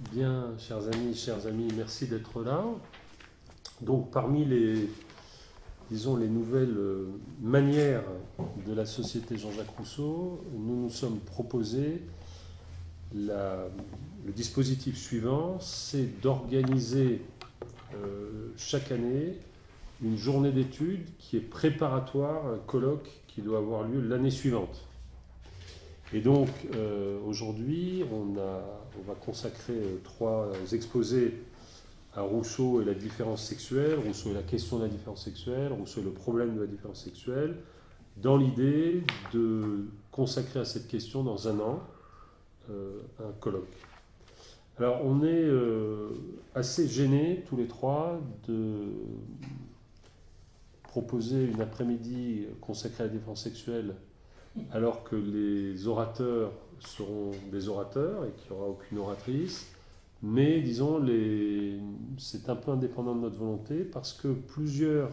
Bien, chers amis, chers amis, merci d'être là. Donc, parmi les, disons, les nouvelles euh, manières de la société Jean-Jacques Rousseau, nous nous sommes proposés le dispositif suivant, c'est d'organiser euh, chaque année une journée d'études qui est préparatoire à un colloque qui doit avoir lieu l'année suivante. Et donc euh, aujourd'hui, on, va consacrer euh, trois exposés à Rousseau et la différence sexuelle, Rousseau et la question de la différence sexuelle, Rousseau et le problème de la différence sexuelle, dans l'idée de consacrer à cette question dans un an euh, un colloque. Alors on est assez gênés tous les trois de proposer une après-midi consacrée à la défense sexuelle alors que les orateurs seront des orateurs et qu'il n'y aura aucune oratrice. Mais disons, c'est un peu indépendant de notre volonté parce que plusieurs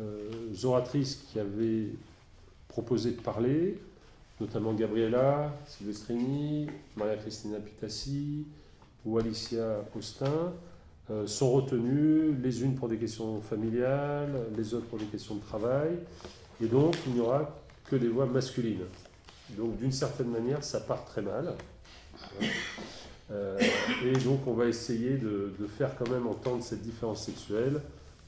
euh, oratrices qui avaient proposé de parler, notamment Gabriella Silvestrini, Maria Cristina Pitassi ou Alicia Austin, euh, sont retenues, les unes pour des questions familiales, les autres pour des questions de travail. Et donc, il n'y aura que des voix masculines. Donc, d'une certaine manière, ça part très mal. Euh, et donc, on va essayer de, faire quand même entendre cette différence sexuelle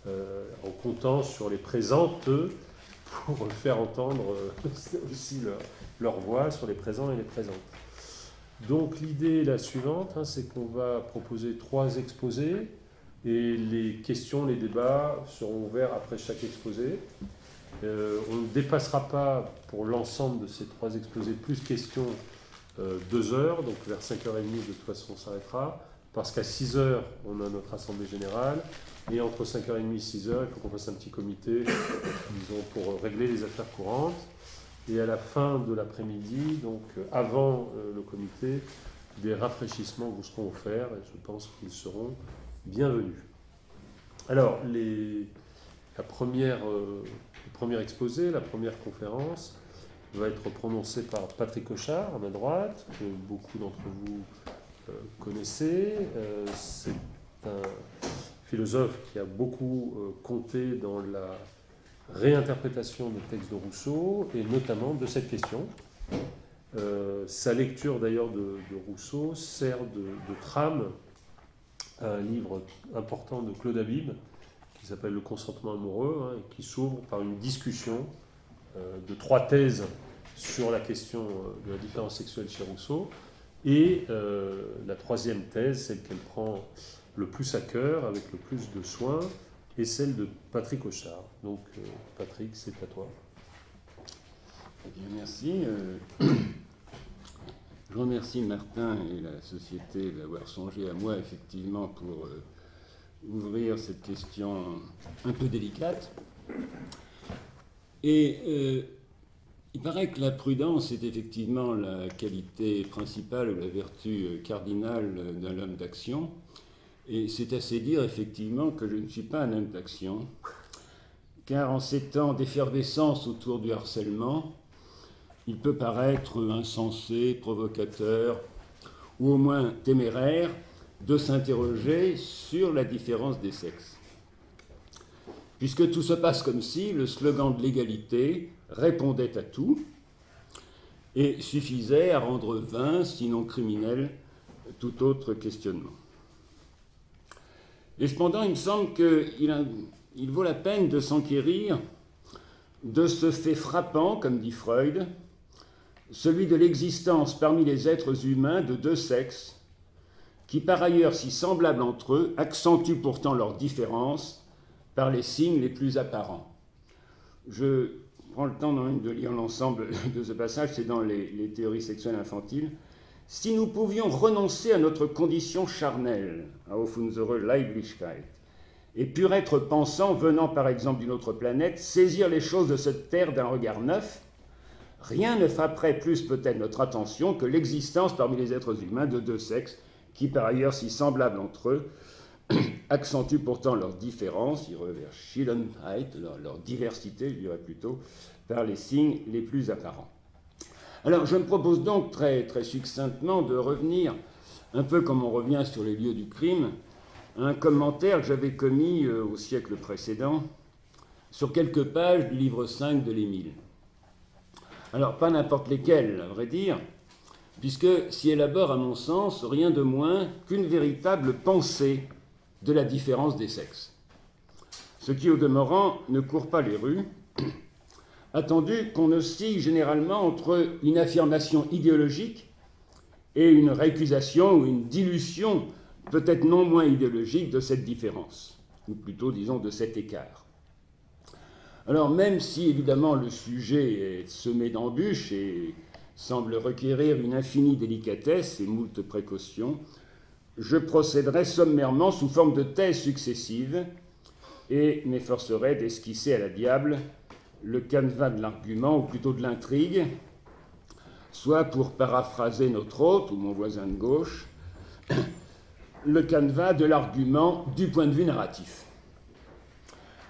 euh, en comptant sur les présentes pour faire entendre aussi leur, leur voix sur les présents et les présentes. Donc l'idée est la suivante, hein, c'est qu'on va proposer trois exposés et les questions, les débats seront ouverts après chaque exposé. Euh, on ne dépassera pas pour l'ensemble de ces trois exposés plus questions euh, deux heures, donc vers 5h30 de toute façon on s'arrêtera, parce qu'à 6h on a notre assemblée générale, et entre 5h30 et 6h il faut qu'on fasse un petit comité disons, pour régler les affaires courantes. Et à la fin de l'après-midi, donc euh, avant euh, le comité, des rafraîchissements vous seront offerts et je pense qu'ils seront bienvenus. Alors, la première, euh, premier exposé, la première conférence, va être prononcée par Patrick Cochard, à ma droite, que beaucoup d'entre vous connaissez. C'est un philosophe qui a beaucoup compté dans la réinterprétation des textes de Rousseau, et notamment de cette question. Euh, sa lecture d'ailleurs de, Rousseau sert de, trame à un livre important de Claude Habib, qui s'appelle Le consentement amoureux, hein, et qui s'ouvre par une discussion euh, de trois thèses sur la question euh, de la différence sexuelle chez Rousseau. Et la troisième thèse, celle qu'elle prend le plus à cœur, avec le plus de soin, et celle de Patrick Auchard. Donc, euh, Patrick, c'est à toi. Eh bien, merci. Euh, je remercie Martin et la société d'avoir songé à moi, effectivement, pour euh, ouvrir cette question un peu délicate. Et il paraît que la prudence est effectivement la qualité principale ou la vertu cardinale d'un homme d'action. Et c'est assez dire effectivement que je ne suis pas un homme d'action, car en ces temps d'effervescence autour du harcèlement, il peut paraître insensé, provocateur, ou au moins téméraire, de s'interroger sur la différence des sexes. Puisque tout se passe comme si le slogan de l'égalité répondait à tout et suffisait à rendre vain, sinon criminel, tout autre questionnement. Et cependant, il me semble qu'il il vaut la peine de s'enquérir de ce fait frappant, comme dit Freud, celui de l'existence parmi les êtres humains de deux sexes, qui par ailleurs si semblables entre eux, accentuent pourtant leurs différences par les signes les plus apparents. Je prends le temps de lire l'ensemble de ce passage, c'est dans les, théories sexuelles infantiles. Si nous pouvions renoncer à notre condition charnelle, auf unsere Leiblichkeit, et pur être pensant venant par exemple d'une autre planète, saisir les choses de cette terre d'un regard neuf, rien ne frapperait plus peut-être notre attention que l'existence parmi les êtres humains de deux sexes, qui par ailleurs si semblables entre eux, accentuent pourtant leur différence, leur, leur diversité, je dirais plutôt, par les signes les plus apparents. Alors, je me propose donc très, très succinctement de revenir un peu comme on revient sur les lieux du crime, un commentaire que j'avais commis euh, au siècle précédent sur quelques pages du livre 5 de l'Émile. Alors, pas n'importe lesquels, à vrai dire, puisque s'y élabore, à mon sens, rien de moins qu'une véritable pensée de la différence des sexes. Ce qui, au demeurant, ne court pas les rues, attendu qu'on oscille généralement entre une affirmation idéologique et une récusation ou une dilution peut-être non moins idéologique de cette différence, ou plutôt disons de cet écart. Alors même si évidemment le sujet est semé d'embûches et semble requérir une infinie délicatesse et moult précautions, je procéderai sommairement sous forme de thèses successives et m'efforcerai d'esquisser à la diable le canevas de l'argument, ou plutôt de l'intrigue, soit pour paraphraser notre hôte ou mon voisin de gauche, le canevas de l'argument du point de vue narratif.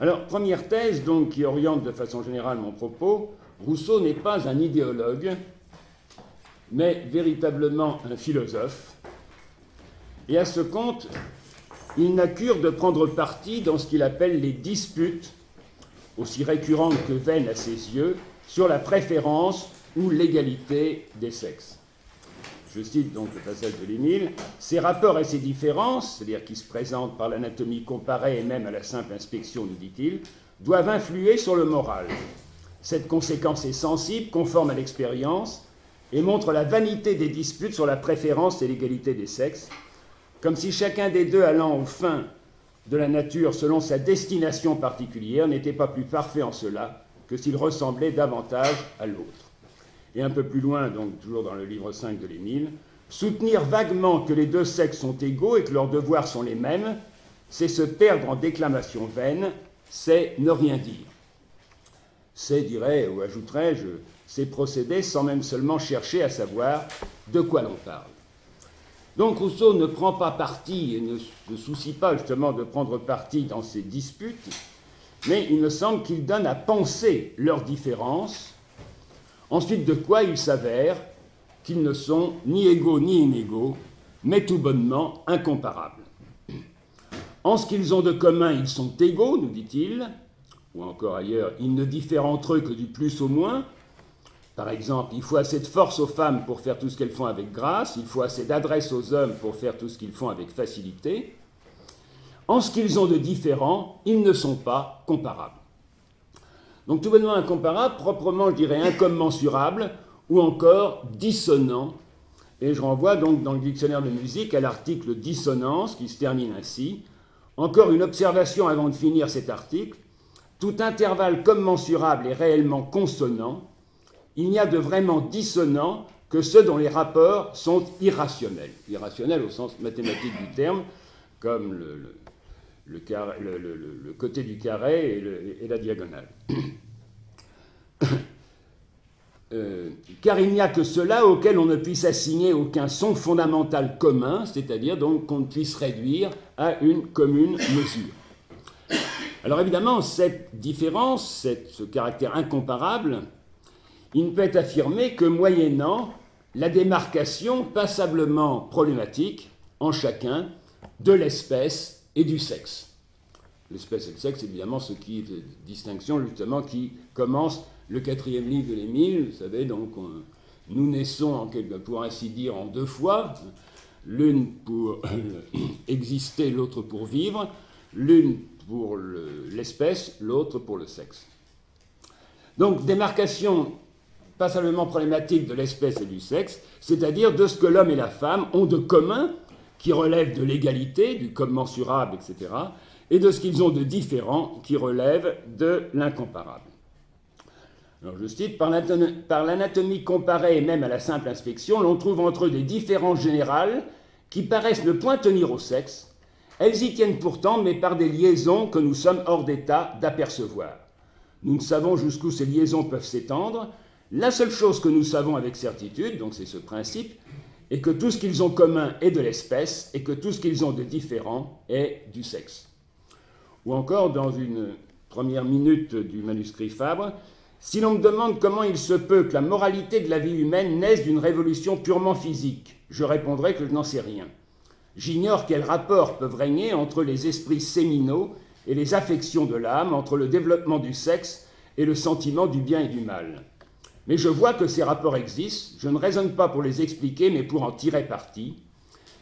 Alors, première thèse, donc, qui oriente de façon générale mon propos, Rousseau n'est pas un idéologue, mais véritablement un philosophe. Et à ce compte, il n'a cure de prendre parti dans ce qu'il appelle les disputes, aussi récurrentes que vaines à ses yeux, sur la préférence ou l'égalité des sexes je cite donc le passage de l'Émile, ces rapports et ces différences, c'est-à-dire qui se présentent par l'anatomie comparée et même à la simple inspection, nous dit-il, doivent influer sur le moral. Cette conséquence est sensible, conforme à l'expérience, et montre la vanité des disputes sur la préférence et l'égalité des sexes, comme si chacun des deux allant au fin de la nature selon sa destination particulière n'était pas plus parfait en cela que s'il ressemblait davantage à l'autre et un peu plus loin, donc toujours dans le livre 5 de l'Émile, soutenir vaguement que les deux sexes sont égaux et que leurs devoirs sont les mêmes, c'est se perdre en déclamations vaines, c'est ne rien dire. C'est, dirais, ou ajouterais-je, c'est procéder sans même seulement chercher à savoir de quoi l'on parle. Donc Rousseau ne prend pas parti et ne se soucie pas justement de prendre parti dans ces disputes, mais il me semble qu'il donne à penser leurs différences Ensuite, de quoi il s'avère qu'ils ne sont ni égaux ni inégaux, mais tout bonnement incomparables. En ce qu'ils ont de commun, ils sont égaux, nous dit-il, ou encore ailleurs, ils ne diffèrent entre eux que du plus au moins. Par exemple, il faut assez de force aux femmes pour faire tout ce qu'elles font avec grâce, il faut assez d'adresse aux hommes pour faire tout ce qu'ils font avec facilité. En ce qu'ils ont de différent, ils ne sont pas comparables. Donc tout bonnement incomparable, proprement je dirais incommensurable, ou encore dissonant. Et je renvoie donc dans le dictionnaire de musique à l'article dissonance qui se termine ainsi. Encore une observation avant de finir cet article. Tout intervalle commensurable est réellement consonant. Il n'y a de vraiment dissonant que ceux dont les rapports sont irrationnels. Irrationnels au sens mathématique du terme, comme le, côté du carré et, la diagonale. Euh, car il n'y a que cela auquel on ne puisse assigner aucun son fondamental commun, c'est-à-dire qu'on ne puisse réduire à une commune mesure. Alors évidemment, cette différence, ce caractère incomparable, il ne peut être affirmé que moyennant la démarcation passablement problématique en chacun de l'espèce et du sexe. L'espèce et le sexe, évidemment, ce qui est distinction justement qui commence le quatrième livre de l'Émile. Vous savez, donc, nous naissons, pour ainsi dire, en deux fois, l'une pour exister, l'autre pour vivre, l'une pour l'espèce, l'autre pour le sexe. Donc, démarcation pas seulement problématique de l'espèce et du sexe, c'est-à-dire de ce que l'homme et la femme ont de commun qui relèvent de l'égalité, du commensurable, etc., et de ce qu'ils ont de différent, qui relève de l'incomparable. Alors je cite, par l'anatomie comparée et même à la simple inspection, l'on trouve entre eux des différences générales qui paraissent ne point tenir au sexe. Elles y tiennent pourtant, mais par des liaisons que nous sommes hors d'état d'apercevoir. Nous ne savons jusqu'où ces liaisons peuvent s'étendre. La seule chose que nous savons avec certitude, donc c'est ce principe, et que tout ce qu'ils ont commun est de l'espèce, et que tout ce qu'ils ont de différent est du sexe. Ou encore, dans une première minute du manuscrit Fabre, si l'on me demande comment il se peut que la moralité de la vie humaine naisse d'une révolution purement physique, je répondrai que je n'en sais rien. J'ignore quels rapports peuvent régner entre les esprits séminaux et les affections de l'âme, entre le développement du sexe et le sentiment du bien et du mal. Mais je vois que ces rapports existent, je ne raisonne pas pour les expliquer, mais pour en tirer parti.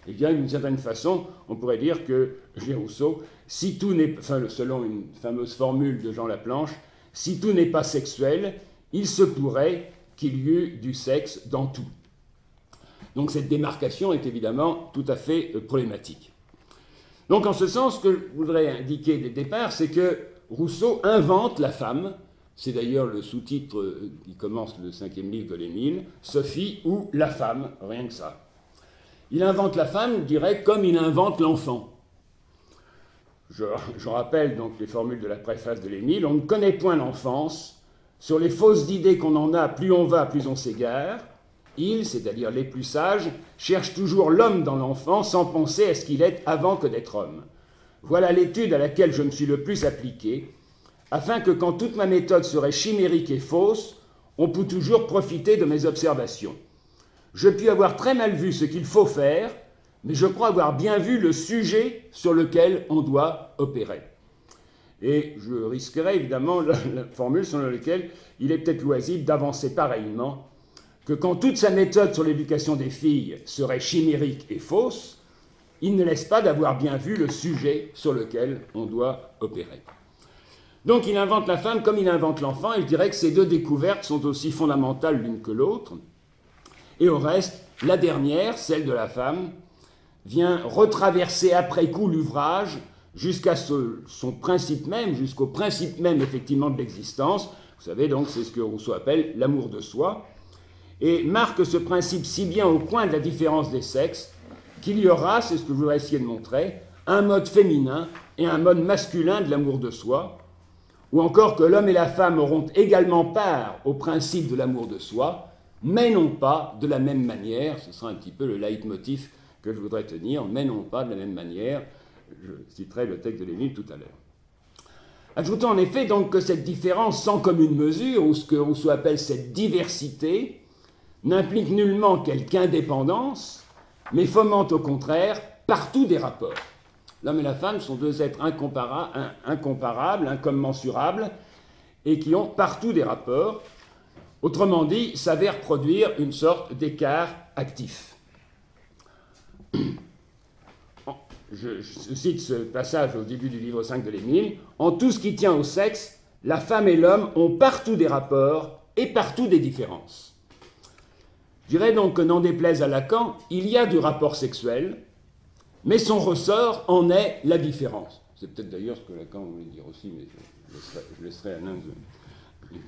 Eh bien, d'une certaine façon, on pourrait dire que, G. Rousseau, si tout n'est, enfin, selon une fameuse formule de Jean Laplanche, si tout n'est pas sexuel, il se pourrait qu'il y eût du sexe dans tout. Donc cette démarcation est évidemment tout à fait euh, problématique. Donc en ce sens, ce que je voudrais indiquer dès le départ, c'est que Rousseau invente la femme, c'est d'ailleurs le sous-titre euh, qui commence le cinquième livre de l'Émile, Sophie ou la femme, rien que ça. Il invente la femme, je dirais, comme il invente l'enfant. Je, rappelle donc les formules de la préface de l'Émile. On ne connaît point l'enfance. Sur les fausses idées qu'on en a, plus on va, plus on s'égare. Ils, c'est-à-dire les plus sages, cherchent toujours l'homme dans l'enfant sans penser à ce qu'il est avant que d'être homme. Voilà l'étude à laquelle je me suis le plus appliqué, afin que quand toute ma méthode serait chimérique et fausse, on peut toujours profiter de mes observations. Je puis avoir très mal vu ce qu'il faut faire, mais je crois avoir bien vu le sujet sur lequel on doit opérer. Et je risquerai évidemment la, la formule selon laquelle il est peut-être loisible d'avancer pareillement que quand toute sa méthode sur l'éducation des filles serait chimérique et fausse, il ne laisse pas d'avoir bien vu le sujet sur lequel on doit opérer. Donc il invente la femme comme il invente l'enfant, et je dirais que ces deux découvertes sont aussi fondamentales l'une que l'autre. Et au reste, la dernière, celle de la femme, vient retraverser après coup l'ouvrage jusqu'à son principe même, jusqu'au principe même effectivement de l'existence. Vous savez donc, c'est ce que Rousseau appelle l'amour de soi, et marque ce principe si bien au point de la différence des sexes qu'il y aura, c'est ce que je voudrais essayer de montrer, un mode féminin et un mode masculin de l'amour de soi, ou encore que l'homme et la femme auront également part au principe de l'amour de soi, mais non pas de la même manière, ce sera un petit peu le leitmotiv que je voudrais tenir, mais non pas de la même manière, je citerai le texte de Lénine tout à l'heure. Ajoutons en effet donc que cette différence sans commune mesure, ou ce que Rousseau appelle cette diversité, n'implique nullement quelque indépendance, mais fomente au contraire partout des rapports. L'homme et la femme sont deux êtres incomparables, incommensurables, et qui ont partout des rapports. Autrement dit, s'avèrent produire une sorte d'écart actif. Je, je, cite ce passage au début du livre 5 de l'Émile. En tout ce qui tient au sexe, la femme et l'homme ont partout des rapports et partout des différences. Je dirais donc que n'en déplaise à Lacan, il y a du rapport sexuel, mais son ressort en est la différence. C'est peut-être d'ailleurs ce que Lacan voulait dire aussi, mais je laisserai, à l'un de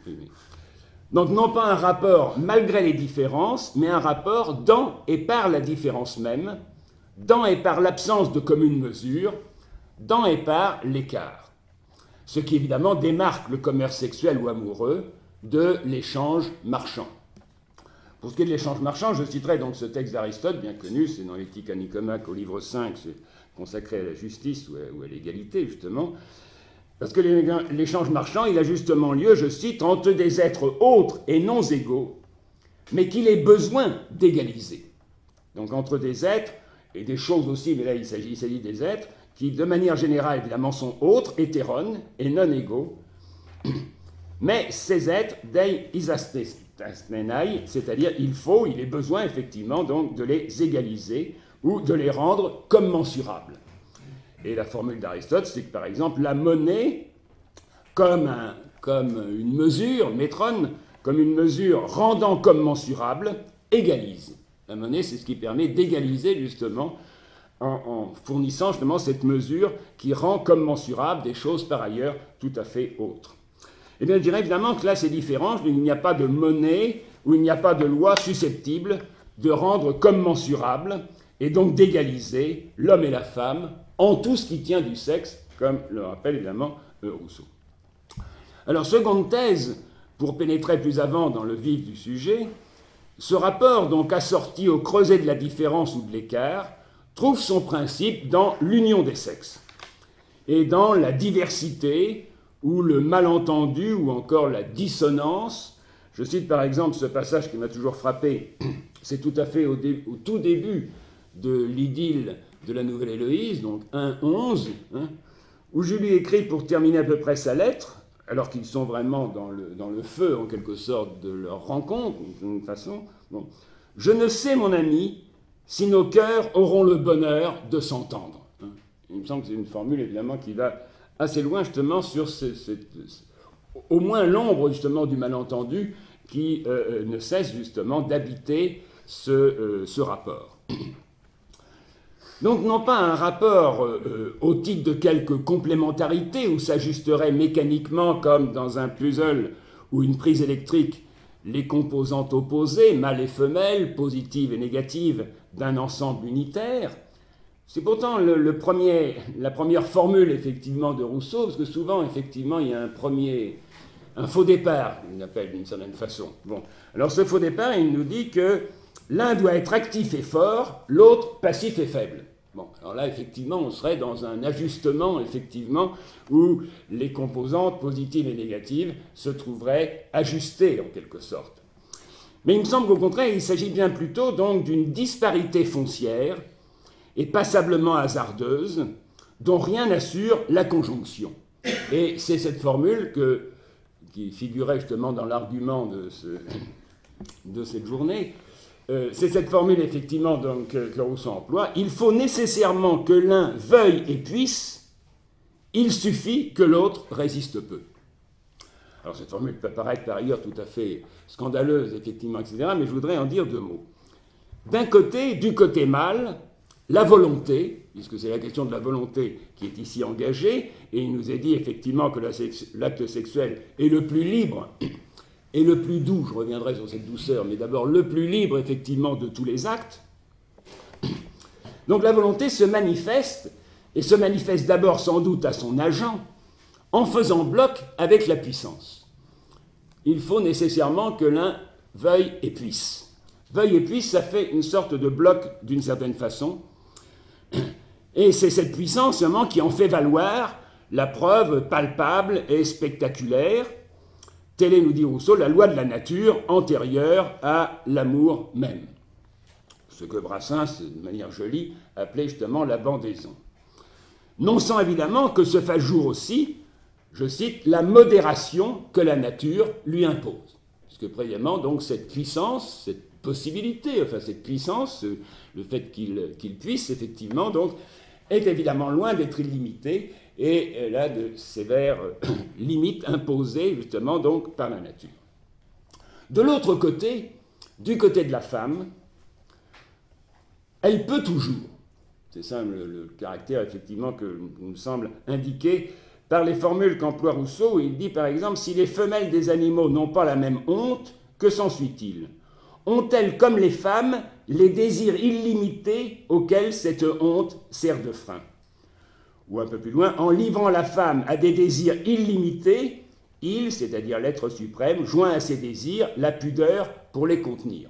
Donc non pas un rapport malgré les différences, mais un rapport dans et par la différence même, dans et par l'absence de commune mesure, dans et par l'écart. Ce qui évidemment démarque le commerce sexuel ou amoureux de l'échange marchand. Pour ce qui est de l'échange marchand, je citerai donc ce texte d'Aristote, bien connu, c'est dans l'éthique à Nicomaque au livre 5, c'est consacré à la justice ou à, l'égalité, justement. Parce que l'échange marchand, il a justement lieu, je cite, entre des êtres autres et non égaux, mais qu'il ait besoin d'égaliser. Donc entre des êtres et des choses aussi, mais là il s'agit des êtres, qui de manière générale évidemment sont autres, hétérones et non égaux, mais ces êtres, dei isastes, c'est-à-dire il faut, il est besoin effectivement donc de les égaliser ou de les rendre commensurables. Et la formule d'Aristote, c'est que par exemple la monnaie, comme, un, comme une mesure, métronne, comme une mesure rendant commensurable, égalise. La monnaie, c'est ce qui permet d'égaliser justement en, en, fournissant justement cette mesure qui rend commensurable des choses par ailleurs tout à fait autres. Eh bien, je dirais évidemment que là, c'est différent. Il n'y a pas de monnaie ou il n'y a pas de loi susceptible de rendre commensurable et donc d'égaliser l'homme et la femme en tout ce qui tient du sexe, comme le rappelle évidemment euh, Rousseau. Alors, seconde thèse, pour pénétrer plus avant dans le vif du sujet, ce rapport, donc assorti au creuset de la différence ou de l'écart, trouve son principe dans l'union des sexes et dans la diversité ou le malentendu ou encore la dissonance, Je cite par exemple ce passage qui m'a toujours frappé, c'est tout à fait au, tout début de l'idylle de la Nouvelle Héloïse, donc 1.11, hein, où je lui écris pour terminer à peu près sa lettre, alors qu'ils sont vraiment dans le, feu en quelque sorte de leur rencontre, d'une façon. Bon. Je ne sais, mon ami, si nos cœurs auront le bonheur de s'entendre. Hein. Il me semble que c'est une formule évidemment qui va assez loin justement sur au moins l'ombre justement du malentendu qui euh, euh, ne cesse justement d'habiter ce, euh, ce, rapport. Donc non pas un rapport au titre de quelque complémentarité où s'ajusterait mécaniquement comme dans un puzzle ou une prise électrique les composantes opposées, mâles et femelles, positives et négatives, d'un ensemble unitaire. C'est pourtant le, premier, la première formule effectivement de Rousseau, parce que souvent effectivement il y a un premier, un faux départ, il appelle d'une certaine façon. Bon, alors ce faux départ, il nous dit que l'un doit être actif et fort, l'autre passif et faible. Bon, alors là, effectivement, on serait dans un ajustement, effectivement, où les composantes positives et négatives se trouveraient ajustées, en quelque sorte. Mais il me semble qu'au contraire, il s'agit bien plutôt donc d'une disparité foncière et passablement hasardeuse, dont rien n'assure la conjonction. Et c'est cette formule que qui figurait justement dans l'argument de, de, cette journée, euh, c'est cette formule effectivement donc, que, Rousseau emploie. Il faut nécessairement que l'un veuille et puisse, il suffit que l'autre résiste peu. Alors cette formule peut paraître par ailleurs tout à fait scandaleuse, effectivement, etc., mais je voudrais en dire deux mots. D'un côté, du côté mâle, la volonté, puisque c'est la question de la volonté qui est ici engagée, et il nous est dit effectivement que l'acte sexuel est le plus libre et le plus doux, je reviendrai sur cette douceur, mais d'abord le plus libre effectivement de tous les actes. Donc la volonté se manifeste, et se manifeste d'abord sans doute à son agent, en faisant bloc avec la puissance. Il faut nécessairement que l'un veuille et puisse. Veuille et puisse, ça fait une sorte de bloc d'une certaine façon, et c'est cette puissance seulement qui en fait valoir la preuve palpable et spectaculaire. Telle est, nous dit Rousseau, la loi de la nature antérieure à l'amour même. Ce que Brassens, de manière jolie, appelait justement la bandaison. Non sans évidemment que se fasse jour aussi, je cite, la modération que la nature lui impose. Parce que précisément, donc, cette puissance, cette possibilité, enfin cette puissance, le fait qu'il puisse effectivement, donc, est évidemment loin d'être illimité et elle a de sévères limites imposées justement donc par la nature. De l'autre côté, du côté de la femme, elle peut toujours, c'est ça le, caractère effectivement que nous semble indiquer par les formules qu'emploie Rousseau, il dit par exemple si les femelles des animaux n'ont pas la même honte, que s'ensuit-il? Ont-elles, comme les femmes, les désirs illimités auxquels cette honte sert de frein? Ou un peu plus loin, en livrant la femme à des désirs illimités, il, c'est-à-dire l'être suprême, joint à ses désirs la pudeur pour les contenir.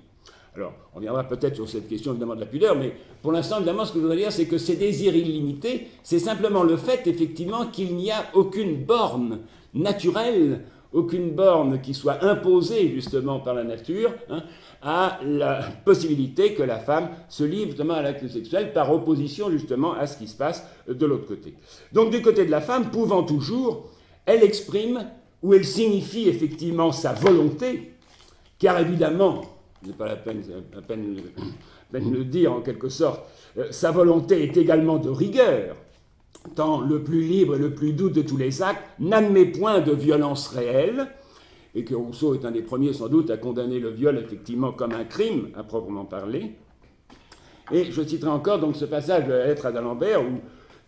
Alors, on viendra peut-être sur cette question évidemment de la pudeur, mais pour l'instant, évidemment, ce que je voudrais dire, c'est que ces désirs illimités, c'est simplement le fait, effectivement, qu'il n'y a aucune borne naturelle, aucune borne qui soit imposée, justement, par la nature, hein, à la possibilité que la femme se livre justement à l'acte sexuel par opposition justement à ce qui se passe de l'autre côté. Donc du côté de la femme, pouvant toujours, elle exprime ou elle signifie effectivement sa volonté, car évidemment, ce n'est pas la peine, la peine, de le dire en quelque sorte, euh, sa volonté est également de rigueur, tant le plus libre et le plus doux de tous les actes n'admet point de violence réelle, et que Rousseau est un des premiers sans doute à condamner le viol effectivement comme un crime à proprement parler. Et je citerai encore donc ce passage de la lettre à d'Alembert où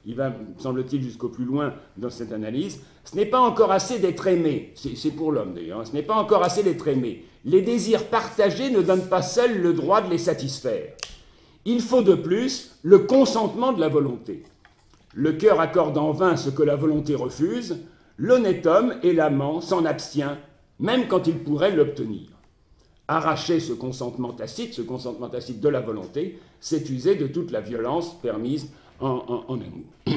il va, semble-t-il, jusqu'au plus loin dans cette analyse. Ce n'est pas encore assez d'être aimé, c'est pour l'homme d'ailleurs, ce n'est pas encore assez d'être aimé. Les désirs partagés ne donnent pas seuls le droit de les satisfaire. Il faut de plus le consentement de la volonté. Le cœur accorde en vain ce que la volonté refuse, l'honnête homme et l'amant s'en abstient même quand il pourrait l'obtenir. Arracher ce consentement tacite, ce consentement tacite de la volonté, c'est user de toute la violence permise en, amour.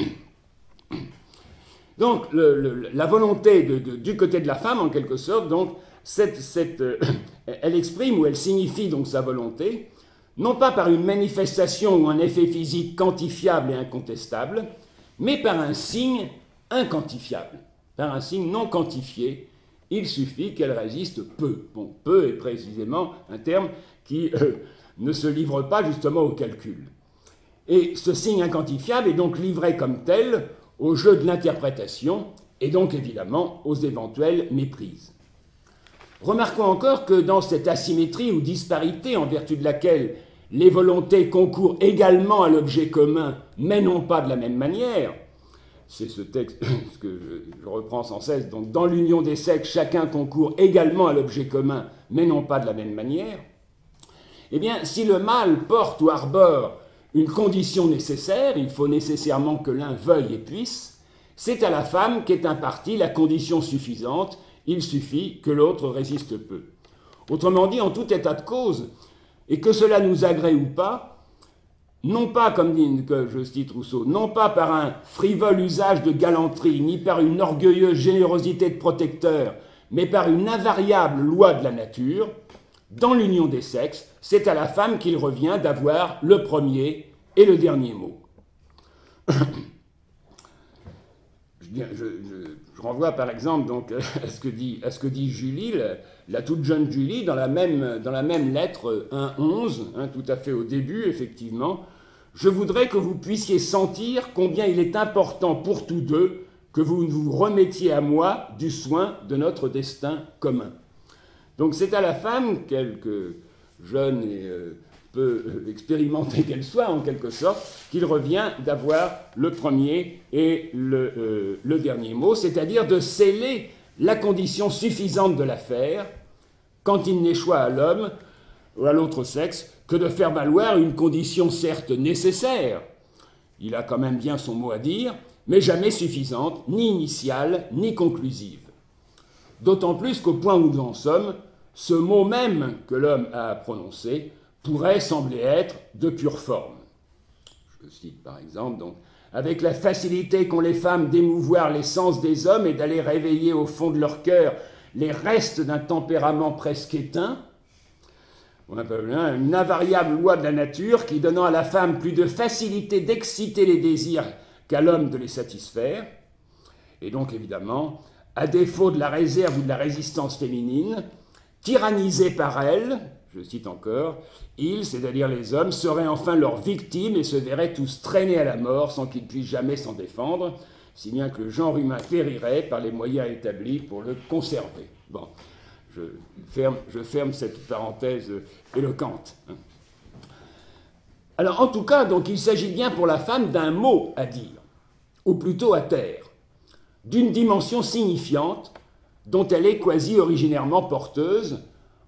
Donc la volonté du côté de la femme, en quelque sorte, donc, elle exprime ou elle signifie donc sa volonté, non pas par une manifestation ou un effet physique quantifiable et incontestable, mais par un signe inquantifiable, par un signe non quantifié. Il suffit qu'elle résiste peu. Bon, peu est précisément un terme qui euh, ne se livre pas justement au calcul. Et ce signe inquantifiable est donc livré comme tel au jeu de l'interprétation et donc évidemment aux éventuelles méprises. Remarquons encore que dans cette asymétrie ou disparité en vertu de laquelle les volontés concourent également à l'objet commun, mais non pas de la même manière, c'est ce texte que je, reprends sans cesse, donc dans l'union des sexes, chacun concourt également à l'objet commun, mais non pas de la même manière, eh bien, si le mâle porte ou arbore une condition nécessaire, il faut nécessairement que l'un veuille et puisse, c'est à la femme qu'est impartie la condition suffisante, il suffit que l'autre résiste peu. Autrement dit, en tout état de cause, et que cela nous agrée ou pas, non pas, comme dit que cite Rousseau, non pas par un frivole usage de galanterie, ni par une orgueilleuse générosité de protecteur, mais par une invariable loi de la nature, dans l'union des sexes, c'est à la femme qu'il revient d'avoir le premier et le dernier mot. je, renvoie par exemple donc, à, ce que dit, à ce que dit Julie, la, toute jeune Julie, dans la même, lettre 1.11, hein, tout à fait au début, effectivement. Je voudrais que vous puissiez sentir combien il est important pour tous deux que vous vous remettiez à moi du soin de notre destin commun. Donc c'est à la femme, quelque jeune et euh, peu euh, expérimentée qu'elle soit en quelque sorte, qu'il revient d'avoir le premier et euh, le, dernier mot, c'est-à-dire de sceller la condition suffisante de l'affaire quand il n'est choix à l'homme ou à l'autre sexe que de faire valoir une condition certes nécessaire, il a quand même bien son mot à dire, mais jamais suffisante, ni initiale, ni conclusive. D'autant plus qu'au point où nous en sommes, ce mot même que l'homme a prononcé pourrait sembler être de pure forme. Je cite par exemple donc avec la facilité qu'ont les femmes d'émouvoir les sens des hommes et d'aller réveiller au fond de leur cœur les restes d'un tempérament presque éteint, une invariable loi de la nature qui donnant à la femme plus de facilité d'exciter les désirs qu'à l'homme de les satisfaire, et donc évidemment, à défaut de la réserve ou de la résistance féminine, tyrannisés par elle, je cite encore, ils, c'est-à-dire les hommes, seraient enfin leurs victimes et se verraient tous traînés à la mort sans qu'ils puissent jamais s'en défendre, si bien que le genre humain périrait par les moyens établis pour le conserver. Bon, je ferme, cette parenthèse éloquente. Alors, en tout cas, donc, il s'agit bien pour la femme d'un mot à dire, ou plutôt à taire, d'une dimension signifiante dont elle est quasi originairement porteuse,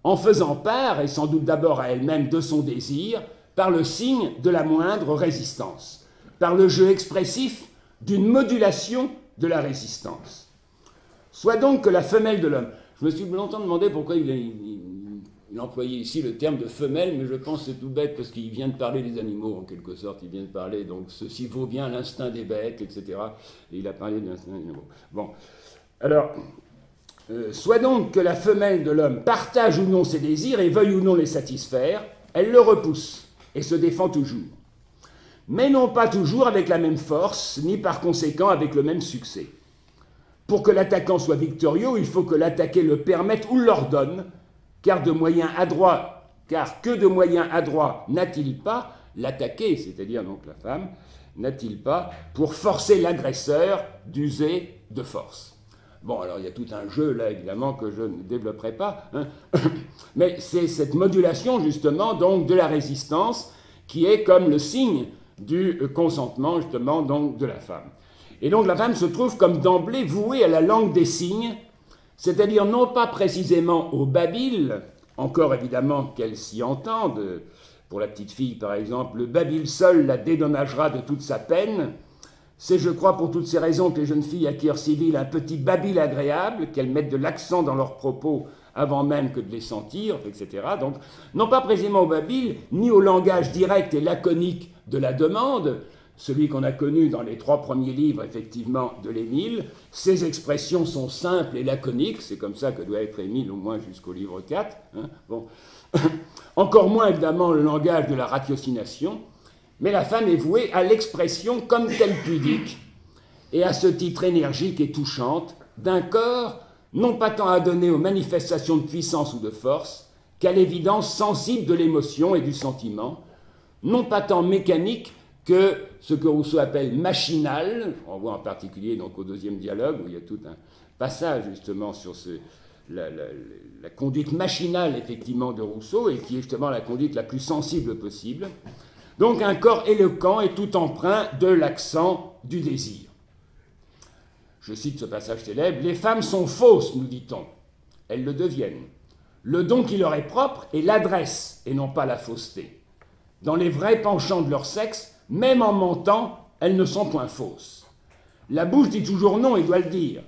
en faisant part, et sans doute d'abord à elle-même, de son désir, par le signe de la moindre résistance, par le jeu expressif d'une modulation de la résistance. Soit donc que la femelle de l'homme. Je me suis longtemps demandé pourquoi il, a, employé ici le terme de femelle, mais je pense que c'est tout bête parce qu'il vient de parler des animaux en quelque sorte. Il vient de parler, donc ceci vaut bien l'instinct des bêtes, etc. Et il a parlé de l'instinct des animaux. Bon. Alors, euh, soit donc que la femelle de l'homme partage ou non ses désirs et veuille ou non les satisfaire, elle le repousse et se défend toujours. Mais non pas toujours avec la même force, ni par conséquent avec le même succès. Pour que l'attaquant soit victorieux, il faut que l'attaqué le permette ou l'ordonne, car de moyens adroits, car que de moyens adroits n'a-t-il pas, l'attaqué, c'est-à-dire donc la femme, n'a-t-il pas, pour forcer l'agresseur d'user de force? Bon, alors il y a tout un jeu là, évidemment, que je ne développerai pas, hein. mais c'est cette modulation, justement, donc de la résistance qui est comme le signe du consentement, justement, donc de la femme. Et donc la femme se trouve comme d'emblée vouée à la langue des signes, c'est-à-dire non pas précisément au babil, encore évidemment qu'elle s'y entende, pour la petite fille par exemple, le babil seul la dédommagera de toute sa peine, c'est, je crois, pour toutes ces raisons que les jeunes filles acquièrent civil un petit babil agréable, qu'elles mettent de l'accent dans leurs propos avant même que de les sentir, etc. Donc, non pas précisément au babil, ni au langage direct et laconique de la demande, celui qu'on a connu dans les trois premiers livres, effectivement, de l'Émile. Ses expressions sont simples et laconiques, c'est comme ça que doit être Émile, au moins jusqu'au livre 4. Hein. Encore moins, évidemment, le langage de la ratiocination, mais la femme est vouée à l'expression comme telle pudique, et à ce titre énergique et touchante, d'un corps non pas tant à donner aux manifestations de puissance ou de force, qu'à l'évidence sensible de l'émotion et du sentiment, non pas tant mécanique que ce que Rousseau appelle machinal, on voit en particulier donc au deuxième dialogue où il y a tout un passage justement sur la, la, conduite machinale effectivement de Rousseau et qui est justement la conduite la plus sensible possible. Donc un corps éloquent et tout empreint de l'accent du désir. Je cite ce passage célèbre, Les femmes sont fausses, nous dit-on. Elles le deviennent. Le don qui leur est propre est l'adresse et non pas la fausseté. Dans les vrais penchants de leur sexe, même en mentant, elles ne sont point fausses. La bouche dit toujours non et doit le dire,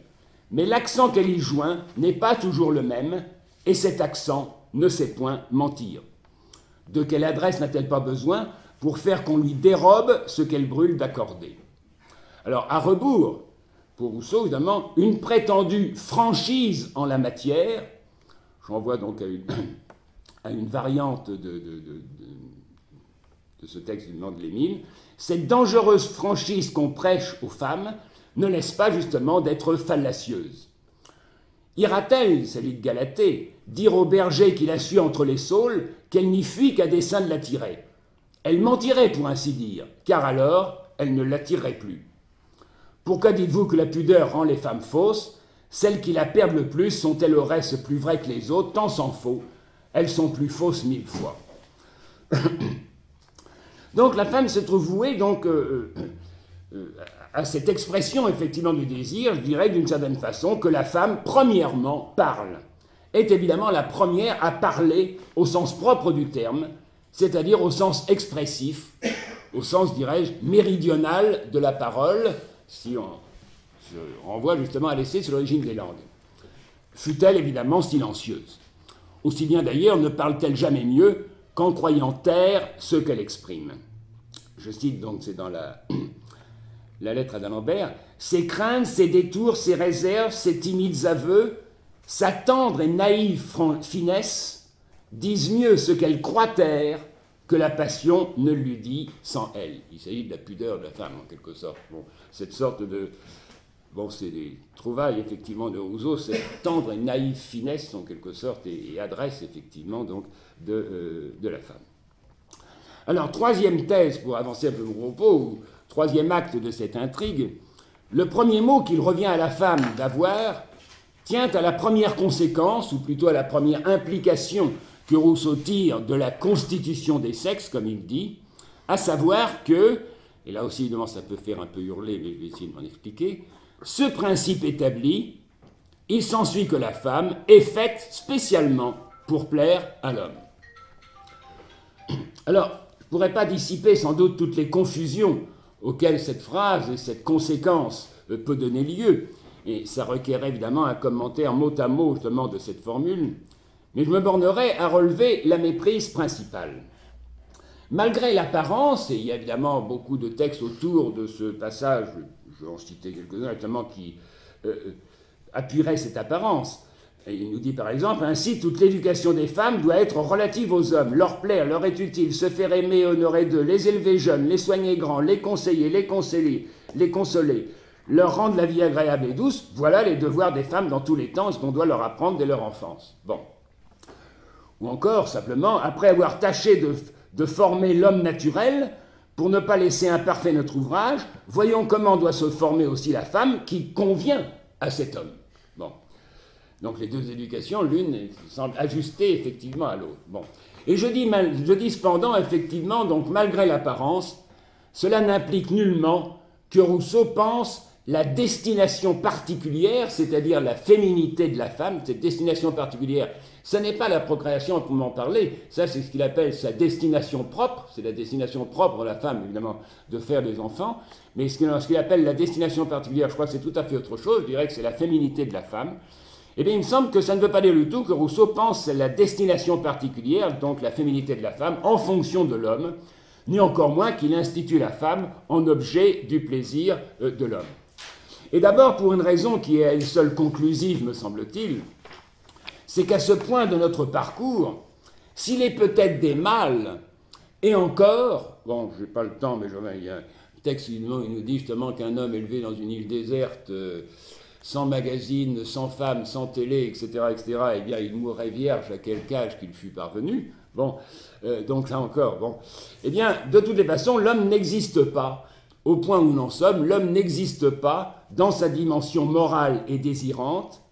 mais l'accent qu'elle y joint n'est pas toujours le même, et cet accent ne sait point mentir. De quelle adresse n'a-t-elle pas besoin pour faire qu'on lui dérobe ce qu'elle brûle d'accorder? Alors, à rebours pour Rousseau, évidemment, une prétendue franchise en la matière, j'envoie donc à une, variante de, ce texte du nom de Lénine, cette dangereuse franchise qu'on prêche aux femmes ne laisse pas justement d'être fallacieuse. Ira-t-elle, salut de Galatée, dire au berger qui la suit entre les saules qu'elle n'y fuit qu'à dessein de l'attirer? Elle mentirait, pour ainsi dire, car alors elle ne l'attirerait plus. Pourquoi dites-vous que la pudeur rend les femmes fausses? Celles qui la perdent le plus sont-elles au reste plus vraies que les autres Tant s'en faut? Elles sont plus fausses mille fois. donc la femme se trouve vouée donc, euh, euh, euh, à cette expression effectivement du désir, je dirais d'une certaine façon, que la femme, premièrement, parle. Est évidemment la première à parler au sens propre du terme, c'est-à-dire au sens expressif, au sens, dirais-je, méridional de la parole, si on se renvoie justement à l'essai sur l'origine des langues. Fut-elle évidemment silencieuse Aussi bien d'ailleurs ne parle-t-elle jamais mieux qu'en croyant taire ce qu'elle exprime. Je cite donc, c'est dans la, la lettre à d'Alembert, ses craintes, ses détours, ses réserves, ses timides aveux, sa tendre et naïve finesse disent mieux ce qu'elle croit taire que la passion ne lui dit sans elle. Il s'agit de la pudeur de la femme, en quelque sorte. Cette sorte de... Bon, c'est des trouvailles, effectivement, de Rousseau, cette tendre et naïve finesse, en quelque sorte, et, adresse, effectivement, donc, de, euh, de, la femme. Alors, troisième thèse, pour avancer un peu mon propos, ou troisième acte de cette intrigue, le premier mot qu'il revient à la femme d'avoir tient à la première conséquence, ou plutôt à la première implication que Rousseau tire de la constitution des sexes, comme il dit, à savoir que, et là aussi évidemment ça peut faire un peu hurler, mais je vais essayer de m'en expliquer, ce principe établi, il s'ensuit que la femme est faite spécialement pour plaire à l'homme. Alors, je ne pourrais pas dissiper sans doute toutes les confusions auxquelles cette phrase et cette conséquence peut donner lieu, et ça requérait évidemment un commentaire mot à mot justement de cette formule, mais je me bornerai à relever la méprise principale. Malgré l'apparence, et il y a évidemment beaucoup de textes autour de ce passage, je vais en citer quelques-uns notamment qui euh, euh, appuieraient cette apparence. il nous dit par exemple, ainsi toute l'éducation des femmes doit être relative aux hommes, leur plaire, leur être utile, se faire aimer, honorer d'eux, les élever jeunes, les soigner grands, les conseiller, les les consoler, leur rendre la vie agréable et douce, voilà les devoirs des femmes dans tous les temps, ce qu'on doit leur apprendre dès leur enfance. Bon, ou encore, simplement, après avoir tâché de, former l'homme naturel, pour ne pas laisser imparfait notre ouvrage, voyons comment doit se former aussi la femme qui convient à cet homme. Bon. Donc les deux éducations, l'une semble ajustée effectivement à l'autre. Bon. Et je dis, je dis cependant, effectivement, donc malgré l'apparence, cela n'implique nullement que Rousseau pense la destination particulière, c'est-à-dire la féminité de la femme, cette destination particulière, ce n'est pas la procréation pour m'en parler, ça c'est ce qu'il appelle sa destination propre, c'est la destination propre de la femme évidemment de faire des enfants, mais ce qu'il appelle la destination particulière, je crois que c'est tout à fait autre chose, je dirais que c'est la féminité de la femme. Eh bien il me semble que ça ne veut pas dire du tout que Rousseau pense la destination particulière, donc la féminité de la femme, en fonction de l'homme, ni encore moins qu'il institue la femme en objet du plaisir euh, de l'homme. Et d'abord pour une raison qui est elle seule conclusive, me semble-t-il, c'est qu'à ce point de notre parcours, s'il est peut-être des mâles, et encore, bon, je n'ai pas le temps, mais il y a un texte il nous dit justement qu'un homme élevé dans une île déserte, euh, sans magazine, sans femme, sans télé, etc., etc., eh bien, il mourrait vierge à quel âge qu'il fût parvenu. Bon, euh, donc là encore, bon. Eh bien, de toutes les façons, l'homme n'existe pas. Au point où nous en sommes, l'homme n'existe pas dans sa dimension morale et désirante,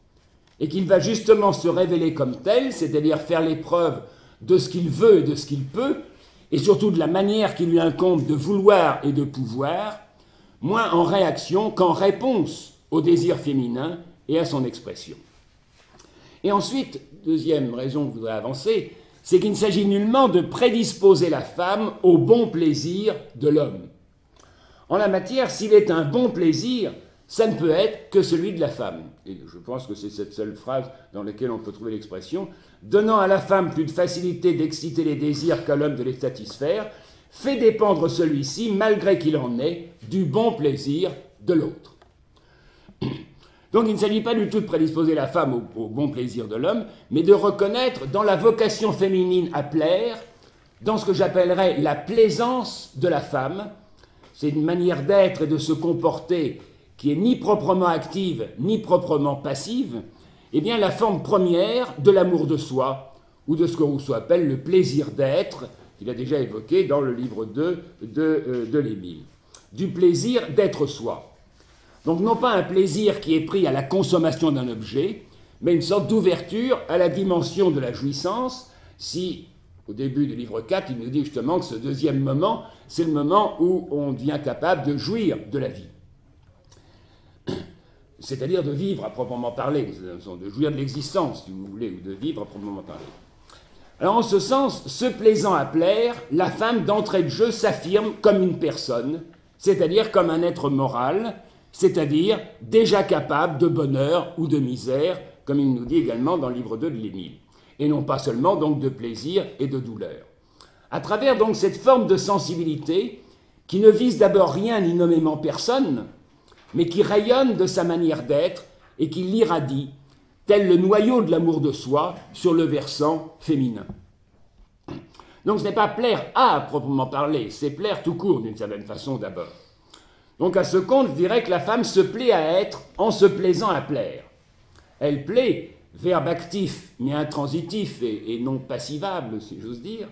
et qu'il va justement se révéler comme tel, c'est-à-dire faire l'épreuve de ce qu'il veut et de ce qu'il peut, et surtout de la manière qui lui incombe de vouloir et de pouvoir, moins en réaction qu'en réponse au désir féminin et à son expression. Et ensuite, deuxième raison que je voudrais avancer, c'est qu'il ne s'agit nullement de prédisposer la femme au bon plaisir de l'homme. En la matière, s'il est un bon plaisir, ça ne peut être que celui de la femme. Et je pense que c'est cette seule phrase dans laquelle on peut trouver l'expression donnant à la femme plus de facilité d'exciter les désirs qu'à l'homme de les satisfaire, fait dépendre celui-ci, malgré qu'il en ait, du bon plaisir de l'autre. Donc il ne s'agit pas du tout de prédisposer la femme au, bon plaisir de l'homme, mais de reconnaître dans la vocation féminine à plaire, dans ce que j'appellerais la plaisance de la femme, c'est une manière d'être et de se comporter qui est ni proprement active ni proprement passive, eh bien la forme première de l'amour de soi, ou de ce que Rousseau appelle le plaisir d'être, qu'il a déjà évoqué dans le livre 2 de, euh, de l'Émile, du plaisir d'être soi. Donc non pas un plaisir qui est pris à la consommation d'un objet, mais une sorte d'ouverture à la dimension de la jouissance, si au début du livre 4, il nous dit justement que ce deuxième moment, c'est le moment où on devient capable de jouir de la vie. C'est-à-dire de vivre à proprement parler, de jouir de l'existence, si vous voulez, ou de vivre à proprement parler. Alors en ce sens, se plaisant à plaire, la femme d'entrée de jeu s'affirme comme une personne, c'est-à-dire comme un être moral, c'est-à-dire déjà capable de bonheur ou de misère, comme il nous dit également dans le livre 2 de l'Émile, et non pas seulement donc de plaisir et de douleur. À travers donc cette forme de sensibilité, qui ne vise d'abord rien ni nommément personne, mais qui rayonne de sa manière d'être et qui l'irradie, tel le noyau de l'amour de soi sur le versant féminin. Donc ce n'est pas plaire à, proprement parler, c'est plaire tout court d'une certaine façon d'abord. Donc à ce compte, je dirais que la femme se plaît à être en se plaisant à plaire. Elle plaît, verbe actif mais intransitif et, non passivable, si j'ose dire,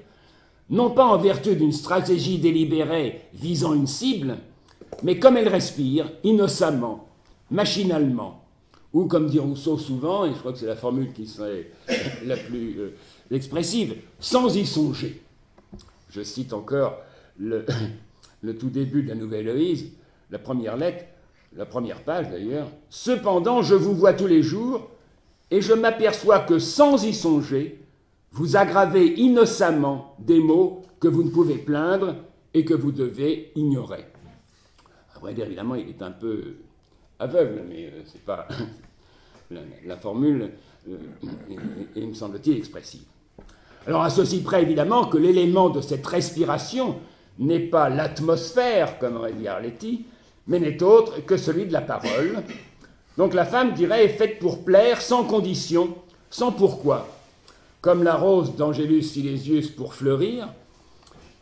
non pas en vertu d'une stratégie délibérée visant une cible, mais comme elle respire, innocemment, machinalement, ou comme dit Rousseau souvent, et je crois que c'est la formule qui serait la plus euh, expressive, sans y songer. Je cite encore le, le tout début de la Nouvelle Héloïse, la première lettre, la première page d'ailleurs. Cependant, je vous vois tous les jours, et je m'aperçois que sans y songer, vous aggravez innocemment des maux que vous ne pouvez plaindre et que vous devez ignorer pourrait dire, évidemment, il est un peu aveugle, mais euh, c'est pas. la, formule euh, me semble-t-il, expressive. Alors, à ceci près, évidemment, que l'élément de cette respiration n'est pas l'atmosphère, comme aurait dit Arletty, mais n'est autre que celui de la parole. Donc la femme, dirait, est faite pour plaire, sans condition, sans pourquoi. Comme la rose d'Angélus Silesius pour fleurir,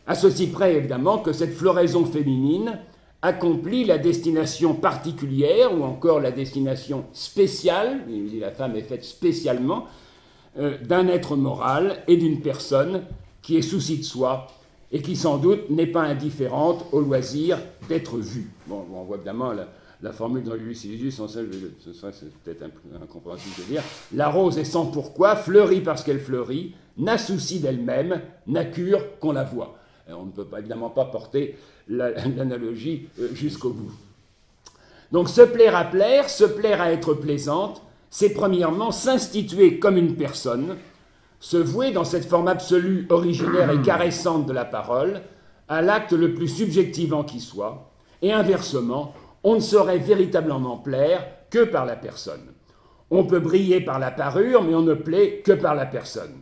à ceci près, évidemment, que cette floraison féminine accomplit la destination particulière ou encore la destination spéciale, la femme est faite spécialement, euh, d'un être moral et d'une personne qui est souci de soi et qui sans doute n'est pas indifférente au loisir d'être vue. Bon, on voit évidemment la, formule dans Silesius, en ça, ce serait peut-être incompréhensible de dire, la rose est sans pourquoi, fleurit parce qu'elle fleurit, n'a souci d'elle-même, n'a cure qu'on la voit. on ne peut évidemment pas porter l'analogie euh, jusqu'au bout. Donc se plaire à plaire, se plaire à être plaisante, c'est premièrement s'instituer comme une personne, se vouer dans cette forme absolue, originaire et caressante de la parole, à l'acte le plus subjectivant qui soit, et inversement, on ne saurait véritablement plaire que par la personne. On peut briller par la parure, mais on ne plaît que par la personne.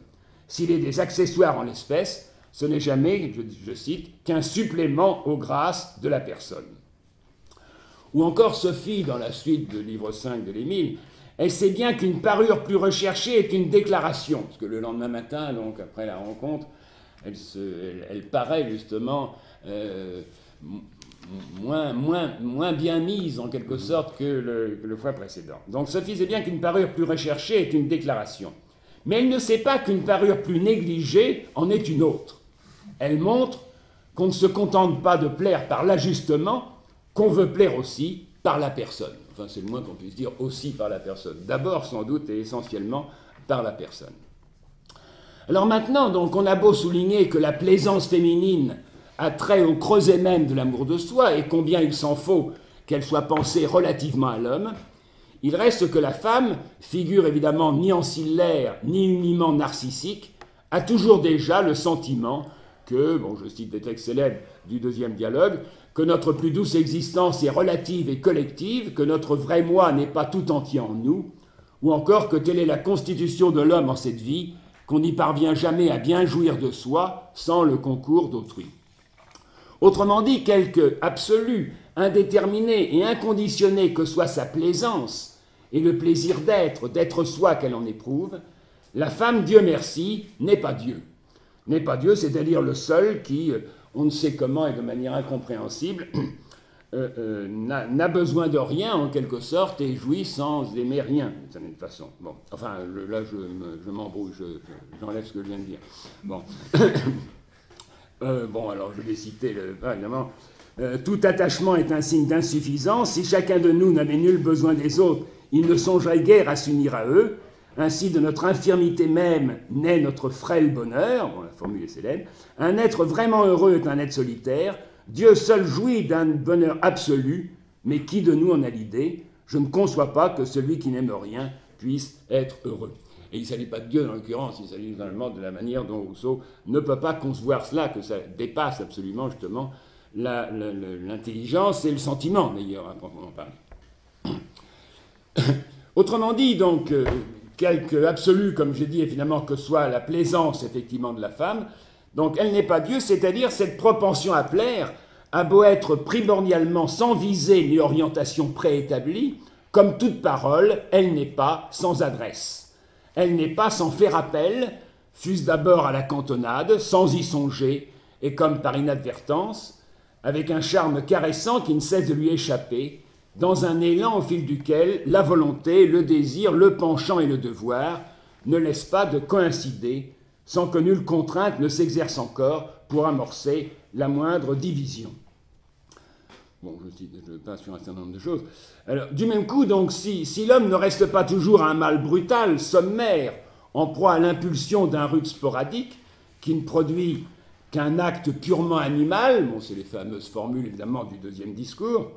S'il est des accessoires en l'espèce, Ce n'est jamais, je, cite, qu'un supplément aux grâces de la personne. Ou encore Sophie, dans la suite du livre 5 de l'Émile, elle sait bien qu'une parure plus recherchée est une déclaration, parce que le lendemain matin, donc après la rencontre, elle, paraît justement euh, moins, moins, moins, bien mise en quelque sorte que le, que le fois précédent. Donc Sophie sait bien qu'une parure plus recherchée est une déclaration. Mais elle ne sait pas qu'une parure plus négligée en est une autre. Elle montre qu'on ne se contente pas de plaire par l'ajustement, qu'on veut plaire aussi par la personne. Enfin, c'est le moins qu'on puisse dire aussi par la personne. D'abord, sans doute, et essentiellement par la personne. Alors maintenant, donc, on a beau souligner que la plaisance féminine a trait au creuset même de l'amour de soi et combien il s'en faut qu'elle soit pensée relativement à l'homme, il reste que la femme, figure évidemment ni ancillaire ni uniment narcissique, a toujours déjà le sentiment que, bon, je cite des textes célèbres du deuxième dialogue, que notre plus douce existence est relative et collective, que notre vrai moi n'est pas tout entier en nous, ou encore que telle est la constitution de l'homme en cette vie, qu'on n'y parvient jamais à bien jouir de soi sans le concours d'autrui. Autrement dit, quelque absolu, indéterminé et inconditionné que soit sa plaisance, et le plaisir d'être, d'être soi qu'elle en éprouve, la femme, Dieu merci, n'est pas Dieu. N'est pas Dieu, c'est-à-dire le seul qui, euh, on ne sait comment et de manière incompréhensible, euh, euh, n'a besoin de rien en quelque sorte et jouit sans aimer rien d'une certaine façon. Bon, enfin, là je, m'embrouille, j'enlève ce que je viens de dire. Bon, bon alors je vais citer, le, évidemment, tout attachement est un signe d'insuffisance. Si chacun de nous n'avait nul besoin des autres il ne songerait guère à s'unir à eux. Ainsi, de notre infirmité même naît notre frêle bonheur. Bon, la formule est célèbre. Un être vraiment heureux est un être solitaire. Dieu seul jouit d'un bonheur absolu, mais qui de nous en a l'idée? Je ne conçois pas que celui qui n'aime rien puisse être heureux. Et il ne s'agit pas de Dieu en l'occurrence, il s'agit finalement de la manière dont Rousseau ne peut pas concevoir cela, que ça dépasse absolument justement l'intelligence et le sentiment d'ailleurs, à proprement parler. Autrement dit, donc, euh, quelque absolu, comme j'ai dit, finalement, que soit la plaisance, effectivement, de la femme, donc elle n'est pas Dieu, c'est-à-dire cette propension à plaire a beau être primordialement sans visée ni orientation préétablie, comme toute parole, elle n'est pas sans adresse. Elle n'est pas sans faire appel, fût-ce d'abord à la cantonade, sans y songer, et comme par inadvertance, avec un charme caressant qui ne cesse de lui échapper, dans un élan au fil duquel la volonté, le désir, le penchant et le devoir ne laissent pas de coïncider sans que nulle contrainte ne s'exerce encore pour amorcer la moindre division. Bon, je, passe sur un certain nombre de choses. Alors, du même coup, donc, si, l'homme ne reste pas toujours un mal brutal, sommaire, en proie à l'impulsion d'un rude sporadique, qui ne produit qu'un acte purement animal, bon, c'est les fameuses formules évidemment du deuxième discours,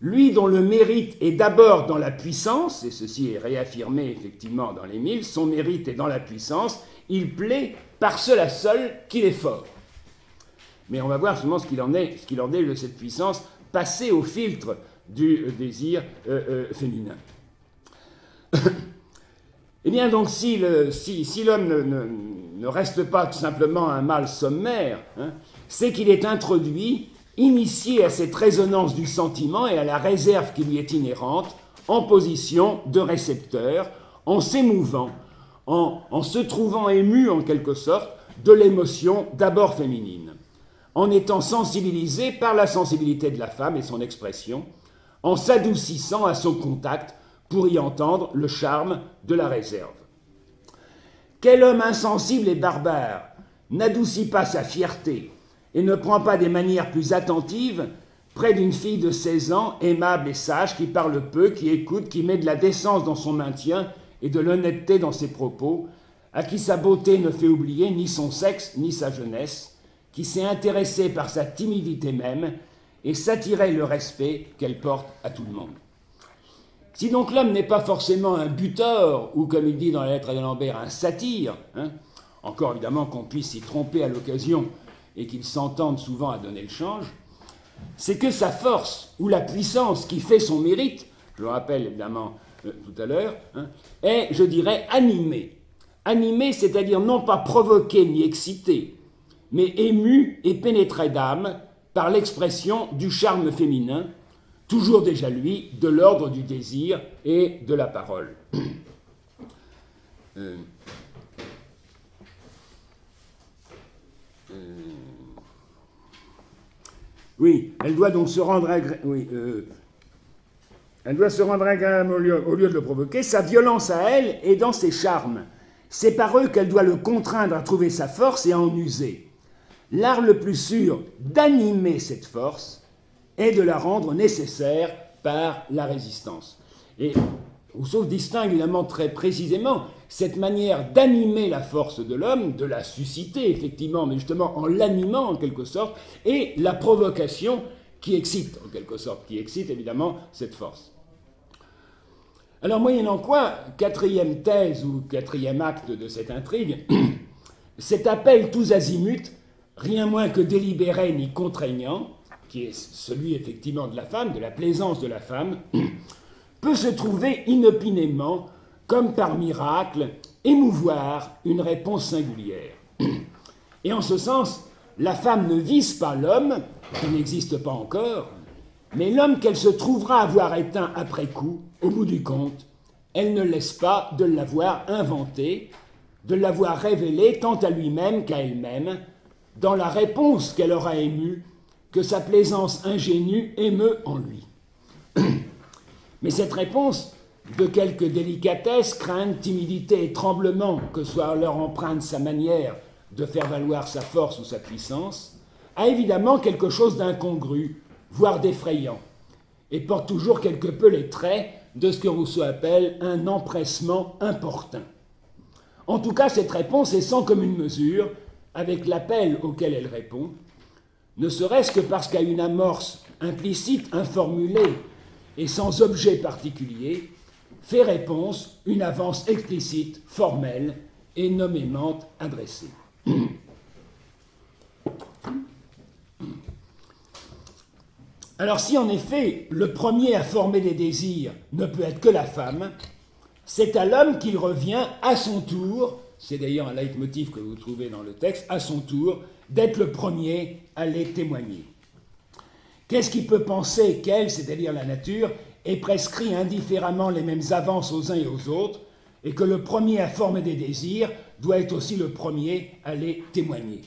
lui dont le mérite est d'abord dans la puissance, et ceci est réaffirmé effectivement dans les mille, son mérite est dans la puissance, il plaît par cela seul qu'il est fort. Mais on va voir est, ce qu'il en est de cette puissance passée au filtre du euh, désir euh, euh, féminin. eh bien donc si, l'homme ne, reste pas tout simplement un mâle sommaire, hein, c'est qu'il est introduit initié à cette résonance du sentiment et à la réserve qui lui est inhérente, en position de récepteur, en s'émouvant, en, se trouvant ému en quelque sorte de l'émotion d'abord féminine, en étant sensibilisé par la sensibilité de la femme et son expression, en s'adoucissant à son contact pour y entendre le charme de la réserve. Quel homme insensible et barbare n'adoucit pas sa fierté, et ne prend pas des manières plus attentives près d'une fille de 16 ans, aimable et sage, qui parle peu, qui écoute, qui met de la décence dans son maintien et de l'honnêteté dans ses propos, à qui sa beauté ne fait oublier ni son sexe ni sa jeunesse, qui s'est intéressée par sa timidité même et s'attirait le respect qu'elle porte à tout le monde. Si donc l'homme n'est pas forcément un butor, ou comme il dit dans la lettre de Lambert, un satire, hein, encore évidemment qu'on puisse s'y tromper à l'occasion et qu'ils s'entendent souvent à donner le change, c'est que sa force ou la puissance qui fait son mérite, je le rappelle évidemment euh, tout à l'heure, hein, est, je dirais, animée. Animée, c'est-à-dire non pas provoquée ni excitée, mais ému et pénétré d'âme par l'expression du charme féminin, toujours déjà lui, de l'ordre du désir et de la parole. Euh, euh, oui, elle doit donc se rendre oui, euh, agréable au au lieu de le provoquer. Sa violence à elle est dans ses charmes. C'est par eux qu'elle doit le contraindre à trouver sa force et à en user. L'art le plus sûr d'animer cette force est de la rendre nécessaire par la résistance. Et Rousseau distingue évidemment très précisément cette manière d'animer la force de l'homme, de la susciter effectivement, mais justement en l'animant en quelque sorte, et la provocation qui excite en quelque sorte, qui excite évidemment cette force. Alors moyennant quoi, quatrième thèse ou quatrième acte de cette intrigue, cet appel tous azimuts, rien moins que délibéré ni contraignant, qui est celui effectivement de la femme, de la plaisance de la femme, peut se trouver inopinément, comme par miracle, émouvoir une réponse singulière. Et en ce sens, la femme ne vise pas l'homme, qui n'existe pas encore, mais l'homme qu'elle se trouvera avoir éteint après coup, au bout du compte, elle ne laisse pas de l'avoir inventé, de l'avoir révélé tant à lui-même qu'à elle-même, dans la réponse qu'elle aura émue, que sa plaisance ingénue émeut en lui. Mais cette réponse, de quelque délicatesse, crainte, timidité et tremblement que soit leur empreinte sa manière de faire valoir sa force ou sa puissance, a évidemment quelque chose d'incongru, voire d'effrayant, et porte toujours quelque peu les traits de ce que Rousseau appelle un empressement importun. En tout cas, cette réponse est sans commune mesure avec l'appel auquel elle répond, ne serait-ce que parce qu'à une amorce implicite, informulée et sans objet particulier, fait réponse une avance explicite, formelle et nommément adressée. Alors si en effet le premier à former des désirs ne peut être que la femme, c'est à l'homme qu'il revient à son tour, c'est d'ailleurs un leitmotiv que vous trouvez dans le texte, à son tour d'être le premier à les témoigner. Qu'est-ce qui peut penser qu'elle, c'est-à-dire la nature, ait prescrit indifféremment les mêmes avances aux uns et aux autres, et que le premier à former des désirs doit être aussi le premier à les témoigner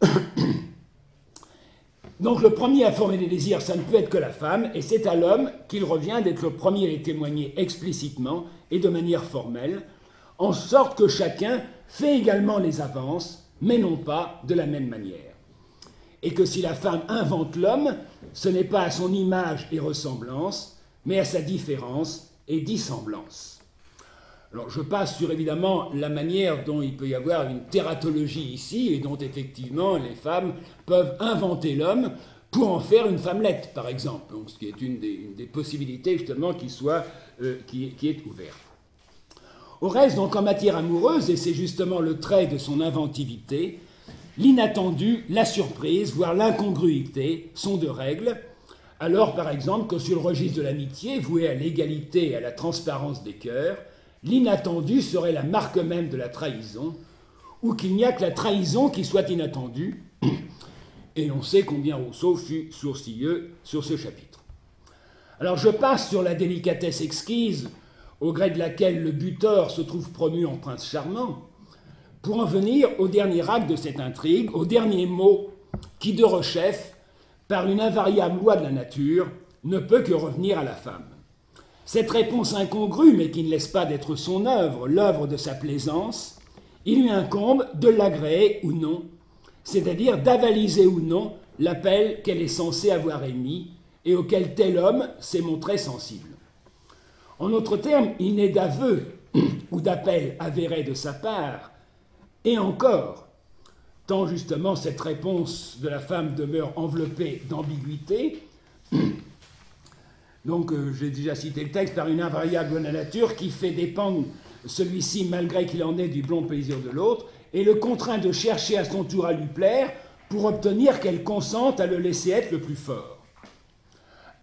Donc le premier à former des désirs, ça ne peut être que la femme, et c'est à l'homme qu'il revient d'être le premier à les témoigner explicitement et de manière formelle, en sorte que chacun fait également les avances, mais non pas de la même manière. Et que si la femme invente l'homme, ce n'est pas à son image et ressemblance, mais à sa différence et dissemblance. Alors je passe sur évidemment la manière dont il peut y avoir une tératologie ici et dont effectivement les femmes peuvent inventer l'homme pour en faire une femmelette, par exemple, ce qui est une des, possibilités justement qui, euh, est ouverte. Au reste, donc en matière amoureuse, et c'est justement le trait de son inventivité, l'inattendu, la surprise, voire l'incongruité sont de règles, alors par exemple que sur le registre de l'amitié, voué à l'égalité et à la transparence des cœurs, l'inattendu serait la marque même de la trahison, ou qu'il n'y a que la trahison qui soit inattendue, et l'on sait combien Rousseau fut sourcilleux sur ce chapitre. Alors je passe sur la délicatesse exquise, au gré de laquelle le buteur se trouve promu en prince charmant, pour en venir au dernier acte de cette intrigue, au dernier mot qui, de rechef, par une invariable loi de la nature, ne peut que revenir à la femme. Cette réponse incongrue, mais qui ne laisse pas d'être son œuvre, l'œuvre de sa plaisance, il lui incombe de l'agréer ou non, c'est-à-dire d'avaliser ou non l'appel qu'elle est censée avoir émis et auquel tel homme s'est montré sensible. En d'autres termes, il n'est d'aveu ou d'appel avéré de sa part, et encore, tant justement cette réponse de la femme demeure enveloppée d'ambiguïté, donc, euh, j'ai déjà cité le texte, par une invariable nature qui fait dépendre celui-ci, malgré qu'il en ait du blond plaisir de l'autre, et le contraint de chercher à son tour à lui plaire pour obtenir qu'elle consente à le laisser être le plus fort.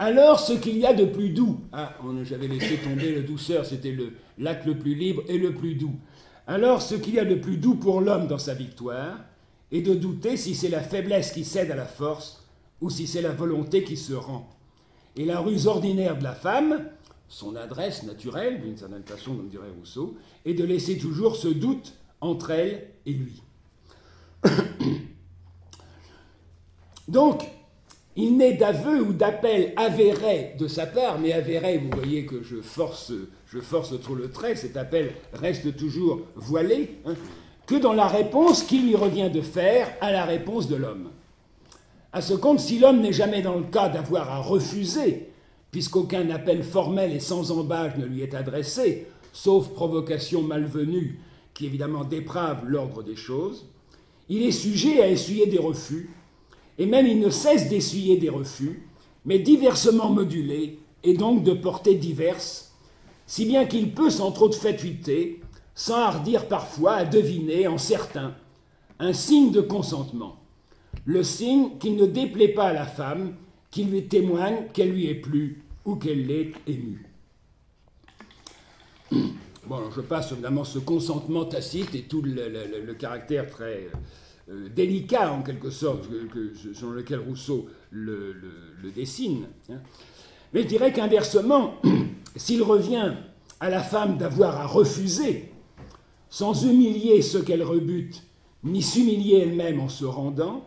Alors, ce qu'il y a de plus doux, ah, j'avais laissé tomber le douceur, c'était l'acte le plus libre et le plus doux. Alors, ce qu'il y a de plus doux pour l'homme dans sa victoire et de douter si c'est la faiblesse qui cède à la force ou si c'est la volonté qui se rend. Et la ruse ordinaire de la femme, son adresse naturelle, d'une certaine façon, comme dirait Rousseau, est de laisser toujours ce doute entre elle et lui. Donc, il n'est d'aveu ou d'appel avéré de sa part, mais avéré, vous voyez que je force, je force trop le trait, cet appel reste toujours voilé, hein, que dans la réponse qui lui revient de faire à la réponse de l'homme. À ce compte, si l'homme n'est jamais dans le cas d'avoir à refuser, puisqu'aucun appel formel et sans embâche ne lui est adressé, sauf provocation malvenue qui évidemment déprave l'ordre des choses, il est sujet à essuyer des refus, et même il ne cesse d'essuyer des refus, mais diversement modulés, et donc de portée diverse, si bien qu'il peut sans trop de fatuité sans hardir parfois à deviner en certains un signe de consentement, le signe qu'il ne déplaît pas à la femme, qui lui témoigne qu'elle lui est plu ou qu'elle l'est émue. Bon, je passe évidemment ce consentement tacite et tout le, caractère très euh, délicat, en quelque sorte, selon lequel Rousseau le, dessine. Hein. Mais je dirais qu'inversement, s'il revient à la femme d'avoir à refuser sans humilier ceux qu'elle rebute, ni s'humilier elle-même en se rendant,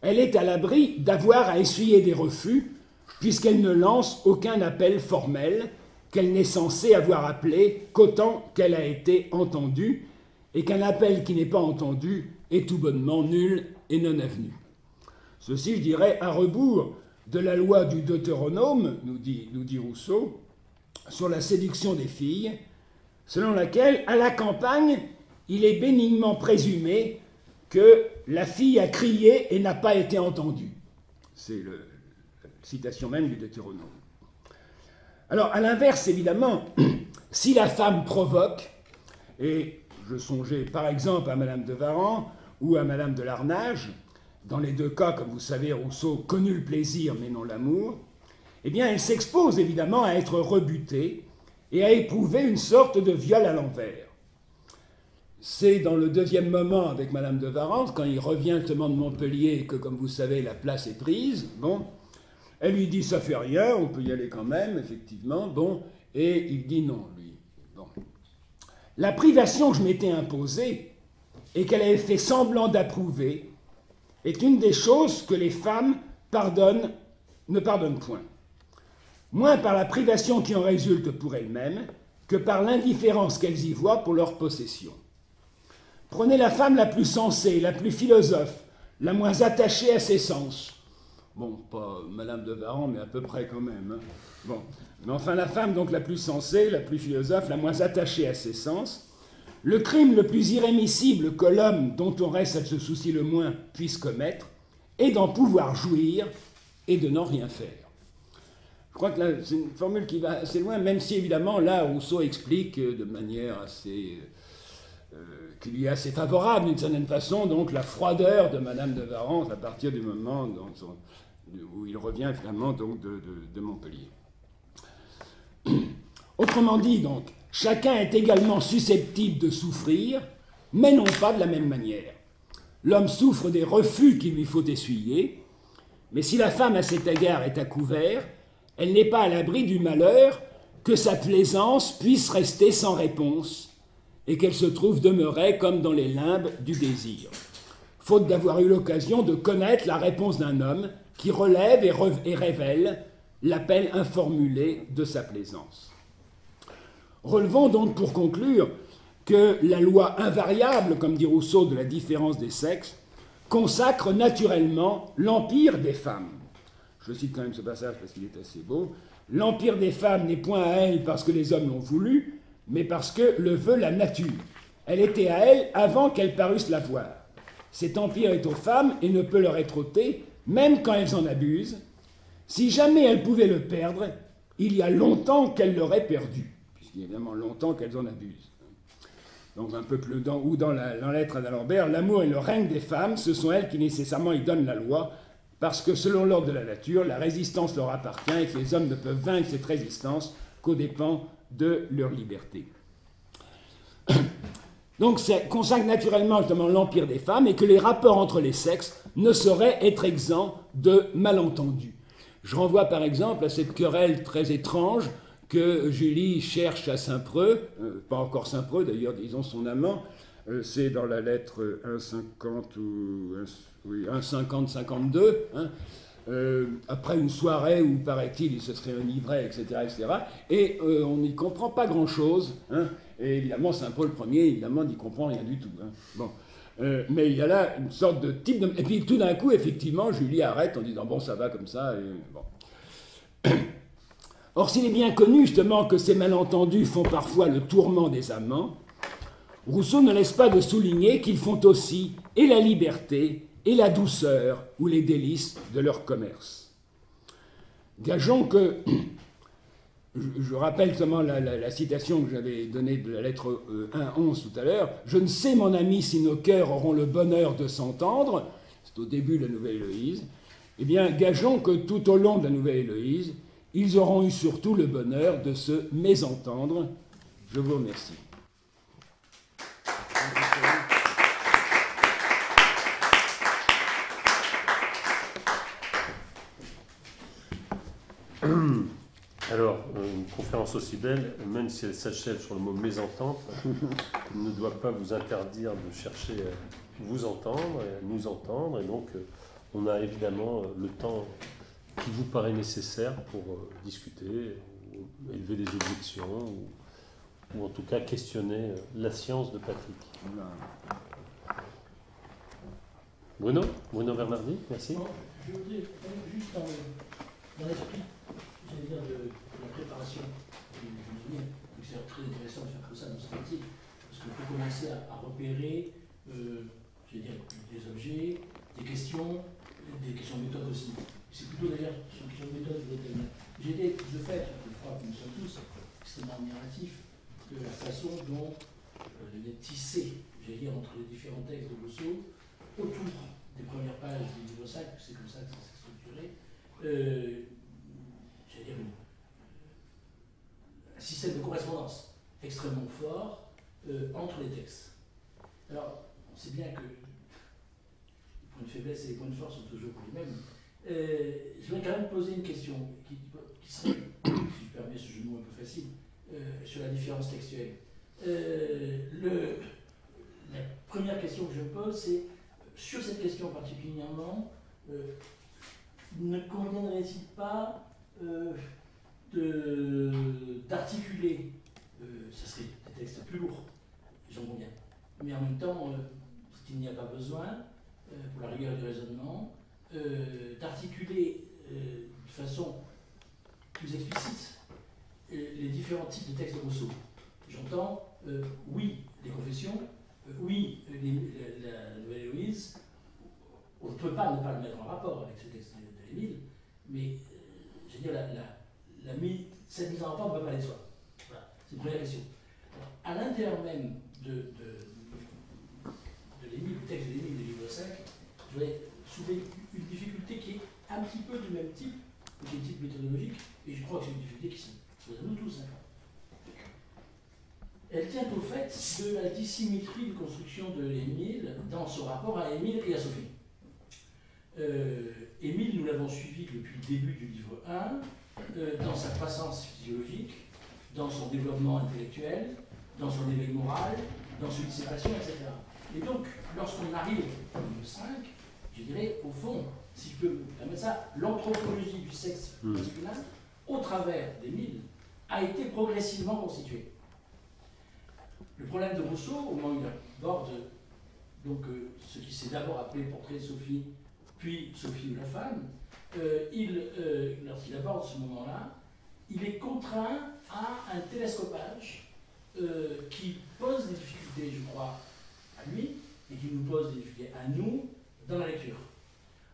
elle est à l'abri d'avoir à essuyer des refus, puisqu'elle ne lance aucun appel formel qu'elle n'est censée avoir appelé qu'autant qu'elle a été entendue, et qu'un appel qui n'est pas entendu est tout bonnement nul et non avenu. Ceci, je dirais, à rebours de la loi du Deutéronome, nous dit, Rousseau, sur la séduction des filles, selon laquelle, à la campagne, il est bénignement présumé que la fille a crié et n'a pas été entendue. C'est la citation même du Deutéronome. Alors, à l'inverse, évidemment, si la femme provoque, et je songeais par exemple à Madame de Varan ou à Madame de Larnage, dans les deux cas, comme vous savez, Rousseau connut le plaisir mais non l'amour, eh bien, elle s'expose évidemment à être rebutée et à éprouver une sorte de viol à l'envers. C'est dans le deuxième moment avec Madame de Varence, quand il revient justement de Montpellier, que comme vous savez, la place est prise. Bon, elle lui dit ça fait rien, on peut y aller quand même, effectivement. Bon, et il dit non. La privation que je m'étais imposée et qu'elle avait fait semblant d'approuver est une des choses que les femmes pardonnent, ne pardonnent point moins par la privation qui en résulte pour elles-mêmes que par l'indifférence qu'elles y voient pour leur possession. Prenez la femme la plus sensée, la plus philosophe, la moins attachée à ses sens. Bon, pas Madame de Varan, mais à peu près quand même. Hein. Bon. Mais enfin, la femme donc la plus sensée, la plus philosophe, la moins attachée à ses sens, le crime le plus irrémissible que l'homme dont on reste à se soucier le moins puisse commettre, est d'en pouvoir jouir et de n'en rien faire. Je crois que c'est une formule qui va assez loin, même si évidemment là, Rousseau explique de manière assez. Euh, qui lui est assez favorable d'une certaine façon, donc la froideur de Madame de Varence à partir du moment où il revient finalement de Montpellier. Autrement dit, donc, chacun est également susceptible de souffrir, mais non pas de la même manière. L'homme souffre des refus qu'il lui faut essuyer, mais si la femme à cet égard est à couvert, elle n'est pas à l'abri du malheur que sa plaisance puisse rester sans réponse et qu'elle se trouve demeurée comme dans les limbes du désir, faute d'avoir eu l'occasion de connaître la réponse d'un homme qui relève et, révèle l'appel informulé de sa plaisance. Relevons donc pour conclure que la loi invariable, comme dit Rousseau, de la différence des sexes, consacre naturellement l'empire des femmes je cite quand même ce passage parce qu'il est assez beau, L'empire des femmes n'est point à elle parce que les hommes l'ont voulu, mais parce que le veut la nature. Elle était à elle avant qu'elle parusse la voir. Cet empire est aux femmes et ne peut leur être ôté, même quand elles en abusent. Si jamais elles pouvaient le perdre, il y a longtemps qu'elles l'auraient perdu, puisqu'il y a évidemment longtemps qu'elles en abusent. Donc un peu plus dans, ou dans la, d'Alembert, l'amour et le règne des femmes, ce sont elles qui nécessairement y donnent la loi, parce que selon l'ordre de la nature, la résistance leur appartient et que les hommes ne peuvent vaincre cette résistance qu'aux dépens de leur liberté. Donc ça consacre naturellement justement l'empire des femmes et que les rapports entre les sexes ne sauraient être exempts de malentendus. Je renvoie par exemple à cette querelle très étrange que Julie cherche à Saint-Preux, euh, pas encore Saint-Preux d'ailleurs, disons son amant, euh, c'est dans la lettre 1,50 ou 1,50-52, hein, euh, après une soirée où, paraît-il, il se serait enivré, etc., etc., et on n'y comprend pas grand-chose, hein, et évidemment, Saint-Paul Ier, évidemment, n'y comprend rien du tout. Hein. Bon. Mais il y a là une sorte de type de... Et puis tout d'un coup, effectivement, Julie arrête en disant, bon, ça va comme ça, bon. Or, s'il est bien connu justement que ces malentendus font parfois le tourment des amants, Rousseau ne laisse pas de souligner qu'ils font aussi et la liberté et la douceur ou les délices de leur commerce. Gageons que, je rappelle seulement la, citation que j'avais donnée de la lettre 1.11 euh, tout à l'heure, Je ne sais, mon ami, si nos cœurs auront le bonheur de s'entendre, c'est au début de la Nouvelle Héloïse, eh bien, gageons que tout au long de la Nouvelle Héloïse, ils auront eu surtout le bonheur de se mésentendre. Je vous remercie. Alors, une conférence aussi belle, même si elle s'achève sur le mot mésentente, ne doit pas vous interdire de chercher à vous entendre et à nous entendre. Et donc, on a évidemment le temps qui vous paraît nécessaire pour euh, discuter, ou élever des objections, ou, en tout cas questionner euh, la science de Patrick. Bruno? Bruno Bernardi, merci. je veux dire, juste j'allais dire, de, la préparation du souvenir, c'est très intéressant de faire comme ça dans métier, parce qu'on peut commencer à, repérer, euh, dire, des objets, des questions, des questions de méthode aussi. C'est plutôt d'ailleurs sur une de méthode J'ai été, de fait, je crois que nous sommes tous extrêmement admiratifs de la façon dont euh, il est tissé, j'allais dire, entre les différents textes de Rousseau, autour des premières pages du livre 5, c'est comme ça que ça s'est structuré, euh, j'allais dire, un système de correspondance extrêmement fort euh, entre les textes. Alors, on sait bien que les points de faiblesse et les points de force sont toujours les mêmes, euh, je vais quand même poser une question qui, serait, si je permets ce jeu de mots un peu facile, euh, sur la différence textuelle. Euh, le, la première question que je pose, c'est sur cette question particulièrement, ne conviendrait-il pas d'articuler, ce serait des textes plus lourds, j'en conviens, mais en même temps, qu'il n'y a pas besoin, pour la rigueur du raisonnement, euh, d'articuler euh, de façon plus explicite euh, les différents types de textes de Rousseau. J'entends, oui, les confessions, oui, la, Nouvelle Héloïse, on ne peut pas ne pas le mettre en rapport avec ce texte de l'Émile, mais je veux dire, la, cette mise en rapport ne peut pas aller soi. Voilà, c'est une première question. à l'intérieur même de, de, de l'Émile, du texte de l'Émile du livre 5, je voudrais soulever une difficulté qui est un petit peu du même type, qui est type méthodologique, et je crois que c'est une difficulté qui se à nous tous. Elle tient au fait de la dissymétrie de construction de Émile dans son rapport à Émile et à Sophie. Euh, Émile, nous l'avons suivi depuis le début du livre 1, euh, dans sa croissance physiologique, dans son développement intellectuel, dans son éveil moral, dans ses passions, etc. Et donc, lorsqu'on arrive au livre 5, je dirais, au fond, si je peux me permettre ça, l'anthropologie du sexe hmm. masculin, au travers des mille, a été progressivement constituée. Le problème de Rousseau, au moment où il aborde donc, euh, ce qui s'est d'abord appelé portrait de Sophie, puis Sophie ou la femme, euh, il, euh, lorsqu'il aborde ce moment-là, il est contraint à un télescopage qui pose des difficultés, je crois, à lui, et qui nous pose des difficultés à nous, dans la lecture.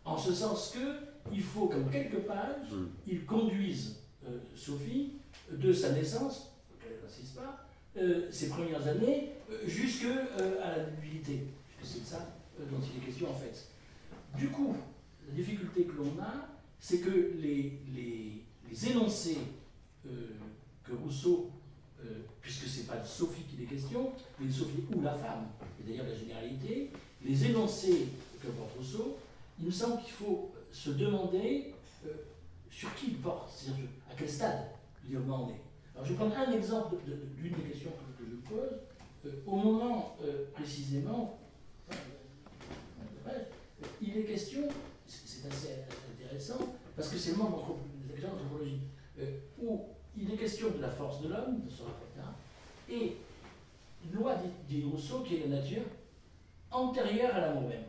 En ce sens que il faut qu'en quelques pages, hmm. il conduise euh, Sophie de sa naissance, qu'elle n'insiste pas, euh, ses premières années, euh, jusque à la nubilité. C'est de ça dont il est question en fait. Du coup, la difficulté que l'on a, c'est que les, les, les, énoncés que Rousseau, puisque ce n'est pas de Sophie qu'il est question, mais de Sophie ou la femme, et d'ailleurs la généralité, les énoncés que porte Rousseau, il me semble qu'il faut se demander euh, sur qui il porte, c'est-à-dire à quel stade du développement on est. Alors je vais prendre un exemple d'une des questions que, je pose. Euh, au moment euh, précisément, il est question, c'est assez intéressant, parce que c'est le moment de l'anthropologie, où il est question de la force de l'homme, de ce rapport-là, et une loi dit Rousseau qui est la nature antérieure à l'amour même.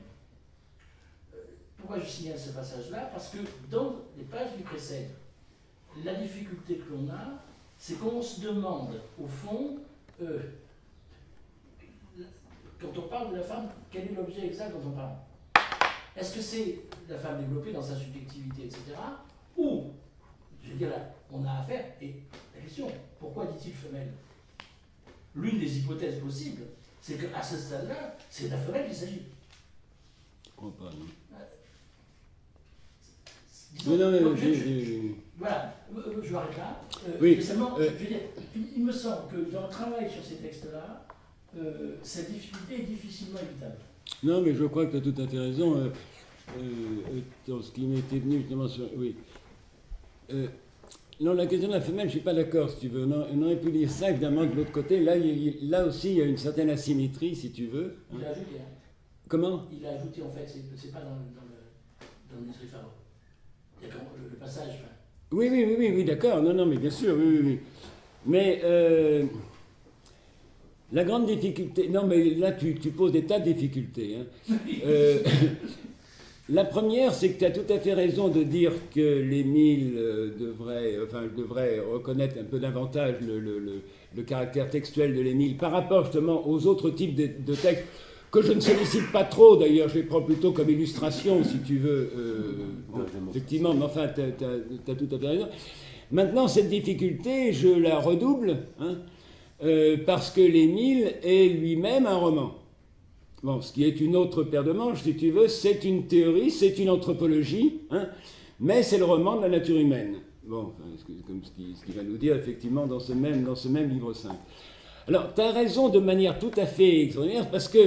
Pourquoi je signale ce passage-là? Parce que dans les pages qui précèdent, la difficulté que l'on a, c'est qu'on se demande, au fond, euh, quand on parle de la femme, quel est l'objet exact dont on parle? Est-ce que c'est la femme développée dans sa subjectivité, etc. Ou, je veux dire, là, on a affaire, et la question, pourquoi dit-il femelle? L'une des hypothèses possibles, c'est qu'à ce stade-là, c'est de la femelle qu'il s'agit. Je crois pas, non? Non, non, mais Voilà, euh, je m'arrête là. Euh, oui. Seulement, euh, je veux dire, il me semble que dans le travail sur ces textes-là, cette difficulté est difficilement évitable. Non, mais je crois que tu as tout à fait raison. dans ce qui m'était venu justement sur. Oui. non, la question de la femelle, je ne suis pas d'accord, si tu veux. On aurait pu dire ça, évidemment, de l'autre côté. Là, il, là aussi, il y a une certaine asymétrie, si tu veux. Il a ajouté. Hein. Comment? Il a ajouté, en fait, c'est pas dans, dans le, dans le le, passage. Oui, oui, oui, oui, oui d'accord. Non, non, mais bien sûr, oui, oui. oui. Mais euh, la grande difficulté. Non, mais là, tu, tu poses des tas de difficultés. Hein. Euh, la première, c'est que tu as tout à fait raison de dire que l'Émile euh, devrait, enfin, devrait reconnaître un peu davantage le, le, le, caractère textuel de l'Émile par rapport justement aux autres types de, de textes que je ne sollicite pas trop d'ailleurs, je les prends plutôt comme illustration si tu veux. Euh, effectivement, mais enfin, tu as, tout à fait raison. Maintenant, cette difficulté, je la redouble, hein, euh, parce que l'Émile est lui-même un roman. Bon, ce qui est une autre paire de manches, si tu veux, c'est une théorie, c'est une anthropologie, hein, mais c'est le roman de la nature humaine. Bon, comme ce qu'il va nous dire effectivement dans ce même, dans ce même livre 5. Alors, tu as raison de manière tout à fait extraordinaire, parce que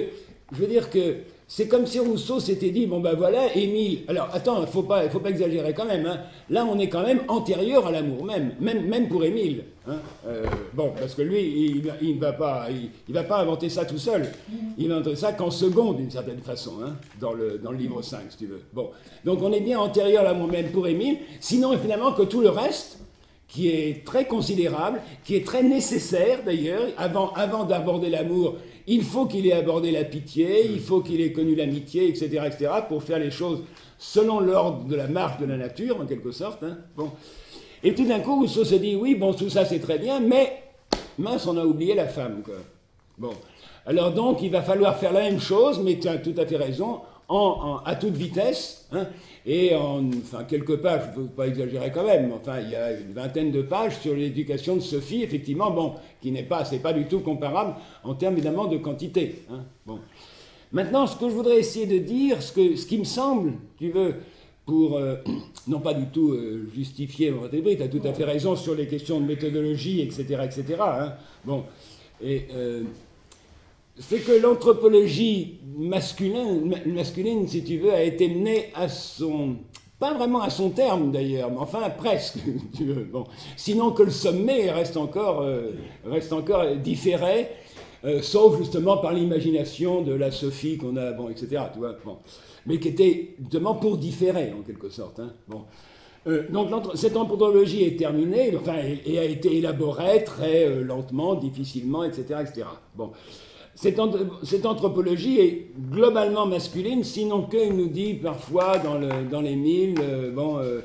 je veux dire que c'est comme si Rousseau s'était dit bon ben voilà, Émile. Alors attends, il faut pas, faut pas exagérer quand même. Hein. Là, on est quand même antérieur à l'amour même, même, même pour Émile. Hein. Euh, bon, parce que lui, il, ne va pas, il, va pas inventer ça tout seul. Il invente ça qu'en seconde, d'une certaine façon, hein, dans le dans le livre 5, si tu veux. Bon, donc on est bien antérieur à l'amour même pour Émile. Sinon, finalement, que tout le reste qui est très considérable, qui est très nécessaire d'ailleurs, avant, avant d'aborder l'amour il faut qu'il ait abordé la pitié, il faut qu'il ait connu l'amitié, etc., etc., pour faire les choses selon l'ordre de la marche de la nature, en quelque sorte. Hein. Bon. Et tout d'un coup, Rousseau se dit, oui, bon, tout ça c'est très bien, mais mince, on a oublié la femme. Quoi. Bon. Alors donc, il va falloir faire la même chose, mais tu as tout à fait raison, à toute vitesse, hein, et en enfin, quelques pages, je ne veux pas exagérer quand même, enfin, il y a une vingtaine de pages sur l'éducation de Sophie, effectivement, bon, qui n'est pas, c'est pas du tout comparable en termes évidemment de quantité. Hein, bon. Maintenant, ce que je voudrais essayer de dire, ce, que, ce qui me semble, tu veux, pour euh, non pas du tout euh, justifier mon tu as tout à fait raison sur les questions de méthodologie, etc., etc. Hein, bon, et euh, c'est que l'anthropologie masculine, masculine, si tu veux, a été menée à son... Pas vraiment à son terme d'ailleurs, mais enfin presque. Tu veux. Bon. Sinon que le sommet reste encore, reste encore différé, sauf justement par l'imagination de la Sophie qu'on a, bon, etc. Tu vois, bon. Mais qui était justement pour différer en quelque sorte. Hein. Bon. Euh, donc cette anthropologie est terminée, enfin, et, a été élaborée très lentement, difficilement, etc., etc. Bon. Cette, anthropologie est globalement masculine, sinon qu'il nous dit parfois dans, le, dans les mille, euh, bon, euh,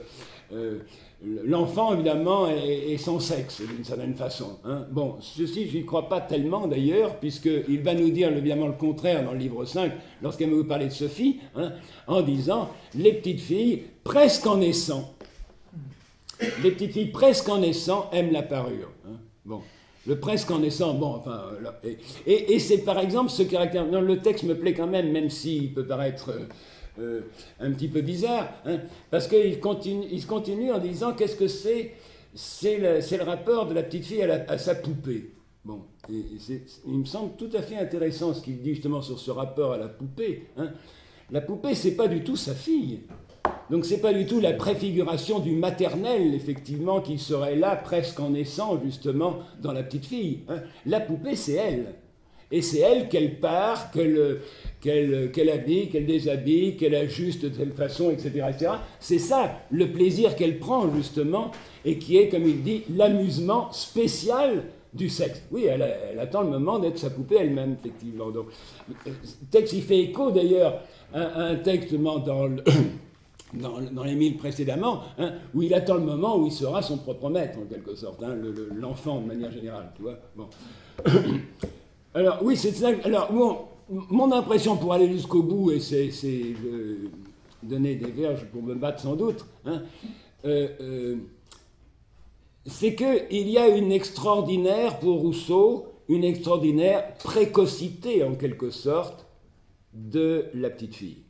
euh, l'enfant évidemment est, sans sexe d'une certaine façon. Hein. Bon, ceci je n'y crois pas tellement d'ailleurs, puisqu'il va nous dire évidemment le contraire dans le livre 5, lorsqu'elle va vous parler de Sophie, hein, en disant les petites filles, presque en naissant, les petites filles presque en naissant aiment la parure. Hein. Bon. Le presque en naissant, bon, enfin, et, et, c'est par exemple ce caractère. Non, le texte me plaît quand même, même s'il peut paraître euh, euh, un petit peu bizarre, hein, parce qu'il continue, il continue en disant qu'est-ce que c'est C'est le, rapport de la petite fille à, sa poupée. Bon, il me semble tout à fait intéressant ce qu'il dit justement sur ce rapport à la poupée. Hein. La poupée, c'est pas du tout sa fille. Donc c'est pas du tout la préfiguration du maternel, effectivement, qui serait là presque en naissant, justement, dans la petite fille. Hein. La poupée, c'est elle. Et c'est elle qu'elle part, qu'elle habille, qu'elle déshabille, qu'elle ajuste de telle façon, etc. C'est ça le plaisir qu'elle prend, justement, et qui est, comme il dit, l'amusement spécial du sexe. Oui, elle, attend le moment d'être sa poupée elle-même, effectivement. Donc, le texte, il fait écho d'ailleurs à, un texte dans dans, les mille précédemment, hein, où il attend le moment où il sera son propre maître, en quelque sorte, hein, l'enfant de manière générale, tu vois. Alors, oui, c'est ça. Alors, mon impression pour aller jusqu'au bout, et c'est donner des verges pour me battre sans doute, hein, euh, euh, c'est qu'il y a une extraordinaire, pour Rousseau, une extraordinaire précocité, en quelque sorte, de la petite fille.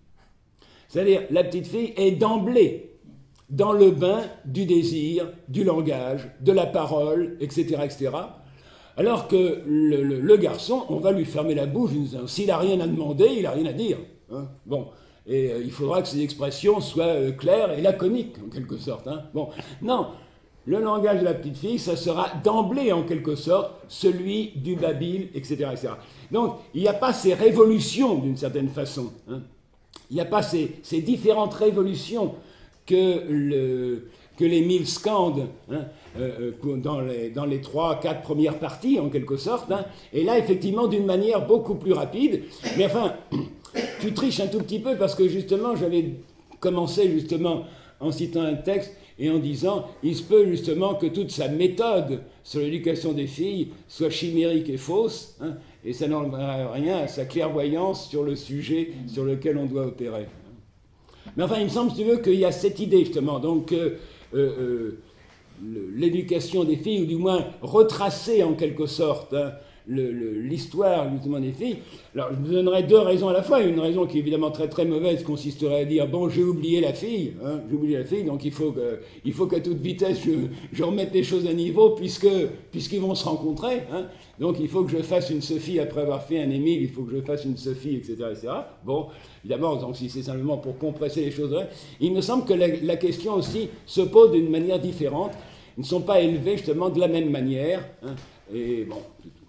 C'est-à-dire, la petite fille est d'emblée dans le bain du désir, du langage, de la parole, etc., etc., alors que le, garçon, on va lui fermer la bouche, s'il n'a rien à demander, il n'a rien à dire. Hein. bon, et euh, il faudra que ses expressions soient euh, claires et laconiques, en quelque sorte. Hein. bon, non, le langage de la petite fille, ça sera d'emblée, en quelque sorte, celui du babil, etc. etc. Donc, il n'y a pas ces révolutions, d'une certaine façon. Hein. Il n'y a pas ces, différentes révolutions que, le, que les mille scandent. Euh, euh, dans, les, dans les trois, quatre premières parties, en quelque sorte. Hein. Et là, effectivement, d'une manière beaucoup plus rapide. Mais enfin, tu triches un tout petit peu parce que justement, j'avais commencé justement en citant un texte et en disant il se peut justement que toute sa méthode sur l'éducation des filles soit chimérique et fausse, hein, et ça n'enlève rien à sa clairvoyance sur le sujet sur lequel on doit opérer. Mais enfin, il me semble, si tu veux, qu'il y a cette idée justement. Donc, euh, l'éducation des filles, ou du moins retracer en quelque sorte hein, l'histoire justement des filles. Alors je vous donnerai deux raisons à la fois. Une raison qui est évidemment très très mauvaise consisterait à dire bon j'ai oublié la fille, hein, j'ai oublié la fille, donc il faut que, faut qu'à toute vitesse je, remette les choses à niveau puisque puisqu'ils vont se rencontrer. Hein. Donc il faut que je fasse une Sophie après avoir fait un Émile, il faut que je fasse une Sophie, etc. etc. Bon, évidemment, donc si c'est simplement pour compresser les choses, il me semble que la question aussi se pose d'une manière différente ne sont pas élevés justement de la même manière. Hein. et bon, c'est tout.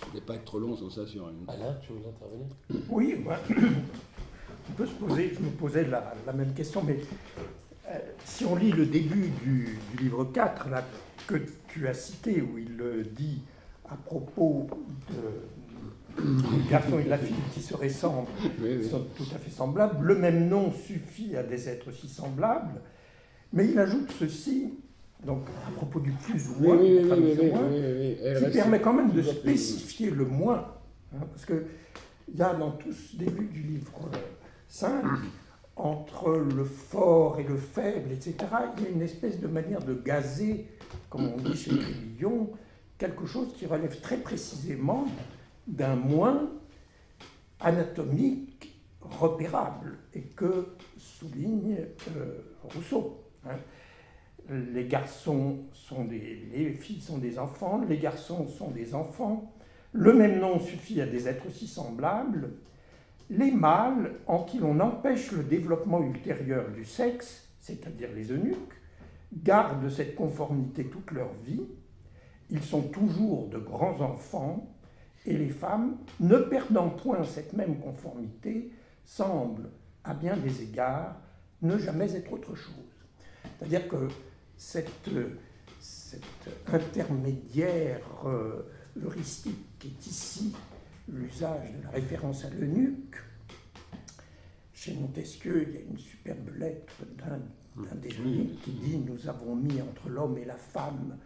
Je ne vais pas être trop long sur ça sur une. Alain, tu veux intervenir? Oui, on peut se poser, je me posais la, même question, mais euh, si on lit le début du, livre 4, là, que tu as cité, où il dit à propos de, du garçon et de la fille qui se ressemblent, sont tout à fait semblables, le même nom suffit à des êtres si semblables, mais il ajoute ceci, donc à propos du plus ou moins, qui permet quand même de spécifier le moins, hein, parce qu'il y a dans tout ce début du livre 5, entre le fort et le faible, etc., il y a une espèce de manière de gazer, comme on dit chez les quelque chose qui relève très précisément d'un moins anatomique repérable, et que souligne euh, Rousseau. Hein les garçons sont des, les filles sont des enfants, les garçons sont des enfants. Le même nom suffit à des êtres si semblables. Les mâles, en qui l'on empêche le développement ultérieur du sexe, c'est-à-dire les eunuques, gardent cette conformité toute leur vie. Ils sont toujours de grands enfants, et les femmes, ne perdant point cette même conformité, semblent, à bien des égards, ne jamais être autre chose. C'est-à-dire que cette, intermédiaire euh, heuristique qui est ici l'usage de la référence à l'eunuque. Chez Montesquieu, il y a une superbe lettre d'un des eunuques qui dit Nous avons mis entre l'homme et la femme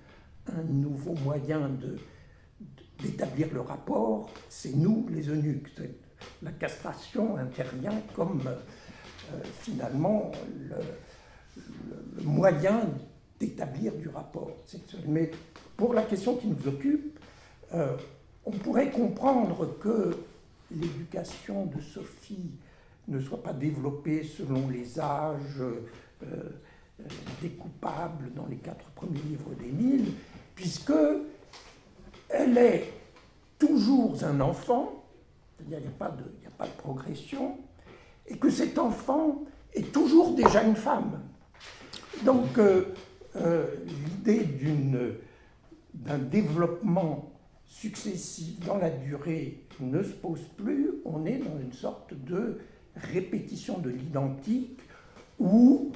un nouveau moyen d'établir le rapport, c'est nous les eunuques. La castration intervient comme euh, finalement le, le moyen d'établir du rapport sexuel. Mais pour la question qui nous occupe, euh, on pourrait comprendre que l'éducation de Sophie ne soit pas développée selon les âges euh, euh, découpables dans les quatre premiers livres d'Émile, puisque qu'elle est toujours un enfant, c'est-à-dire il n'y a, a pas de progression, et que cet enfant est toujours déjà une femme. Donc euh, l'idée d'un développement successif dans la durée ne se pose plus, on est dans une sorte de répétition de l'identique où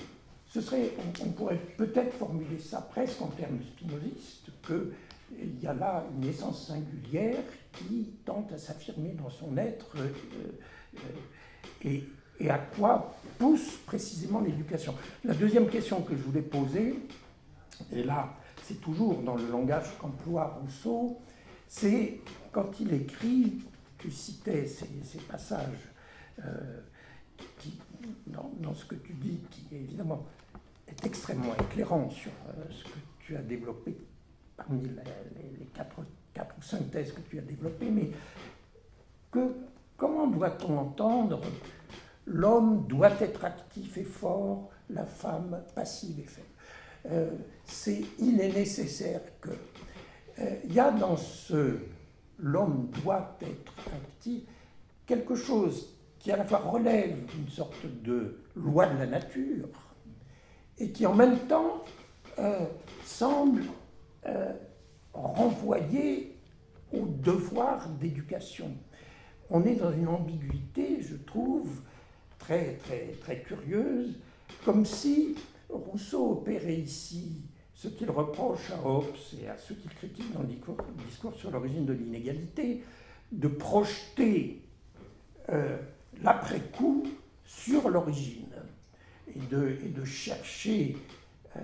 ce serait, on, on pourrait peut-être formuler ça presque en termes spinozistes, qu'il y a là une essence singulière qui tente à s'affirmer dans son être euh, euh, et, et à quoi pousse précisément l'éducation. La deuxième question que je voulais poser, et là c'est toujours dans le langage qu'emploie Rousseau, c'est quand il écrit, tu citais ces, ces passages euh, qui, dans, dans ce que tu dis, qui évidemment est extrêmement éclairant sur euh, ce que tu as développé parmi les, les- les quatre, quatre ou cinq thèses que tu as développées, mais que, comment doit-on entendre l'homme doit être actif et fort, la femme passive et faible Euh, c'est, Il est nécessaire que euh, il y a dans ce l'homme doit être actif quelque chose qui à la fois relève d'une sorte de loi de la nature et qui en même temps euh, semble renvoyer au devoir d'éducation. On est dans une ambiguïté, je trouve, très, très, très curieuse, comme si Rousseau opérait ici ce qu'il reproche à Hobbes et à ceux qu'il critique dans le discours, sur l'origine de l'inégalité, de projeter euh, l'après-coup sur l'origine et de, chercher euh,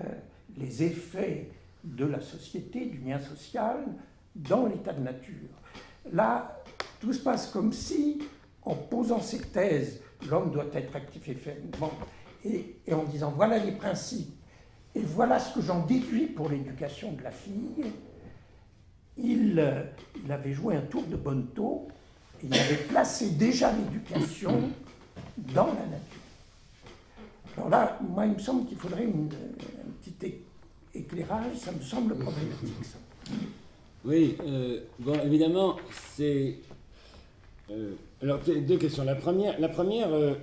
les effets de la société, du lien social, dans l'état de nature. Là, tout se passe comme si, en posant ces thèses, l'homme doit être actif et faible, bon, et, en disant voilà les principes, et voilà ce que j'en déduis pour l'éducation de la fille, il, euh, il avait joué un tour de bonneteau, et il avait placé déjà l'éducation dans la nature. Alors là, moi, il me semble qu'il faudrait une- un petit éclairage, ça me semble problématique. ça. Oui, euh, bon, évidemment, c'est. euh, alors, deux questions. La première, euh,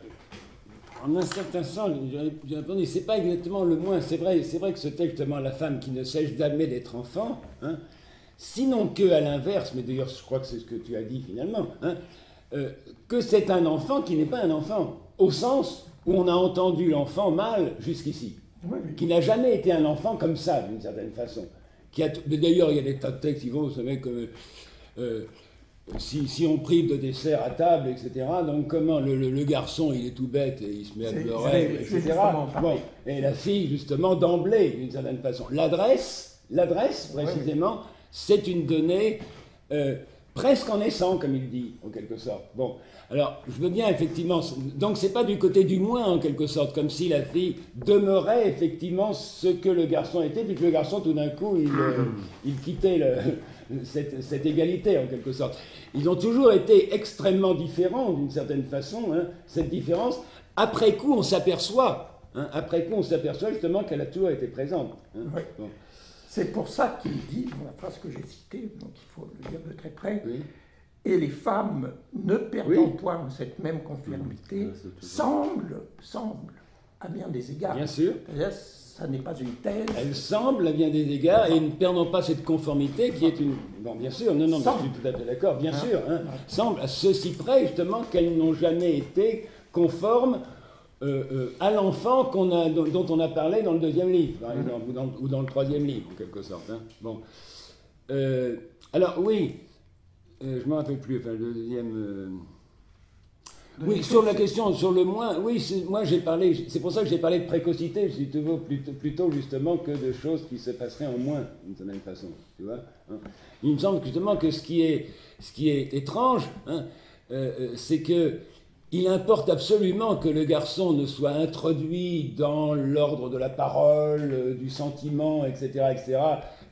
en un certain sens, j'ai répondu, c'est pas exactement le moins. C'est vrai, c'est vrai que ce texte demande la femme qui ne cesse jamais d'être enfant, hein, sinon que à l'inverse, mais d'ailleurs, je crois que c'est ce que tu as dit finalement, hein, euh, que c'est un enfant qui n'est pas un enfant, au sens où on a entendu l'enfant mal jusqu'ici Oui, oui. qui n'a jamais été un enfant comme ça, d'une certaine façon. D'ailleurs, il y a des tas de textes qui vont, vous savez, comme euh, si, si on prive de dessert à table, etc., donc comment le, le- le garçon, il est tout bête et il se met à pleurer, etc. Bon, et la fille, justement, d'emblée, d'une certaine façon. L'adresse, l'adresse, précisément, c'est une donnée euh, presque en naissant, comme il dit, en quelque sorte. Bon, alors, je veux bien, effectivement, donc c'est pas du côté du moins, en quelque sorte, comme si la fille demeurait, effectivement, ce que le garçon était, puis que le garçon, tout d'un coup, il, euh, il quittait le- cette, cette égalité, en quelque sorte. Ils ont toujours été extrêmement différents, d'une certaine façon, hein, cette différence. Après coup, on s'aperçoit, hein, après coup, on s'aperçoit justement qu'elle a toujours été présente. hein. Oui. Bon, C'est pour ça qu'il dit, dans la phrase que j'ai citée, donc il faut le dire de très près, oui. et les femmes, ne perdant Oui. point cette même conformité, tout. semblent, semblent, à bien des égards, Bien sûr. Ça n'est pas une thèse, Elle semble, à bien des égards, et ne perdant pas cette conformité qui est une. Bon, bien sûr, non, non, je suis tout à fait d'accord, bien Hein sûr. hein, semble à ceci près, justement, qu'elles n'ont jamais été conformes euh, euh, à l'enfant qu'on a, dont, dont on a parlé dans le deuxième livre, par exemple, ou, dans, ou dans le troisième livre, en quelque sorte. hein. Bon. Euh, alors, oui, je ne me rappelle plus, enfin, le deuxième. Oui, sur la question, sur le moins, oui, moi j'ai parlé, c'est pour ça que j'ai parlé de précocité, je dis toujours plutôt, plutôt justement que de choses qui se passeraient en moins, d'une certaine façon, tu vois. hein. Il me semble justement que ce qui est, ce qui est étrange, hein, euh, euh, c'est que il importe absolument que le garçon ne soit introduit dans l'ordre de la parole, euh, du sentiment, etc., etc.,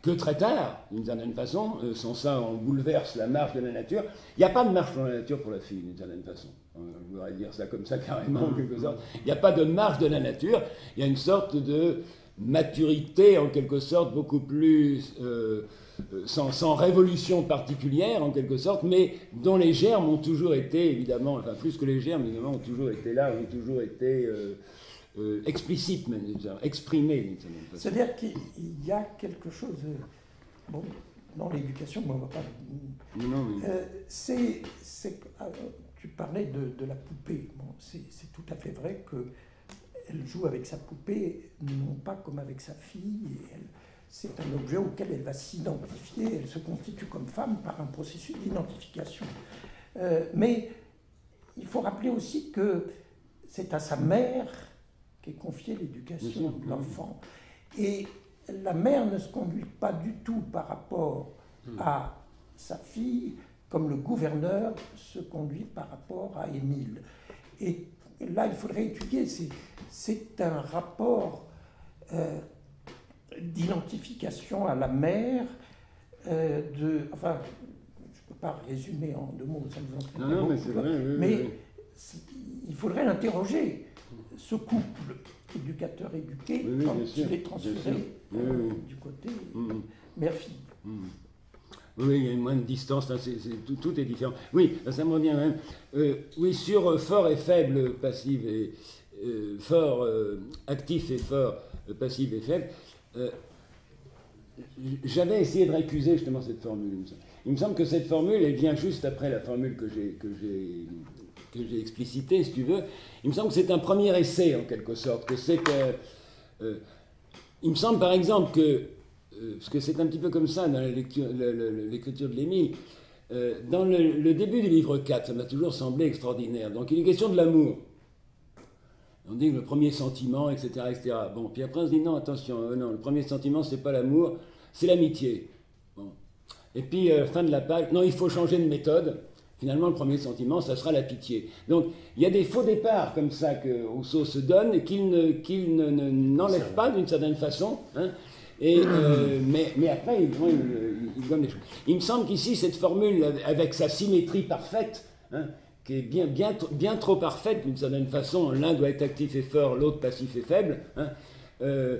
que très tard, d'une certaine façon. Euh, sans ça, on bouleverse la marche de la nature. Il n'y a pas de marche dans la nature pour la fille, d'une certaine façon. Euh, Je voudrais dire ça comme ça carrément, en quelque sorte. Il n'y a pas de marche de la nature. Il y a une sorte de maturité en quelque sorte beaucoup plus sans, sans, révolution particulière en quelque sorte, mais dont les germes ont toujours été évidemment, enfin plus que les germes évidemment ont toujours été là, ont toujours été euh, explicite, même, exprimé C'est-à-dire qu'il y a quelque chose. Bon, dans l'éducation, on va pas. Non, euh, c'est, ah, tu parlais de, la poupée. Bon, c'est, tout à fait vrai que elle joue avec sa poupée, non pas comme avec sa fille. C'est un objet auquel elle va s'identifier. Elle se constitue comme femme par un processus d'identification. Euh, mais il faut rappeler aussi que c'est à sa mère qui est confiée l'éducation de l'enfant. Et la mère ne se conduit pas du tout par rapport hmm. à sa fille comme le gouverneur se conduit par rapport à Émile. Et là, il faudrait étudier, c'est un rapport euh, d'identification à la mère, euh, de, enfin, je ne peux pas résumer en deux mots, ça nous non, mais, vrai, mais il faudrait l'interroger ce couple éducateur-éduqué, quand il est transféré euh, du côté mm, mm. mère-fille. Mm. Oui, il y a moins de distance, tout, est différent. Oui, ça me revient même. Euh, oui, sur euh, fort et faible, passif et fort, actif et fort, passif et faible, j'avais essayé de récuser justement cette formule. Il me semble que cette formule, elle vient juste après la formule que j'ai que j'ai explicité, si tu veux, il me semble que c'est un premier essai, en quelque sorte, que c'est. Euh, il me semble, par exemple, que... Euh, parce que c'est un petit peu comme ça dans l'écriture de l'Émile, euh, dans le, début du livre 4, ça m'a toujours semblé extraordinaire. Donc il est question de l'amour. On dit que le premier sentiment, etc., etc. Bon, puis après on se dit non, attention, non, le premier sentiment, c'est pas l'amour, c'est l'amitié. Bon. Et puis, fin de la page, non, il faut changer de méthode finalement, le premier sentiment, ça sera la pitié. Donc, il y a des faux départs comme ça que Rousseau se donne et qu'il n'enlève ne, pas d'une certaine façon. Hein. et, euh, mais, mais, après, il, il, donne les choses. Il me semble qu'ici, cette formule, avec sa symétrie parfaite, hein, qui est bien, bien, bien trop parfaite d'une certaine façon, l'un doit être actif et fort, l'autre passif et faible, hein, euh,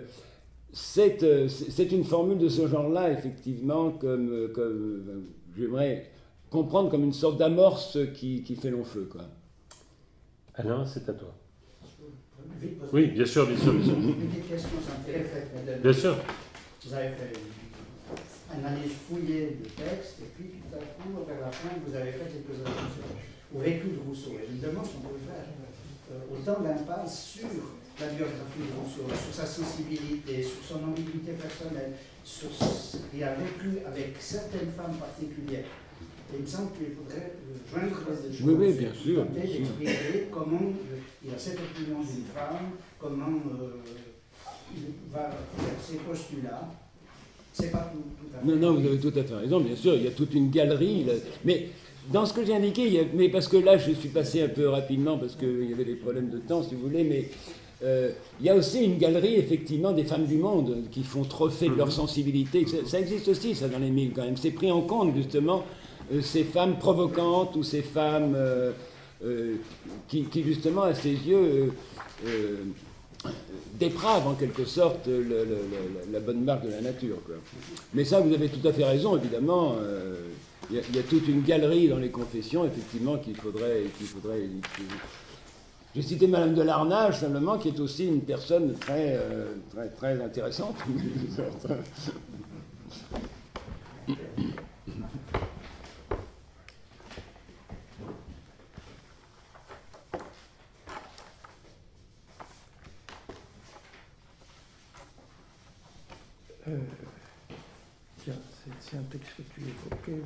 euh, c'est une formule de ce genre-là, effectivement, comme, comme j'aimerais comprendre comme une sorte d'amorce qui, qui, fait long feu. Quoi. Alain, c'est à toi. Oui, bien sûr, bien sûr, bien sûr. Une petite question, ça me fait Bien sûr. Vous avez fait une analyse fouillée du texte, et puis tout à coup, vers la fin, vous avez fait quelques ajouts au vécu de Rousseau. Et je me demande si on peut faire euh, autant d'impasse sur la biographie de Rousseau, sur sa sensibilité, sur son ambiguïté personnelle, sur ce qu'il a vécu avec certaines femmes particulières il me semble qu'il faudrait joindre les choses. Oui, oui, bien sûr. Bien expliquer comment il a cette opinion d'une femme, comment euh, il va faire ces postulats. C'est pas tout, tout à fait. Non, non, vous avez tout à fait raison, bien sûr, il y a toute une galerie. Mais dans ce que j'ai indiqué, mais parce que là, je suis passé un peu rapidement, parce qu'il y avait des problèmes de temps, si vous voulez, mais euh, il y a aussi une galerie, effectivement, des femmes du monde qui font trophée de leur mhm. sensibilité. Ça, ça existe aussi, ça, dans les milles, quand même. C'est pris en compte, justement, euh, ces femmes provocantes ou ces femmes euh, euh, qui, justement, à ses yeux, dépravent en quelque sorte la bonne marque de la nature. Mais ça, vous avez tout à fait raison, évidemment. Il y, a toute une galerie dans les confessions, effectivement, qu'il faudrait, faudrait J'ai cité Madame de Larnage, simplement, qui est aussi une personne très, très, très intéressante. Euh, tiens, un texte que tu évoquais.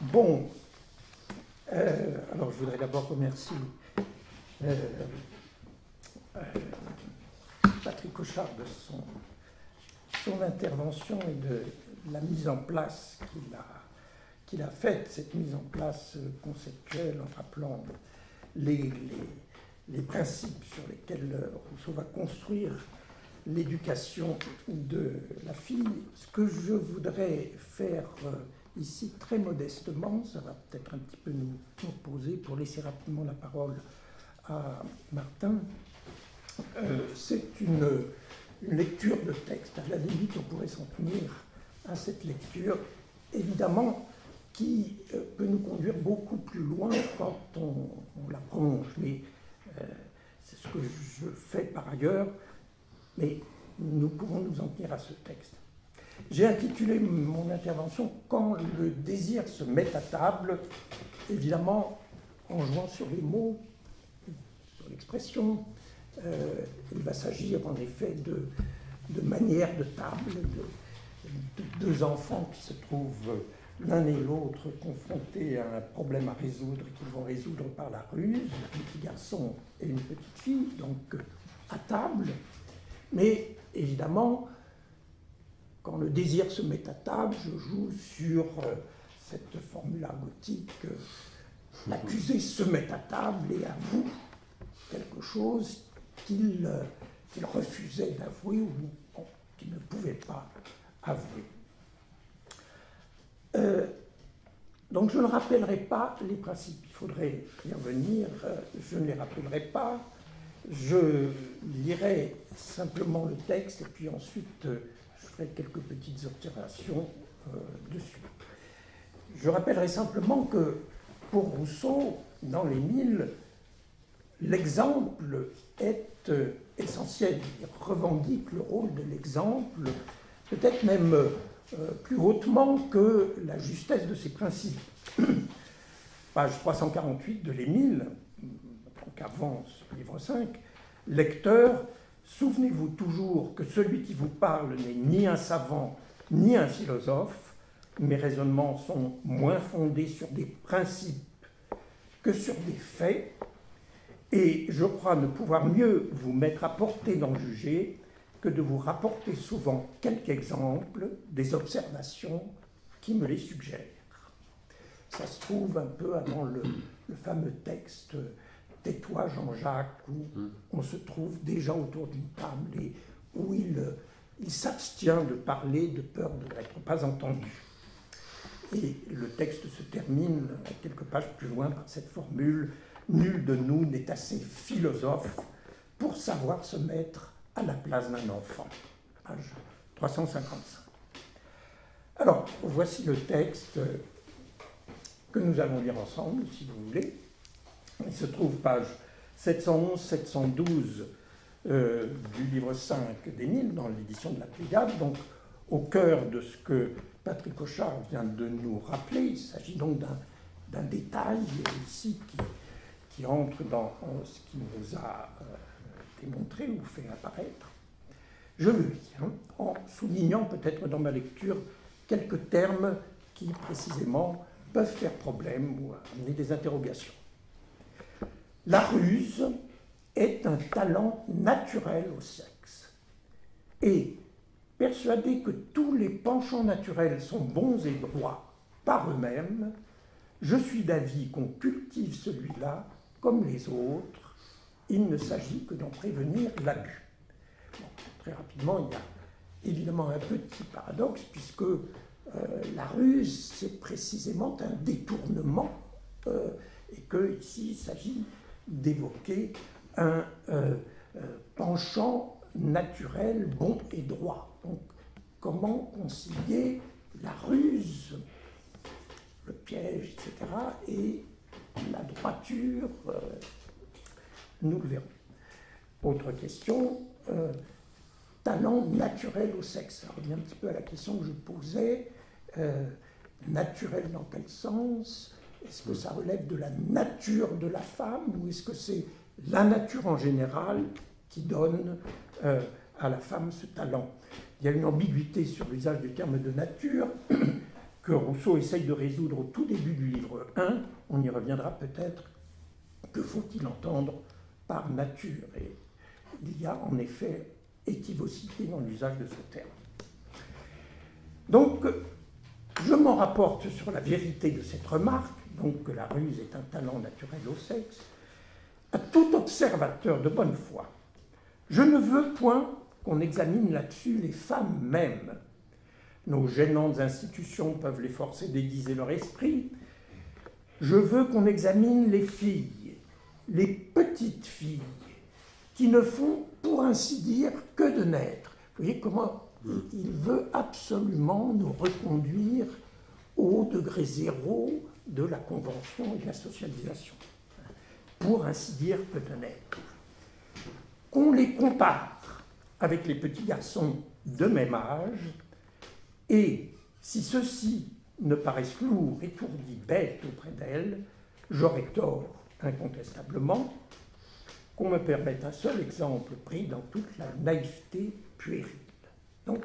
Bon, euh, alors je voudrais d'abord remercier euh, Patrick Cochard de son, intervention et de la mise en place qu'il a, qu'il a faite, cette mise en place conceptuelle en rappelant les, les, les principes sur lesquels Rousseau va construire l'éducation de la fille. Ce que je voudrais faire euh, ici très modestement, ça va peut-être un petit peu nous poser pour laisser rapidement la parole à Martin, euh, c'est une, lecture de texte. À la limite, on pourrait s'en tenir à cette lecture, évidemment, qui euh, peut nous conduire beaucoup plus loin quand on, la prolonge. Mais c'est ce que je fais par ailleurs, mais nous pouvons nous en tenir à ce texte. J'ai intitulé mon intervention Quand le désir se met à table, évidemment en jouant sur les mots, sur l'expression. Euh, il va s'agir en effet de, de manière de table, de, deux enfants qui se trouvent l'un et l'autre confrontés à un problème à résoudre qu'ils vont résoudre par la ruse, un petit garçon et une petite fille, donc à table. Mais évidemment, quand le désir se met à table, je joue sur euh, cette formule gothique euh, l'accusé se met à table et avoue quelque chose qu'il euh, refusait d'avouer ou qu'il ne pouvait pas avouer. donc je ne rappellerai pas les principes, il faudrait y revenir, je ne les rappellerai pas, je lirai simplement le texte et puis ensuite ferai quelques petites observations euh, dessus. Je rappellerai simplement que pour Rousseau, dans les mille, l'exemple est euh, essentiel. Il revendique le rôle de l'exemple, peut-être même euh, plus hautement que la justesse de ses principes. Page 348 de l'Émile, donc avant ce livre 5, lecteur, Souvenez-vous toujours que celui qui vous parle n'est ni un savant ni un philosophe. Mes raisonnements sont moins fondés sur des principes que sur des faits, et je crois ne pouvoir mieux vous mettre à portée d'en juger que de vous rapporter souvent quelques exemples des observations qui me les suggèrent. Ça se trouve un peu avant le, le fameux texte Tais-toi, Jean-Jacques, où hmm. on se trouve déjà autour d'une table et où il, il s'abstient de parler de peur de n'être pas entendu. Et le texte se termine quelques pages plus loin par cette formule Nul de nous n'est assez philosophe pour savoir se mettre à la place d'un enfant. Page 355. Alors, voici le texte que nous allons lire ensemble, si vous voulez. Il se trouve page 711-712 euh, du livre 5 d'Émile, dans l'édition de la Pléiade, donc au cœur de ce que Patrick Cochard vient de nous rappeler. Il s'agit donc d'un détail ici qui, entre dans ce qu'il nous a euh, démontré ou fait apparaître. Je le lis, hein, en soulignant peut-être dans ma lecture quelques termes qui précisément peuvent faire problème ou amener des interrogations. La ruse est un talent naturel au sexe. Et persuadé que tous les penchants naturels sont bons et droits par eux-mêmes, je suis d'avis qu'on cultive celui-là comme les autres. Il ne s'agit que d'en prévenir l'abus. très rapidement, il y a évidemment un petit paradoxe, puisque euh, la ruse, c'est précisément un détournement, euh, et que ici, il s'agit d'évoquer un euh, euh, penchant naturel bon et droit. Donc, comment concilier la ruse, le piège, etc., et la droiture euh, Nous le verrons. Autre question, talent naturel au sexe. Ça revient un petit peu à la question que je posais. naturel dans quel sens est-ce que ça relève de la nature de la femme ou est-ce que c'est la nature en général qui donne euh, à la femme ce talent? Il y a une ambiguïté sur l'usage du terme de nature que Rousseau essaye de résoudre au tout début du livre 1. On y reviendra peut-être. Que faut-il entendre par nature? Et il y a en effet équivocité dans l'usage de ce terme. Donc, je m'en rapporte sur la vérité de cette remarque donc que la ruse est un talent naturel au sexe, à tout observateur de bonne foi. Je ne veux point qu'on examine là-dessus les femmes mêmes. Nos gênantes institutions peuvent les forcer d'aiguiser leur esprit. Je veux qu'on examine les filles, les petites filles, qui ne font, pour ainsi dire, que de naître. Vous voyez comment il veut absolument nous reconduire au degré zéro de la convention et de la socialisation, pour ainsi dire de naître. Qu'on les compare avec les petits garçons de même âge, et si ceux-ci ne paraissent lourds, étourdis, bêtes auprès d'elle, j'aurais tort incontestablement, qu'on me permette un seul exemple pris dans toute la naïveté puérile. Donc,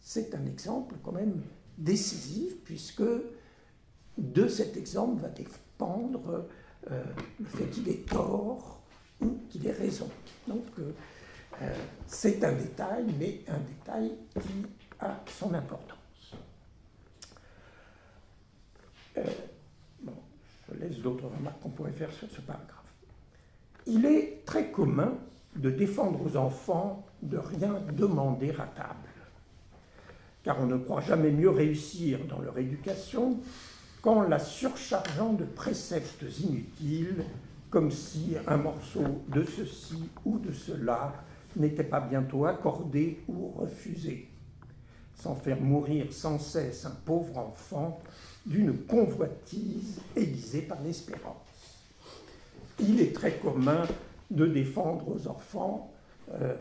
c'est un exemple quand même décisif, puisque de cet exemple va dépendre euh, le fait qu'il ait tort ou qu'il ait raison. Donc, euh, euh, c'est un détail, mais un détail qui a son importance. je laisse d'autres remarques qu'on pourrait faire sur ce paragraphe. Il est très commun de défendre aux enfants de rien demander à table, car on ne croit jamais mieux réussir dans leur éducation qu'en la surchargeant de préceptes inutiles, comme si un morceau de ceci ou de cela n'était pas bientôt accordé ou refusé, sans faire mourir sans cesse un pauvre enfant d'une convoitise aiguisée par l'espérance. Il est très commun de défendre aux enfants, euh,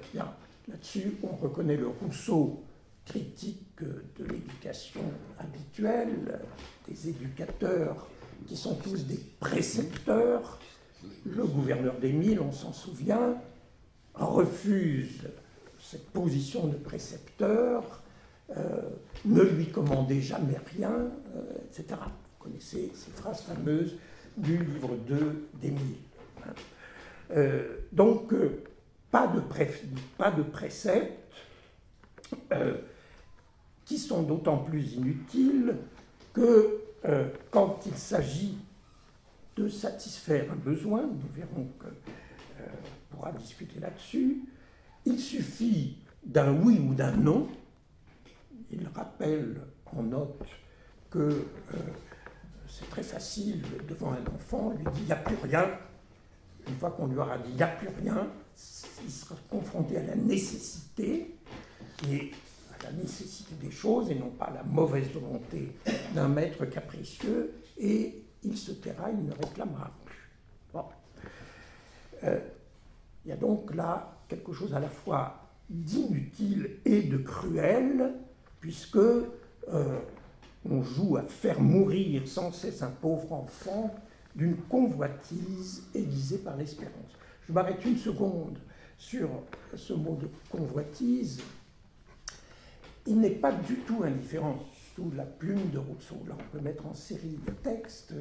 là-dessus on reconnaît le Rousseau critique de l'éducation habituelle, des éducateurs qui sont tous des précepteurs. Le gouverneur d'Émile, on s'en souvient, refuse cette position de précepteur, euh, ne lui commandez jamais rien, euh, etc. Vous connaissez ces phrases fameuses du livre 2 d'Émile. Hein. Euh, donc, pas de, pas de préceptes qui sont d'autant plus inutiles que quand il s'agit de satisfaire un besoin, nous verrons qu'on pourra discuter là-dessus, il suffit d'un oui ou d'un non il rappelle en note que euh, c'est très facile devant un enfant, lui dit il n'y a plus rien. Une fois qu'on lui aura dit il n'y a plus rien, il sera confronté à la nécessité et la nécessité des choses et non pas la mauvaise volonté d'un maître capricieux et il se taira, il ne réclamera plus. Euh, il y a donc là quelque chose à la fois d'inutile et de cruel puisque euh, on joue à faire mourir sans cesse un pauvre enfant d'une convoitise aiguisée par l'espérance. Je m'arrête une seconde sur ce mot de convoitise. Il n'est pas du tout indifférent sous la plume de Rousseau. Là, on peut mettre en série des textes.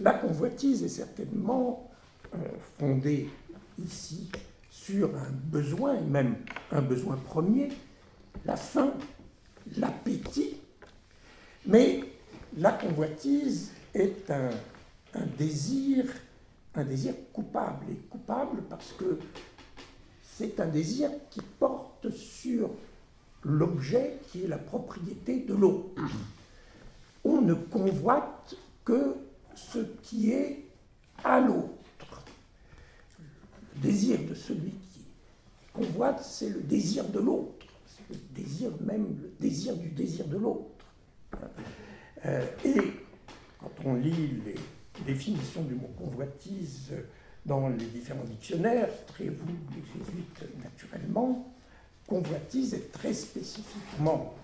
La convoitise est certainement euh, fondée ici sur un besoin, même un besoin premier, la faim, l'appétit, mais la convoitise est un, désir, un désir coupable, et coupable parce que c'est un désir qui porte sur l'objet qui est la propriété de l'autre. On ne convoite que ce qui est à l'autre. Le désir de celui qui convoite, c'est le désir de l'autre le désir même, le désir du désir de l'autre. Euh, et quand on lit les définitions du mot convoitise dans les différents dictionnaires, très vous les jésuites naturellement, convoitise est très spécifiquement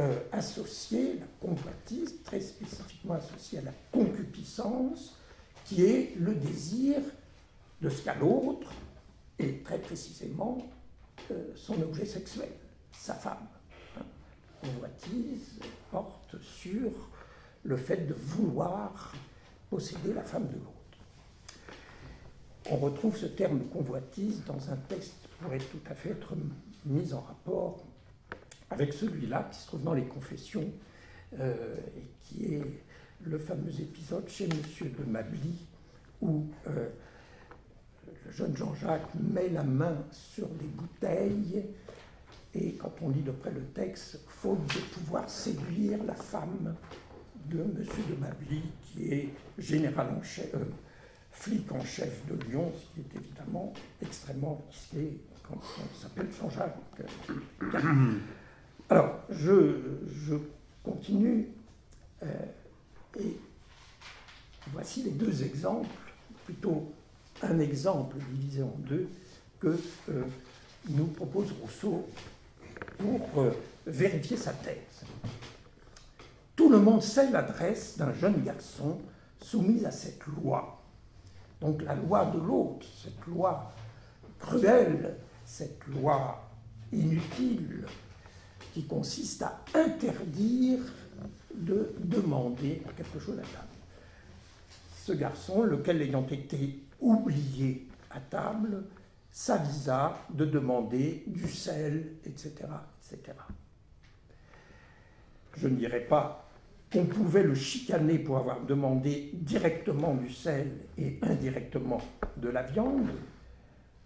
euh, associée, la convoitise, très spécifiquement associée à la concupiscence, qui est le désir de ce qu'a l'autre, et très précisément euh, son objet sexuel sa femme. Convoitise porte sur le fait de vouloir posséder la femme de l'autre. On retrouve ce terme convoitise dans un texte qui pourrait tout à fait être mis en rapport avec celui-là qui se trouve dans les confessions euh, et qui est le fameux épisode chez Monsieur de Mably où euh, le jeune Jean-Jacques met la main sur des bouteilles et quand on lit de près le texte, faute de pouvoir séduire la femme de M. de Mably, qui est général en chef, euh, flic en chef de Lyon, ce qui est évidemment extrêmement risqué s'appelle Jean-Jacques. Alors, je, continue. euh, et voici les deux exemples, plutôt un exemple divisé en deux, que euh, nous propose Rousseau pour euh, vérifier sa thèse. Tout le monde sait l'adresse d'un jeune garçon soumis à cette loi. Donc la loi de l'autre, cette loi cruelle, cette loi inutile, qui consiste à interdire de demander quelque chose à table. Ce garçon, lequel ayant été oublié à table, s'avisa de demander du sel, etc., etc. Je ne dirais pas qu'on pouvait le chicaner pour avoir demandé directement du sel et indirectement de la viande.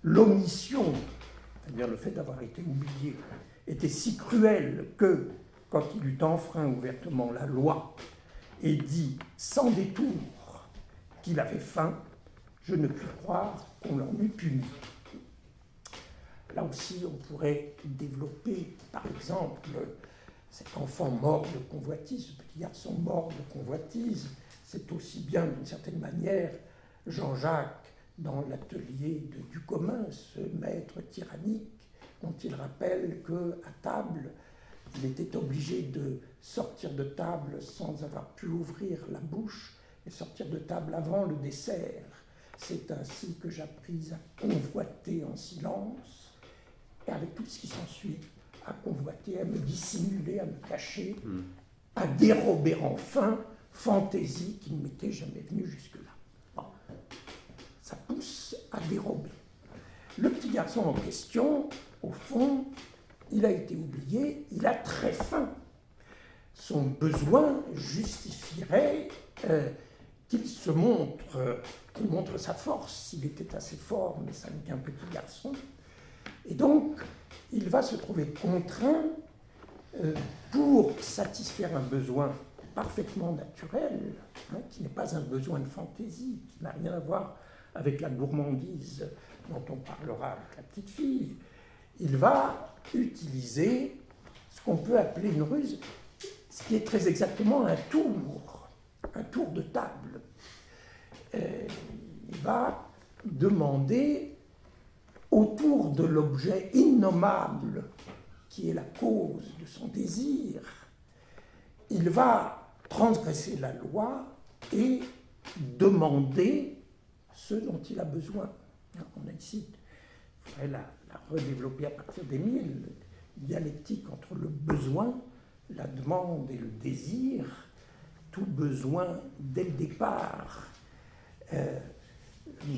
L'omission, c'est-à-dire le fait d'avoir été oublié, était si cruelle que, quand il eut enfreint ouvertement la loi et dit sans détour qu'il avait faim, je ne puis croire qu'on l'en eût puni. Là aussi, on pourrait développer, par exemple, cet enfant mort de convoitise, ce petit garçon mort de convoitise. C'est aussi bien, d'une certaine manière, Jean-Jacques dans l'atelier de du commun, ce maître tyrannique dont il rappelle que à table, il était obligé de sortir de table sans avoir pu ouvrir la bouche et sortir de table avant le dessert. C'est ainsi que j'appris à convoiter en silence et avec tout ce qui s'ensuit, à convoiter, à me dissimuler, à me cacher, à dérober enfin fantaisie qui ne m'était jamais venue jusque-là. Ça pousse à dérober. Le petit garçon en question, au fond, il a été oublié, il a très faim. Son besoin justifierait euh, qu'il se montre, qu'il montre sa force, s'il était assez fort, mais ça n'est qu'un petit garçon. Et donc, il va se trouver contraint, euh, pour satisfaire un besoin parfaitement naturel, hein, qui n'est pas un besoin de fantaisie, qui n'a rien à voir avec la gourmandise dont on parlera avec la petite fille, il va utiliser ce qu'on peut appeler une ruse, ce qui est très exactement un tour, un tour de table. Euh, il va demander autour de l'objet innommable qui est la cause de son désir, il va transgresser la loi et demander ce dont il a besoin. On a ici, il faudrait la, redévelopper à partir d'Émile, dialectique entre le besoin, la demande et le désir, tout besoin dès le départ, euh,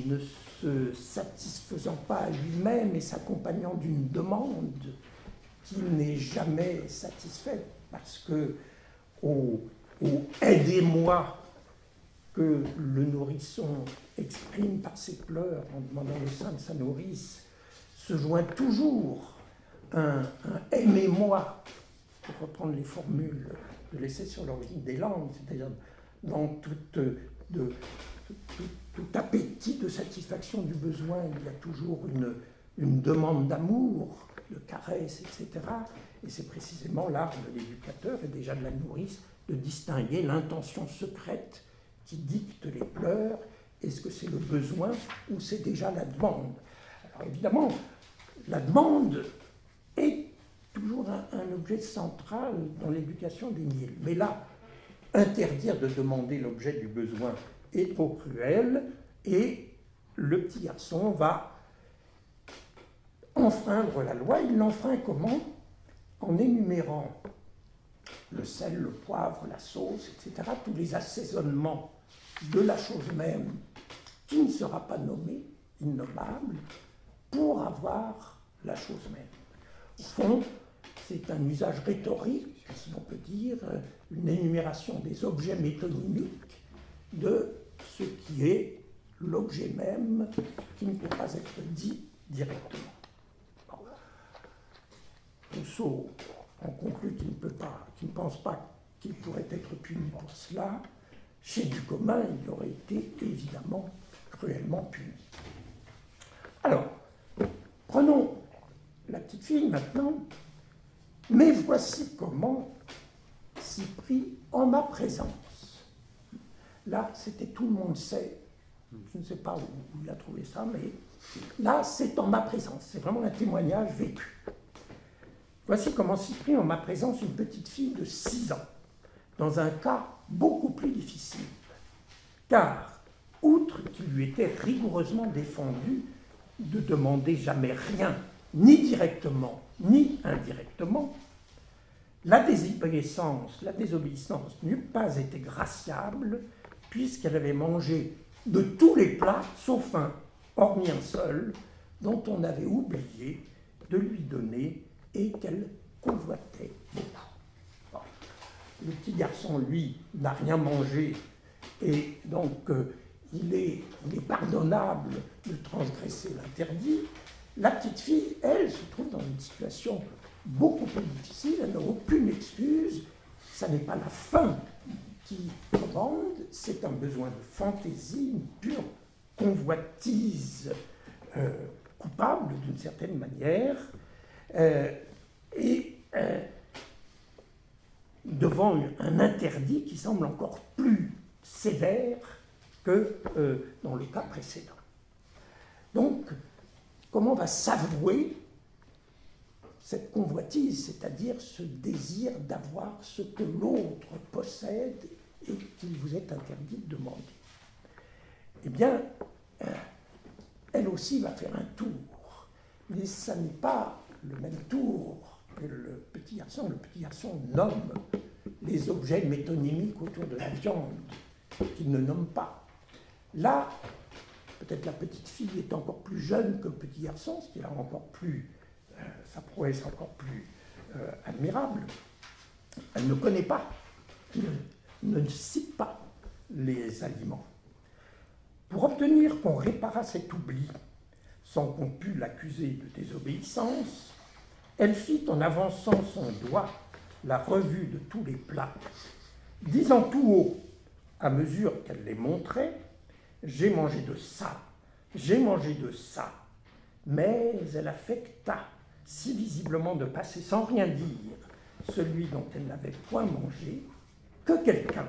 ne se satisfaisant pas à lui-même et s'accompagnant d'une demande qui n'est jamais satisfaite parce que au aidez-moi que le nourrisson exprime par ses pleurs en demandant le sein de sa nourrice se joint toujours un, un aimez-moi, pour reprendre les formules de l'essai sur l'origine des langues, c'est-à-dire dans toute, de, tout, tout, appétit de satisfaction du besoin, il y a toujours une, une demande d'amour, de caresse, etc. Et c'est précisément l'art de l'éducateur et déjà de la nourrice de distinguer l'intention secrète qui dicte les pleurs. Est-ce que c'est le besoin ou c'est déjà la demande? Alors évidemment, la demande est toujours un, objet central dans l'éducation d'Émile. Mais là, interdire de demander l'objet du besoin est trop cruel et le petit garçon va enfreindre la loi. Il l'enfreint comment? En énumérant le sel, le poivre, la sauce, etc., tous les assaisonnements de la chose même qui ne sera pas nommée, innommable, pour avoir la chose même. Au fond, c'est un usage rhétorique, si on peut dire, une énumération des objets métonymiques de ce qui est l'objet même qui ne peut pas être dit directement. Rousseau en conclut qu'il ne peut qu'il ne pense pas qu'il pourrait être puni pour cela. Chez du commun, il aurait été évidemment cruellement puni. Alors, prenons la petite fille maintenant. Mais voici comment s'y en ma présence. Là, c'était tout le monde sait. Je ne sais pas où, il a trouvé ça, mais là, c'est en ma présence. C'est vraiment un témoignage vécu. Voici comment s'y en ma présence une petite fille de 6 ans, dans un cas beaucoup plus difficile. Car, outre qu'il lui était rigoureusement défendu de demander jamais rien, ni directement, ni indirectement, la désobéissance, la n'eût pas été graciable, puisqu'elle avait mangé de tous les plats, sauf un, hormis un seul, dont on avait oublié de lui donner et qu'elle convoitait beaucoup. Le petit garçon, lui, n'a rien mangé et donc euh, il, est, pardonnable de transgresser l'interdit. La petite fille, elle, se trouve dans une situation beaucoup plus difficile, elle n'a aucune excuse, ça n'est pas la faim qui commande, c'est un besoin de fantaisie, une pure convoitise euh, coupable d'une certaine manière. Euh, et devant un interdit qui semble encore plus sévère que euh, dans le cas précédent. Donc, comment va s'avouer cette convoitise, c'est-à-dire ce désir d'avoir ce que l'autre possède et qu'il vous est interdit de demander? Eh bien, elle aussi va faire un tour, mais ça n'est pas le même tour le petit garçon. Le petit garçon nomme les objets métonymiques autour de la viande qu'il ne nomme pas. Là, peut-être la petite fille est encore plus jeune que le petit garçon, ce qui rend encore plus, euh, sa prouesse encore plus euh, admirable. Elle ne connaît pas, ne, ne cite pas les aliments. Pour obtenir qu'on réparât cet oubli, sans qu'on pût l'accuser de désobéissance, elle fit en avançant son doigt la revue de tous les plats, disant tout haut, à mesure qu'elle les montrait, j'ai mangé de ça, j'ai mangé de ça. Mais elle affecta si visiblement de passer sans rien dire celui dont elle n'avait point mangé, que quelqu'un,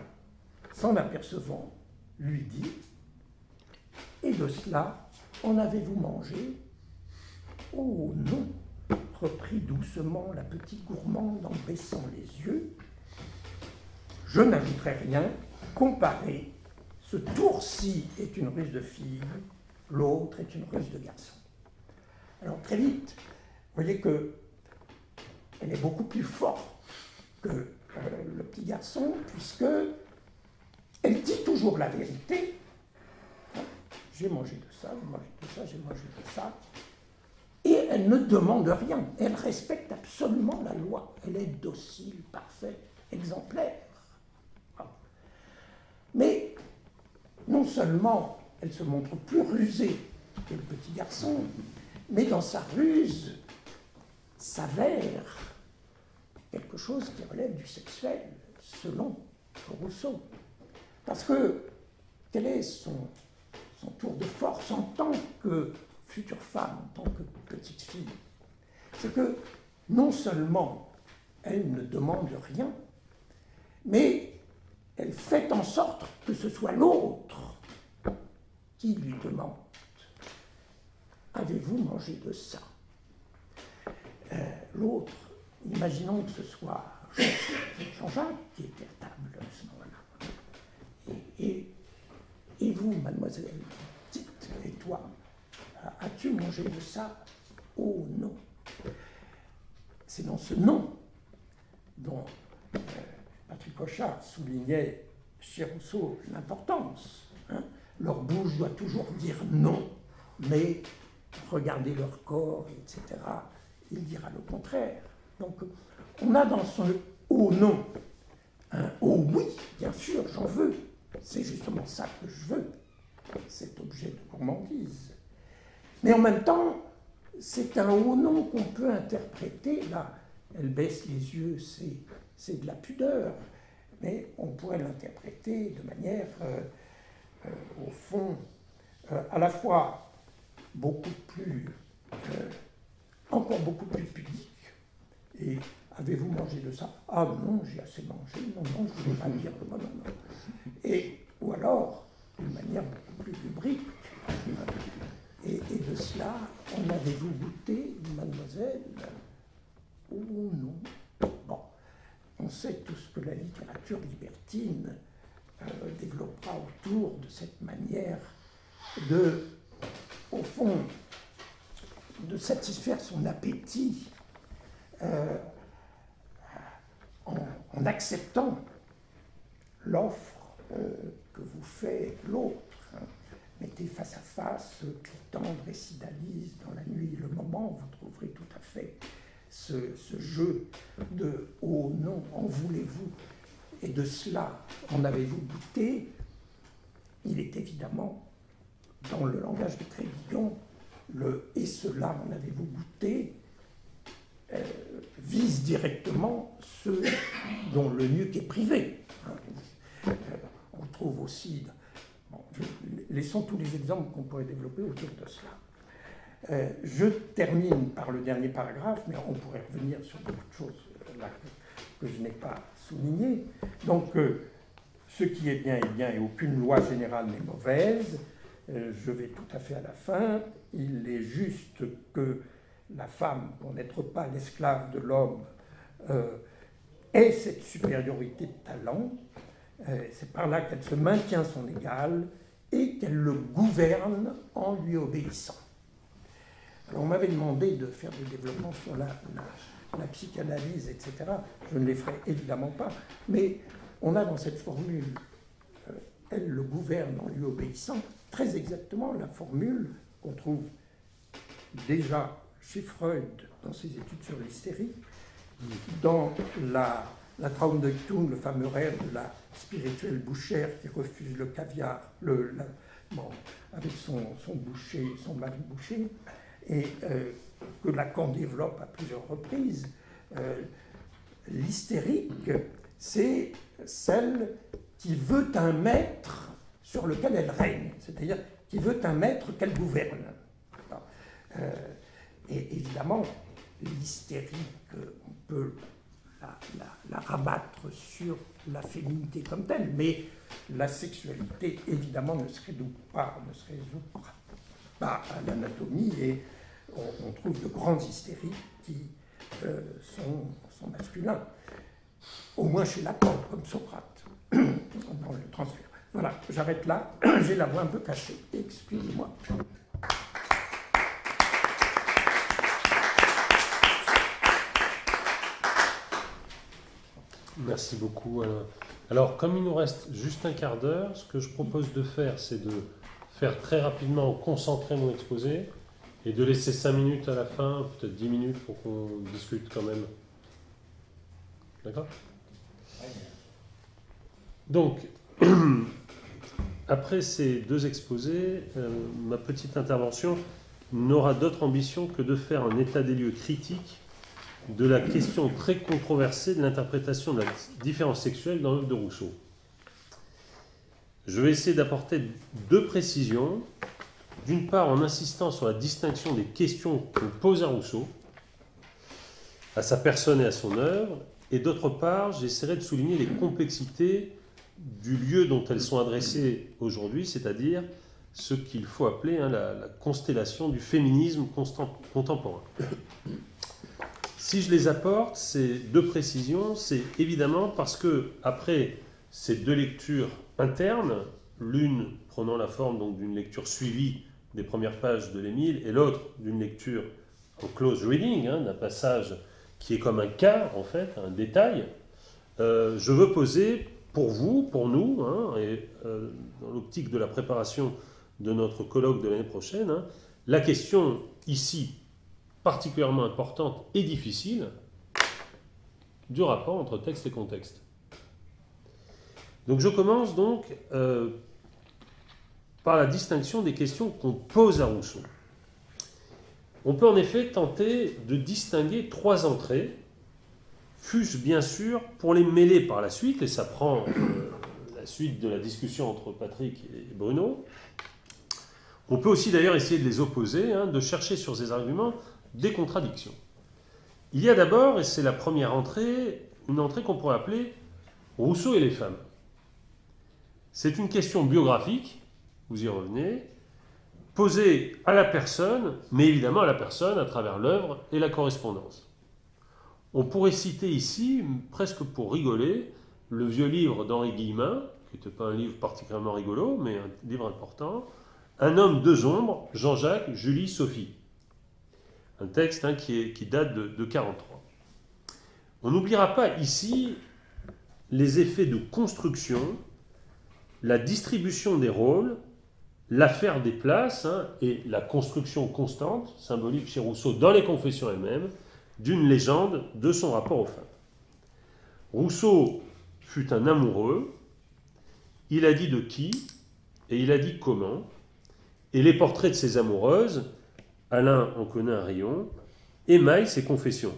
s'en apercevant, lui dit Et de cela, en avez-vous mangé? Oh non reprit doucement la petite gourmande en baissant les yeux. Je n'ajouterai rien, comparé, ce tour-ci est une ruse de fille, l'autre est une ruse de garçon. Alors très vite, vous voyez que elle est beaucoup plus forte que euh, le petit garçon, puisque elle dit toujours la vérité, j'ai mangé de ça, j'ai mangé de ça, j'ai mangé de ça. Et elle ne demande rien. Elle respecte absolument la loi. Elle est docile, parfaite, exemplaire. Mais non seulement elle se montre plus rusée que le petit garçon, mais dans sa ruse s'avère quelque chose qui relève du sexuel, selon Rousseau. Parce que quel est son son tour de force en tant que future femme, en tant que petite fille, c'est que non seulement elle ne demande rien, mais elle fait en sorte que ce soit l'autre qui lui demande Avez-vous mangé de ça? Euh, L'autre, imaginons que ce soit Jean-Jacques qui était à table à ce moment-là. et et vous, mademoiselle, dites, et toi, as-tu mangé de ça Oh non? C'est dans ce non dont euh, Patrick Cochard soulignait chez Rousseau l'importance. Hein. Leur bouche doit toujours dire non, mais regardez leur corps, etc. Il dira le contraire. Donc, on a dans son oh non un oh oui, bien sûr, j'en veux, c'est justement ça que je veux, cet objet de gourmandise. Mais en même temps, c'est un haut nom qu'on peut interpréter, là, elle baisse les yeux, c'est de la pudeur, mais on pourrait l'interpréter de manière, euh, euh, au fond, euh, à la fois beaucoup plus encore beaucoup plus pudique. Et avez-vous mangé de ça? Ah non, j'ai assez mangé. Non, non, je ne voulais pas dire non, non, non. Et, ou alors, d'une manière beaucoup plus lubrique. Et, de cela, en avez-vous goûté, mademoiselle Oh non. Bon, on sait tous que la littérature libertine euh, développera autour de cette manière de, au fond, de satisfaire son appétit euh, en, acceptant l'offre euh, que vous fait l'autre. Mettez face à face cri tendre et Sidalise dans la nuit le moment, vous trouverez tout à fait ce, jeu de oh non, en voulez-vous? Et de cela, en avez-vous goûté? Il est évidemment, dans le langage de Crédillon, le et cela, en avez-vous goûté? Euh, vise directement ceux dont le nuque est privé. Euh, on trouve aussi. Laissons tous les exemples qu'on pourrait développer autour de cela. Euh, je termine par le dernier paragraphe, mais on pourrait revenir sur beaucoup de choses euh, que, je n'ai pas soulignées. Donc, euh, ce qui est bien est bien et aucune loi générale n'est mauvaise. je vais tout à fait à la fin. Il est juste que la femme, pour n'être pas l'esclave de l'homme, ait cette supériorité de talent. C'est par là qu'elle se maintient son égal et qu'elle le gouverne en lui obéissant on m'avait demandé de faire des développements sur la, psychanalyse, etc. Je ne les ferai évidemment pas, mais on a dans cette formule, euh, elle le gouverne en lui obéissant, très exactement la formule qu'on trouve déjà chez Freud dans ses études sur l'hystérie, dans la, la Traumdeutung, le fameux rêve de la spirituelle bouchère qui refuse le caviar, avec son, son boucher, son mari boucher, et euh, que Lacan développe à plusieurs reprises. Euh, l'hystérique, c'est celle qui veut un maître sur lequel elle règne, c'est-à-dire qui veut un maître qu'elle gouverne. Euh, et évidemment, l'hystérique, on peut la, rabattre sur la féminité comme telle, mais la sexualité, évidemment, ne se résout pas, ne se résout pas. À l'anatomie et on, trouve de grandes hystéries qui euh, sont, masculins, au moins chez Lacan, comme Socrate, dans le transfert. Voilà, j'arrête là, j'ai la voix un peu cachée, excusez-moi. Merci beaucoup Alors, comme il nous reste juste un quart d'heure, ce que je propose de faire, c'est de faire très rapidement concentrer mon exposé et de laisser 5 minutes à la fin, peut-être 10 minutes pour qu'on discute quand même. D'accord? Donc, après ces deux exposés, euh, ma petite intervention n'aura d'autre ambition que de faire un état des lieux critique de la question très controversée de l'interprétation de la différence sexuelle dans l'œuvre de Rousseau. Je vais essayer d'apporter deux précisions d'une part en insistant sur la distinction des questions qu'on pose à Rousseau, à sa personne et à son œuvre, et d'autre part, j'essaierai de souligner les complexités du lieu dont elles sont adressées aujourd'hui, c'est-à-dire ce qu'il faut appeler hein, la, constellation du féminisme contemporain. Si je les apporte, ces deux précisions, c'est évidemment parce que, après ces deux lectures internes, l'une prenant la forme d'une lecture suivie des premières pages de l'Émile, et l'autre d'une lecture en close reading, hein, d'un passage qui est comme un cas, en fait, un détail, euh, je veux poser pour vous, pour nous, hein, et euh, dans l'optique de la préparation de notre colloque de l'année prochaine, hein, la question ici particulièrement importante et difficile du rapport entre texte et contexte. Donc je commence donc euh, par la distinction des questions qu'on pose à Rousseau. On peut en effet tenter de distinguer trois entrées, fût-ce bien sûr pour les mêler par la suite, et ça prend euh, la suite de la discussion entre Patrick et Bruno. On peut aussi d'ailleurs essayer de les opposer, hein, de chercher sur ces arguments des contradictions. Il y a d'abord, et c'est la première entrée, une entrée qu'on pourrait appeler Rousseau et les femmes. C'est une question biographique, vous y revenez, posée à la personne, mais évidemment à la personne à travers l'œuvre et la correspondance. On pourrait citer ici, presque pour rigoler, le vieux livre d'Henri Guillemin, qui n'était pas un livre particulièrement rigolo, mais un livre important, Un homme, deux ombres, Jean-Jacques, Julie, Sophie. Un texte hein, qui, date de, de 43. On n'oubliera pas ici les effets de construction, la distribution des rôles, l'affaire des places hein, et la construction constante, symbolique chez Rousseau dans les confessions elles-mêmes, d'une légende de son rapport aux femmes. Rousseau fut un amoureux, il a dit de qui et il a dit comment, et les portraits de ses amoureuses, Alain en connaît un rayon, émaillent ses confessions.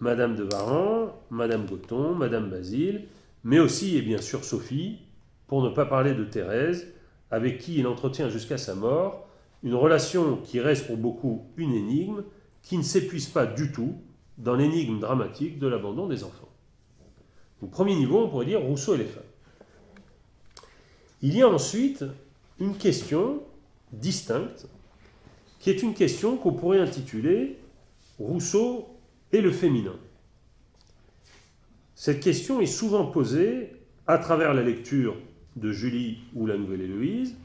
Madame de Varan, Madame Goton, Madame Basile, mais aussi et bien sûr Sophie, pour ne pas parler de Thérèse, avec qui il entretient jusqu'à sa mort une relation qui reste pour beaucoup une énigme, qui ne s'épuise pas du tout dans l'énigme dramatique de l'abandon des enfants. Au premier niveau, on pourrait dire Rousseau et les femmes. Il y a ensuite une question distincte, qui est une question qu'on pourrait intituler Rousseau et le féminin. Cette question est souvent posée à travers la lecture de Julie ou la Nouvelle Héloïse.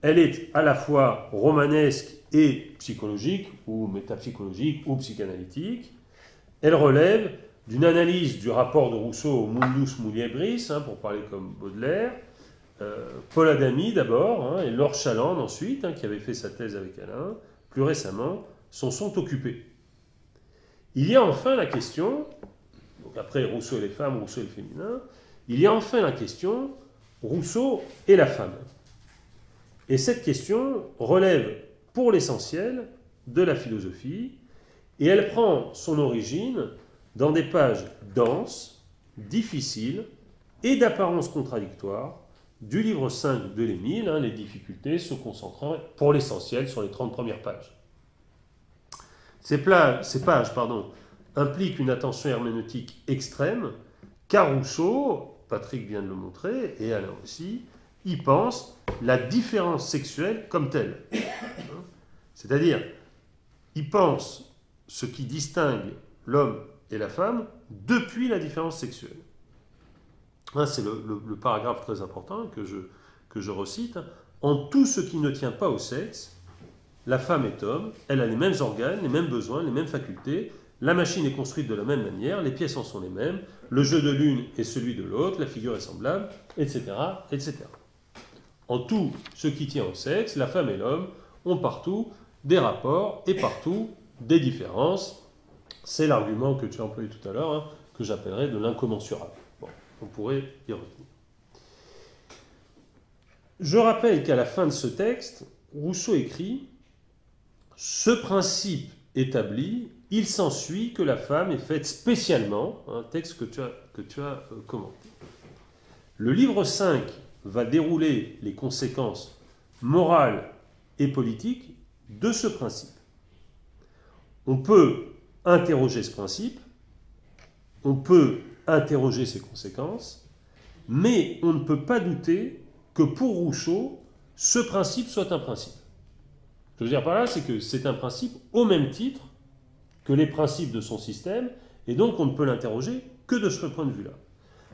Elle est à la fois romanesque et psychologique, ou métapsychologique, ou psychanalytique. Elle relève d'une analyse du rapport de Rousseau au mundus muliebris, hein, pour parler comme Baudelaire, euh, Paul Adami d'abord, hein, et Laure Chaland ensuite, hein, qui avait fait sa thèse avec Alain, plus récemment, s'en sont occupés. Il y a enfin la question, donc après Rousseau et les femmes, Rousseau et le féminin, il y a enfin la question Rousseau et la femme. Et cette question relève pour l'essentiel de la philosophie, et elle prend son origine dans des pages denses, difficiles et d'apparence contradictoire du livre 5 de l'Émile, hein, les difficultés se concentrant pour l'essentiel sur les 30 premières pages. Ces, pages impliquent une attention herméneutique extrême, car Rousseau, Patrick vient de le montrer, et Alain aussi, y pense la différence sexuelle comme telle. C'est-à-dire, il pense ce qui distingue l'homme et la femme depuis la différence sexuelle. C'est le, paragraphe très important que je, que je recite. En tout ce qui ne tient pas au sexe, la femme est homme, elle a les mêmes organes, les mêmes besoins, les mêmes facultés, la machine est construite de la même manière, les pièces en sont les mêmes, le jeu de l'une est celui de l'autre, la figure est semblable, etc., etc. En tout ce qui tient au sexe, la femme et l'homme ont partout des rapports et partout des différences. C'est l'argument que tu as employé tout à l'heure, hein, que j'appellerais de l'incommensurable. On pourrait y revenir. Je rappelle qu'à la fin de ce texte, Rousseau écrit Ce principe établi, il s'ensuit que la femme est faite spécialement, un texte que tu as, que tu as euh, commenté. Le livre 5 va dérouler les conséquences morales et politiques de ce principe. On peut interroger ce principe, on peut interroger ses conséquences, mais on ne peut pas douter que pour Rousseau, ce principe soit un principe. Ce que je veux dire par là, c'est que c'est un principe au même titre que les principes de son système, et donc on ne peut l'interroger que de ce point de vue-là.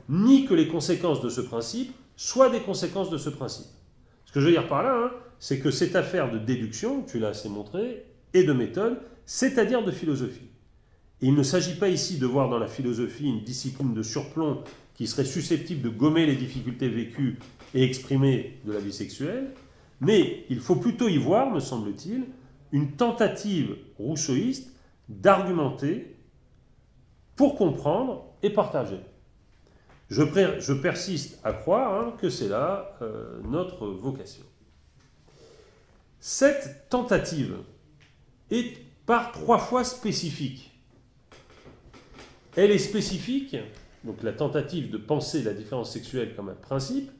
Ni que les conséquences de ce principe soient des conséquences de ce principe. Ce que je veux dire par là, hein, c'est que cette affaire de déduction, tu l'as assez montré, et de méthode, c'est-à-dire de philosophie il ne s'agit pas ici de voir dans la philosophie une discipline de surplomb qui serait susceptible de gommer les difficultés vécues et exprimées de la vie sexuelle, mais il faut plutôt y voir, me semble-t-il, une tentative rousseauiste d'argumenter pour comprendre et partager. Je, persiste à croire hein, que c'est là euh, notre vocation. Cette tentative est par trois fois spécifique. Elle est spécifique, donc la tentative de penser la différence sexuelle comme un principe,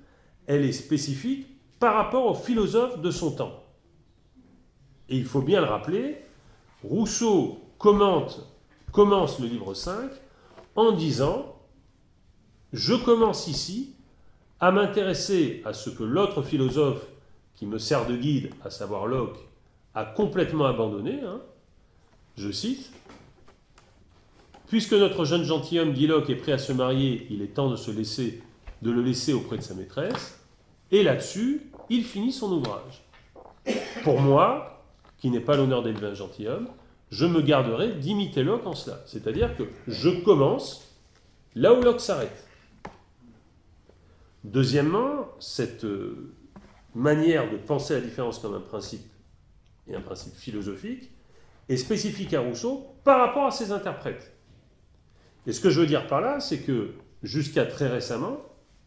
elle est spécifique par rapport aux philosophes de son temps. Et il faut bien le rappeler, Rousseau commence le livre 5 en disant Je commence ici à m'intéresser à ce que l'autre philosophe qui me sert de guide, à savoir Locke, a complètement abandonné. hein. Je cite Puisque notre jeune gentilhomme dit Locke est prêt à se marier, il est temps de, se laisser, de le laisser auprès de sa maîtresse. Et là-dessus, il finit son ouvrage. Pour moi, qui n'ai pas l'honneur d'être un gentilhomme, je me garderai d'imiter Locke en cela. C'est-à-dire que je commence là où Locke s'arrête. Deuxièmement, cette euh, manière de penser la différence comme un principe et un principe philosophique est spécifique à Rousseau par rapport à ses interprètes. Et ce que je veux dire par là, c'est que jusqu'à très récemment,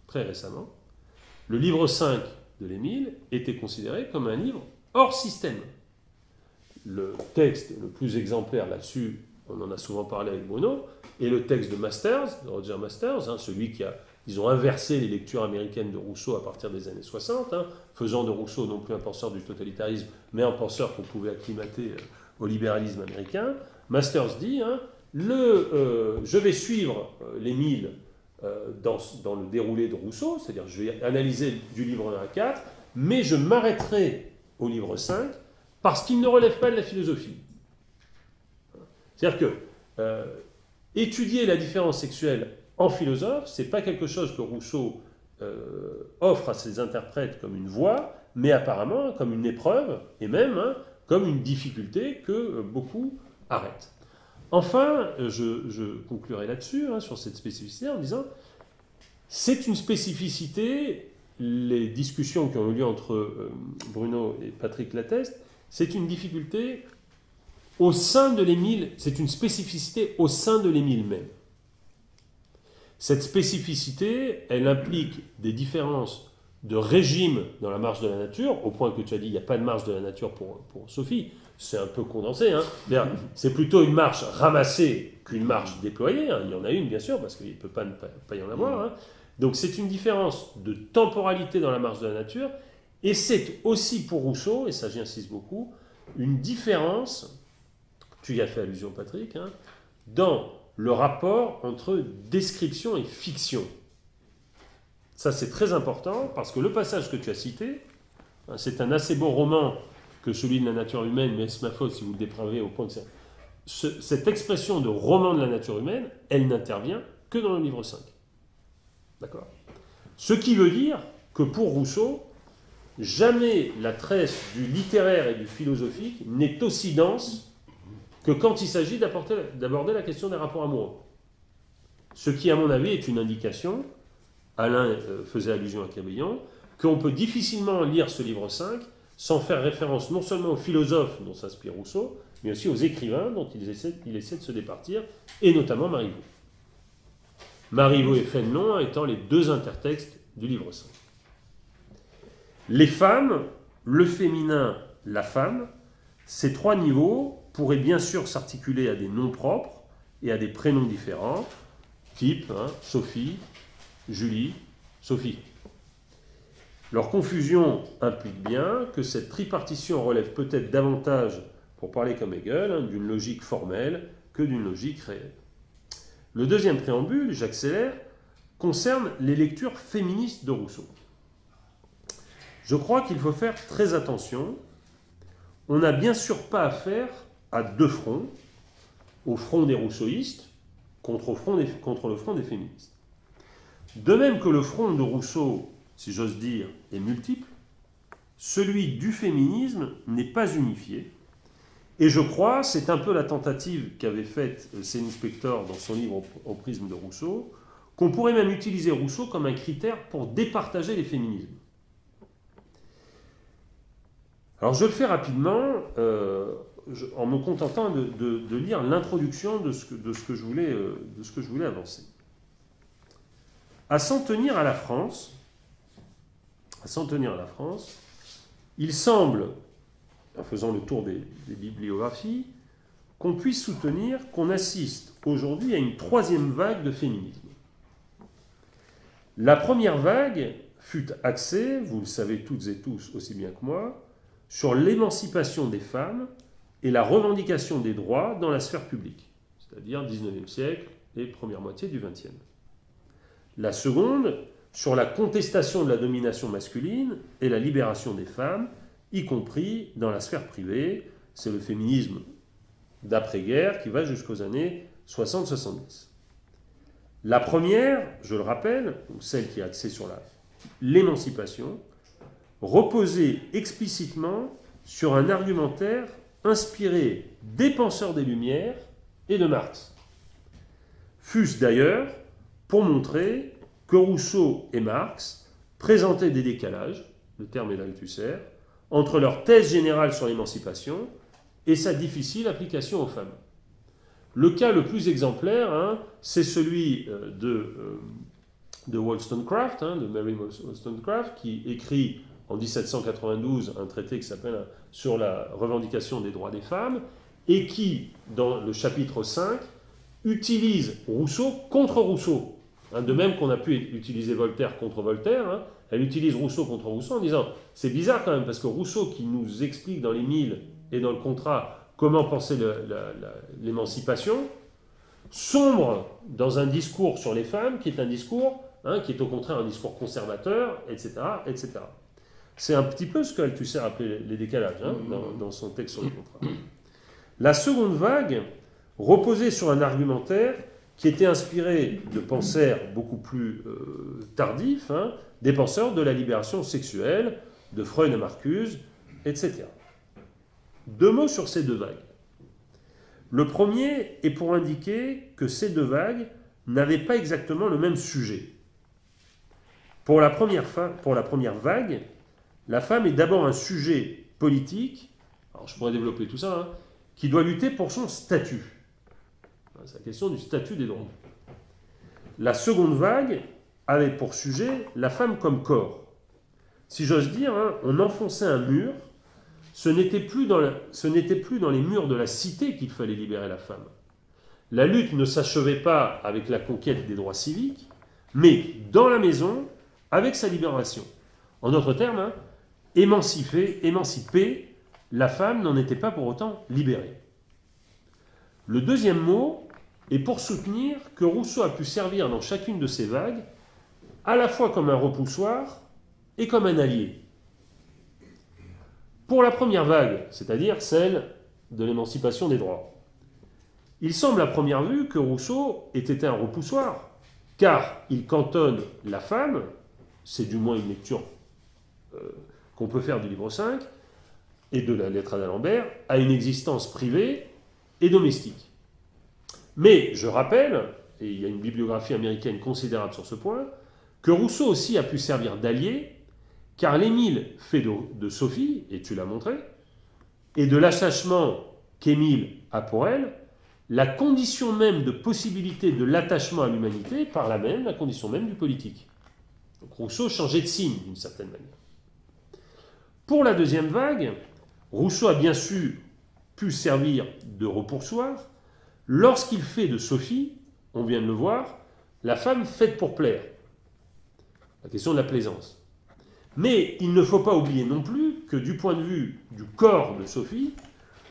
très récemment, le livre 5 de l'Émile était considéré comme un livre hors système. Le texte le plus exemplaire là-dessus, on en a souvent parlé avec Bruno, est le texte de Masters, de Roger Masters, hein, celui qui a, ils ont inversé les lectures américaines de Rousseau à partir des années 60, hein, faisant de Rousseau non plus un penseur du totalitarisme, mais un penseur qu'on pouvait acclimater euh, au libéralisme américain. Masters dit, hein, le, euh, je vais suivre euh, l'Émile euh, dans, le déroulé de Rousseau, c'est-à-dire je vais analyser du livre 1 à 4, mais je m'arrêterai au livre 5 parce qu'il ne relève pas de la philosophie. C'est-à-dire que étudier la différence sexuelle en philosophe, c'est pas quelque chose que Rousseau offre à ses interprètes comme une voie, mais apparemment comme une épreuve et même hein, comme une difficulté que beaucoup arrêtent. Enfin, euh, je, conclurai là-dessus, hein, sur cette spécificité, en disant c'est une spécificité, les discussions qui ont eu lieu entre euh, Bruno et Patrick l'attestent, c'est une difficulté au sein de l'Émile, c'est une spécificité au sein de l'Émile même. Cette spécificité, elle implique des différences de régime dans la marche de la nature, au point que tu as dit il n'y a pas de marche de la nature pour Sophie, c'est un peu condensé, hein. C'est plutôt une marche ramassée qu'une marche déployée, hein. il y en a une bien sûr, parce qu'il ne peut pas ne pas, y en avoir. hein. Donc c'est une différence de temporalité dans la marche de la nature, et c'est aussi pour Rousseau, et ça j'y insiste beaucoup, une différence, tu y as fait allusion Patrick, hein, dans le rapport entre description et fiction. Ça c'est très important, parce que le passage que tu as cité, c'est un assez beau roman que celui de la nature humaine, mais c'est ma faute si vous le dépravez au point que c'est... Ce- cette expression de roman de la nature humaine, elle n'intervient que dans le livre 5. D'accord? Ce qui veut dire que pour Rousseau, jamais la tresse du littéraire et du philosophique n'est aussi dense que quand il s'agit d'aborder la question des rapports amoureux. Ce qui, à mon avis, est une indication, Alain euh, faisait allusion à Cabillon, qu'on peut difficilement lire ce livre 5 sans faire référence non seulement aux philosophes dont s'inspire Rousseau, mais aussi aux écrivains dont il essaie, de se départir, et notamment Marivaux. Marivaux et Fénelon étant les deux intertextes du livre 5. Les femmes, le féminin, la femme, ces trois niveaux pourraient bien sûr s'articuler à des noms propres et à des prénoms différents, type hein, Sophie, Julie, Sophie. Leur confusion implique bien que cette tripartition relève peut-être davantage, pour parler comme Hegel, hein, d'une logique formelle que d'une logique réelle. Le deuxième préambule, j'accélère, concerne les lectures féministes de Rousseau. Je crois qu'il faut faire très attention. On n'a bien sûr pas affaire à deux fronts, au front des rousseauistes contre, le front des féministes. De même que le front de Rousseau, si j'ose dire, est multiple, celui du féminisme n'est pas unifié. Et je crois, c'est un peu la tentative qu'avait faite euh, Céline Spector dans son livre Au, prisme de Rousseau, qu'on pourrait même utiliser Rousseau comme un critère pour départager les féminismes. Alors je le fais rapidement, euh, en me contentant de, lire l'introduction de, euh, de ce que je voulais avancer. À s'en tenir à la France, à s'en tenir à la France, il semble, en faisant le tour des, des bibliographies, qu'on puisse soutenir qu'on assiste aujourd'hui à une troisième vague de féminisme. La première vague fut axée, vous le savez toutes et tous aussi bien que moi, sur l'émancipation des femmes et la revendication des droits dans la sphère publique, c'est-à-dire 19e siècle et première moitié du 20e. La seconde, sur la contestation de la domination masculine et la libération des femmes, y compris dans la sphère privée. C'est le féminisme d'après-guerre qui va jusqu'aux années 60-70. La première, je le rappelle, celle qui est axée sur l'émancipation, reposait explicitement sur un argumentaire inspiré des penseurs des Lumières et de Marx. Fût-ce d'ailleurs pour montrer que Rousseau et Marx présentaient des décalages, le terme est sers, entre leur thèse générale sur l'émancipation et sa difficile application aux femmes. Le cas le plus exemplaire, hein, c'est celui euh, de, euh, de Wollstonecraft, hein, de Mary Wollstonecraft, qui écrit en 1792 un traité qui s'appelle euh, Sur la revendication des droits des femmes, et qui, dans le chapitre 5, utilise Rousseau contre Rousseau. Hein, de même qu'on a pu utiliser Voltaire contre Voltaire, hein, elle utilise Rousseau contre Rousseau en disant c'est bizarre quand même, parce que Rousseau qui nous explique dans les Mille et dans le contrat comment penser l'émancipation, sombre dans un discours sur les femmes qui est un discours hein, qui est au contraire un discours conservateur, etc. etc. C'est un petit peu ce qu'Althusser appelait les décalages dans, son texte sur le contrat. La seconde vague reposait sur un argumentaire qui était inspiré de penseurs beaucoup plus euh, tardifs, hein, des penseurs de la libération sexuelle, de Freud et Marcuse, etc. Deux mots sur ces deux vagues. Le premier est pour indiquer que ces deux vagues n'avaient pas exactement le même sujet. Pour la première, pour la première vague, la femme est d'abord un sujet politique, alors je pourrais développer tout ça, hein, qui doit lutter pour son statut. C'est la question du statut des droits. La seconde vague avait pour sujet la femme comme corps. Si j'ose dire, hein, on enfonçait un mur, ce n'était plus, dans plus dans les murs de la cité qu'il fallait libérer la femme. La lutte ne s'achevait pas avec la conquête des droits civiques, mais dans la maison, avec sa libération. En d'autres termes, hein, émanciper, émanciper, la femme n'en était pas pour autant libérée. Le deuxième mot et pour soutenir que Rousseau a pu servir dans chacune de ces vagues à la fois comme un repoussoir et comme un allié. Pour la première vague, c'est-à-dire celle de l'émancipation des droits, il semble à première vue que Rousseau ait été un repoussoir, car il cantonne la femme, c'est du moins une lecture euh, qu'on peut faire du livre 5 et de la lettre d'Alembert, à une existence privée et domestique. Mais je rappelle, et il y a une bibliographie américaine considérable sur ce point, que Rousseau aussi a pu servir d'allié, car l'Émile fait de, Sophie, et tu l'as montré, et de l'attachement qu'Émile a pour elle, la condition même de possibilité de l'attachement à l'humanité, par là même la condition même du politique. Donc Rousseau changeait de signe d'une certaine manière. Pour la deuxième vague, Rousseau a bien sûr pu servir de repoussoir, Lorsqu'il fait de Sophie, on vient de le voir, la femme faite pour plaire. La question de la plaisance. Mais il ne faut pas oublier non plus que du point de vue du corps de Sophie,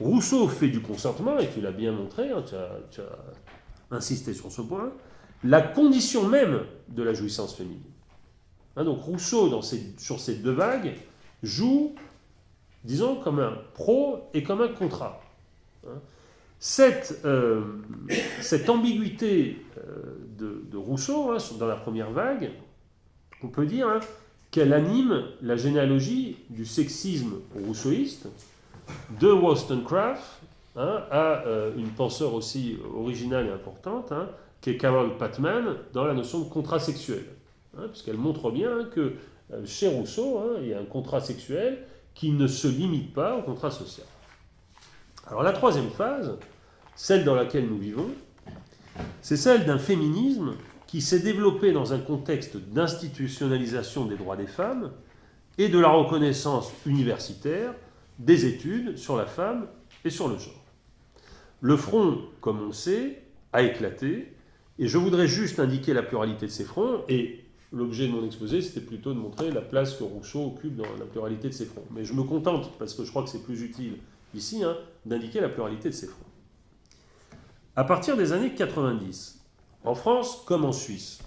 Rousseau fait du consentement, et tu l'as bien montré, hein, tu, as, insisté sur ce point, la condition même de la jouissance féminine. Hein, donc Rousseau, sur ces deux vagues, joue, disons, comme un pro et comme un contrat. Hein. Cette, euh, cette ambiguïté euh, de, Rousseau, hein, dans la première vague, on peut dire hein, qu'elle anime la généalogie du sexisme rousseauiste, de Wollstonecraft hein, à euh, une penseur aussi originale et importante, qui est Carol Patman, dans la notion de contrat sexuel. puisqu'elle montre bien que chez Rousseau, il y a un contrat sexuel qui ne se limite pas au contrat social. Alors la troisième phase, celle dans laquelle nous vivons, c'est celle d'un féminisme qui s'est développé dans un contexte d'institutionnalisation des droits des femmes et de la reconnaissance universitaire des études sur la femme et sur le genre. Le front, comme on sait, a éclaté, et je voudrais juste indiquer la pluralité de ces fronts, et l'objet de mon exposé, c'était plutôt de montrer la place que Rousseau occupe dans la pluralité de ces fronts. Mais je me contente, parce que je crois que c'est plus utile ici, hein, d'indiquer la pluralité de ces fronts. À partir des années 90, en France comme en Suisse,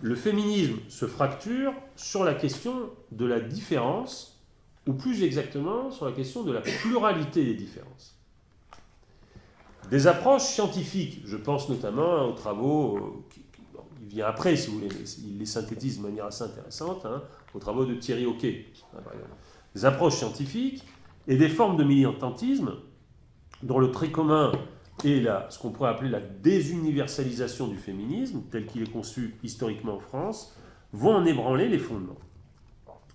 le féminisme se fracture sur la question de la différence, ou plus exactement sur la question de la pluralité des différences. Des approches scientifiques, je pense notamment aux travaux, euh, il vient après si vous voulez, il les synthétise de manière assez intéressante, hein, aux travaux de Thierry Hockey, hein, des approches scientifiques et des formes de militantisme dont le trait commun est ce qu'on pourrait appeler la désuniversalisation du féminisme, tel qu'il est conçu historiquement en France, vont en ébranler les fondements.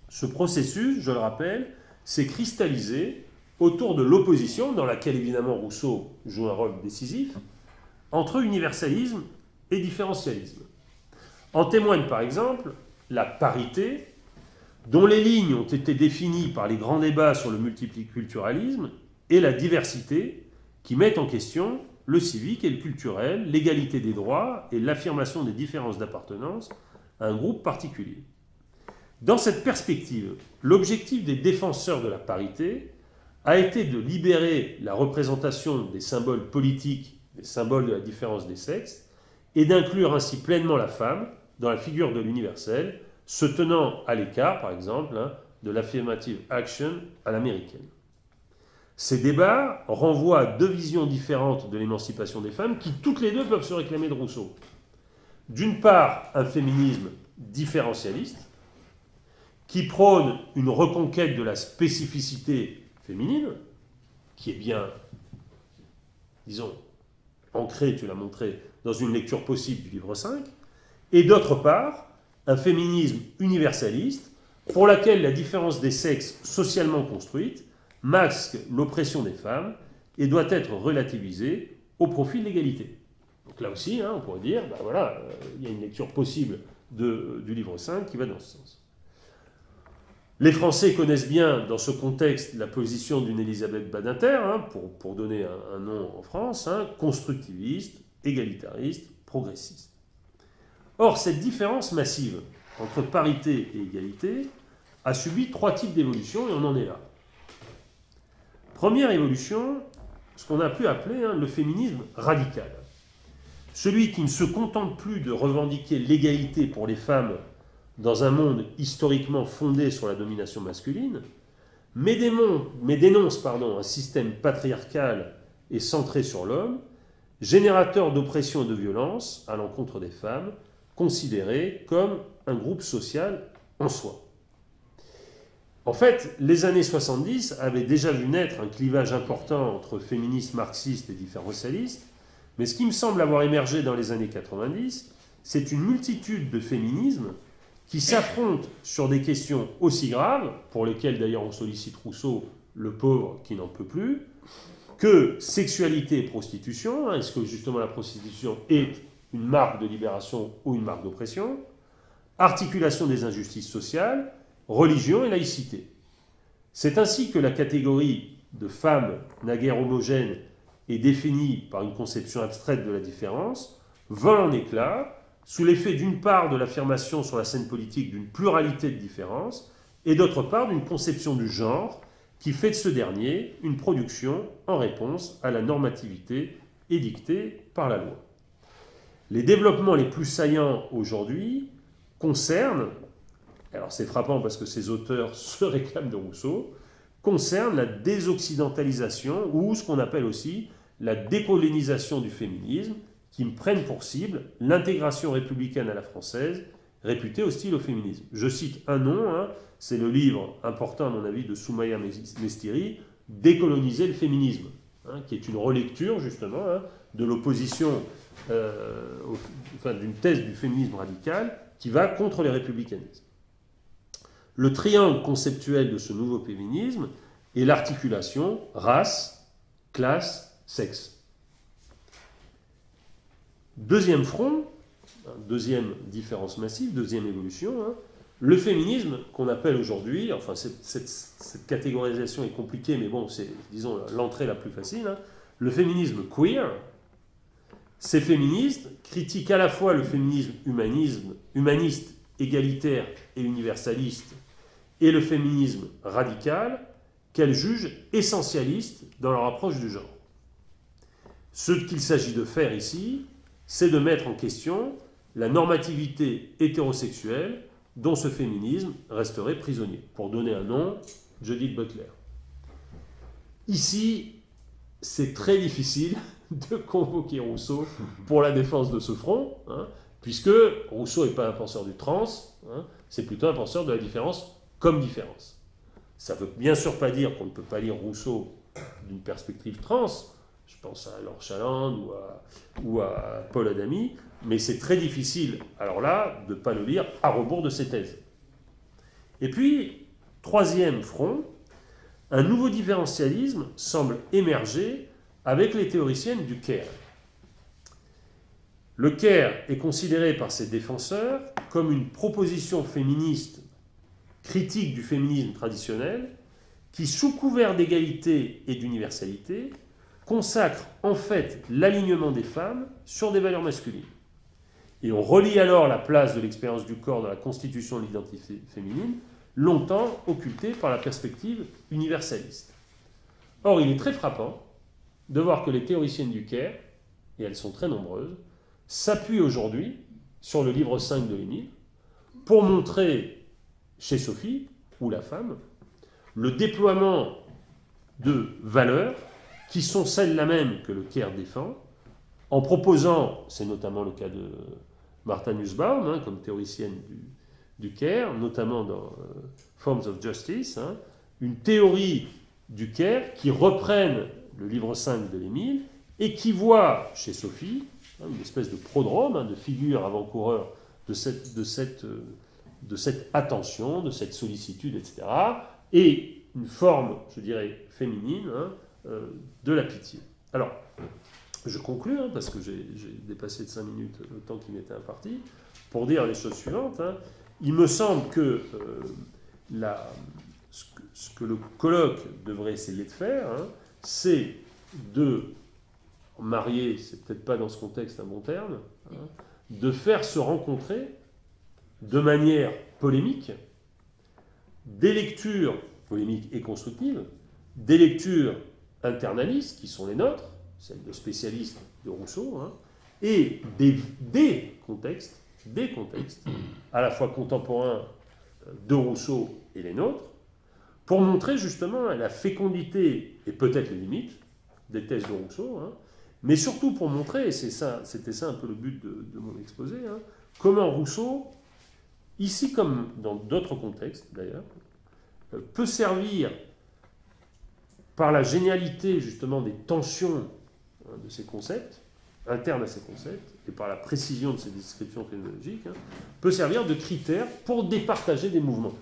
Ce processus, je le rappelle, s'est cristallisé autour de l'opposition, dans laquelle évidemment Rousseau joue un rôle décisif, entre universalisme et différentialisme. En témoigne par exemple la parité, dont les lignes ont été définies par les grands débats sur le multiculturalisme, et la diversité, qui mettent en question le civique et le culturel, l'égalité des droits et l'affirmation des différences d'appartenance à un groupe particulier. Dans cette perspective, l'objectif des défenseurs de la parité a été de libérer la représentation des symboles politiques, des symboles de la différence des sexes, et d'inclure ainsi pleinement la femme dans la figure de l'universel, se tenant à l'écart, par exemple, hein, de l'affirmative action à l'américaine. Ces débats renvoient à deux visions différentes de l'émancipation des femmes qui toutes les deux peuvent se réclamer de Rousseau. D'une part, un féminisme différentialiste qui prône une reconquête de la spécificité féminine, qui est bien, disons, ancrée, tu l'as montré, dans une lecture possible du livre 5, et d'autre part, un féminisme universaliste pour laquelle la différence des sexes socialement construite masque l'oppression des femmes et doit être relativisée au profit de l'égalité. Donc là aussi, hein, on pourrait dire, ben voilà, euh, il y a une lecture possible de, du livre 5 qui va dans ce sens. Les Français connaissent bien dans ce contexte la position d'une Elisabeth Badinter, hein, pour, pour, donner un, nom en France, hein, constructiviste, égalitariste, progressiste. Or, cette différence massive entre parité et égalité a subi trois types d'évolutions et on en est là. Première évolution, ce qu'on a pu appeler hein, le féminisme radical. Celui qui ne se contente plus de revendiquer l'égalité pour les femmes dans un monde historiquement fondé sur la domination masculine, mais, dénonce, un système patriarcal et centré sur l'homme, générateur d'oppression et de violence à l'encontre des femmes, considéré comme un groupe social en soi. En fait, les années 70 avaient déjà vu naître un clivage important entre féministes marxistes et différentialistes, mais ce qui me semble avoir émergé dans les années 90, c'est une multitude de féminismes qui s'affrontent sur des questions aussi graves, pour lesquelles d'ailleurs on sollicite Rousseau, le pauvre qui n'en peut plus, que sexualité et prostitution. Est-ce que justement la prostitution est une marque de libération ou une marque d'oppression, articulation des injustices sociales, religion et laïcité. C'est ainsi que la catégorie de femmes naguère homogène est définie par une conception abstraite de la différence, vole en éclats sous l'effet d'une part de l'affirmation sur la scène politique d'une pluralité de différences et d'autre part d'une conception du genre qui fait de ce dernier une production en réponse à la normativité édictée par la loi. Les développements les plus saillants aujourd'hui concernent, alors c'est frappant parce que ces auteurs se réclament de Rousseau, concernent la désoccidentalisation ou ce qu'on appelle aussi la décolonisation du féminisme, qui me prennent pour cible l'intégration républicaine à la française, réputée hostile au féminisme. Je cite un nom, hein, c'est le livre important à mon avis de Soumaya Mestiri, Décoloniser le féminisme, hein, qui est une relecture justement hein, de l'opposition euh, enfin, d'une thèse du féminisme radical qui va contre les républicanismes. Le triangle conceptuel de ce nouveau féminisme est l'articulation race, classe, sexe. Deuxième front, deuxième différence massive, deuxième évolution, hein, le féminisme qu'on appelle aujourd'hui, enfin cette, catégorisation est compliquée, mais bon, c'est disons l'entrée la plus facile, hein, le féminisme queer, ces féministes critiquent à la fois le féminisme humanisme, humaniste, égalitaire et universaliste et le féminisme radical qu'elle juge essentialistes dans leur approche du genre. Ce qu'il s'agit de faire ici, c'est de mettre en question la normativité hétérosexuelle dont ce féminisme resterait prisonnier. Pour donner un nom, Judith Butler. Ici, c'est très difficile de convoquer Rousseau pour la défense de ce front, hein, puisque Rousseau n'est pas un penseur du trans, hein, c'est plutôt un penseur de la différence comme différence. Ça ne veut bien sûr pas dire qu'on ne peut pas lire Rousseau d'une perspective trans, je pense à Laure Chaland ou à, ou à Paul Adamy, mais c'est très difficile, alors là, de ne pas le lire à rebours de ses thèses. Et puis, troisième front, un nouveau différentialisme semble émerger avec les théoriciennes du Caire. Le Caire est considéré par ses défenseurs comme une proposition féministe critique du féminisme traditionnel qui, sous couvert d'égalité et d'universalité, consacre en fait l'alignement des femmes sur des valeurs masculines. Et on relie alors la place de l'expérience du corps dans la constitution de l'identité féminine, longtemps occultée par la perspective universaliste. Or, il est très frappant de voir que les théoriciennes du Caire, et elles sont très nombreuses, s'appuient aujourd'hui sur le livre 5 de Lénine pour montrer chez Sophie, ou la femme, le déploiement de valeurs qui sont celles-là même que le Caire défend, en proposant, c'est notamment le cas de Martha Nussbaum, hein, comme théoricienne du, Caire, notamment dans euh, Forms of Justice, hein, une théorie du Caire qui reprenne le livre 5 de l'Émile et qui voit chez Sophie hein, une espèce de prodrome, de figure avant-coureur euh, de cette attention, de cette sollicitude, etc. Et une forme, je dirais, féminine euh, de la pitié. Alors, je conclue, hein, parce que j'ai dépassé de 5 minutes le temps qui m'était imparti, pour dire les choses suivantes. Hein. Il me semble que, euh, la, ce, que, le colloque devrait essayer de faire, hein, c'est de marier, c'est peut-être pas dans ce contexte un bon terme, de faire se rencontrer de manière polémique des lectures polémiques et constructives, des lectures internalistes qui sont les nôtres, celle de spécialistes de Rousseau, hein, et des, contextes, à la fois contemporains de Rousseau et les nôtres, pour montrer justement la fécondité et peut-être les limites des thèses de Rousseau, hein, mais surtout pour montrer, et c'était ça un peu le but de, mon exposé, hein, comment Rousseau, ici comme dans d'autres contextes d'ailleurs, euh, peut servir par la génialité justement des tensions Hein, de ces concepts, internes à ces concepts, et par la précision de ces descriptions phénoménologiques, peut servir de critère pour départager des mouvements.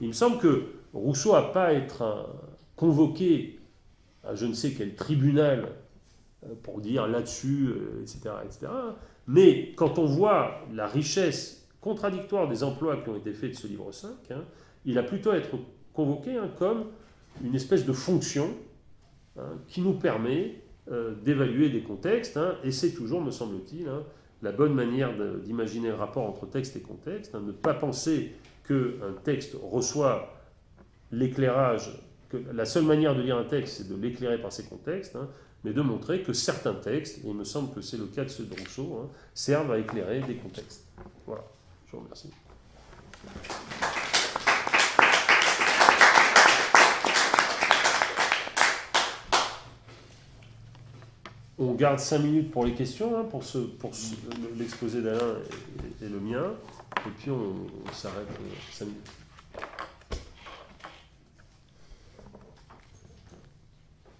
Il me semble que Rousseau n'a pas à être convoqué à je ne sais quel tribunal euh, pour dire là-dessus, etc., euh, etc. Mais quand on voit la richesse contradictoire des emplois qui ont été faits de ce livre 5, hein, il a plutôt à être convoqué comme une espèce de fonction qui nous permet euh, d'évaluer des contextes, hein, et c'est toujours, me semble-t-il, hein, la bonne manière d'imaginer le rapport entre texte et contexte, hein, ne pas penser qu'un texte reçoit l'éclairage, la seule manière de lire un texte, c'est de l'éclairer par ses contextes, mais de montrer que certains textes, et il me semble que c'est le cas de ceux de Rousseau, servent à éclairer des contextes. Voilà, je vous remercie. On garde 5 minutes pour les questions, hein, pour, l'exposé d'Alain et, le mien, et puis on, s'arrête 5 euh, minutes.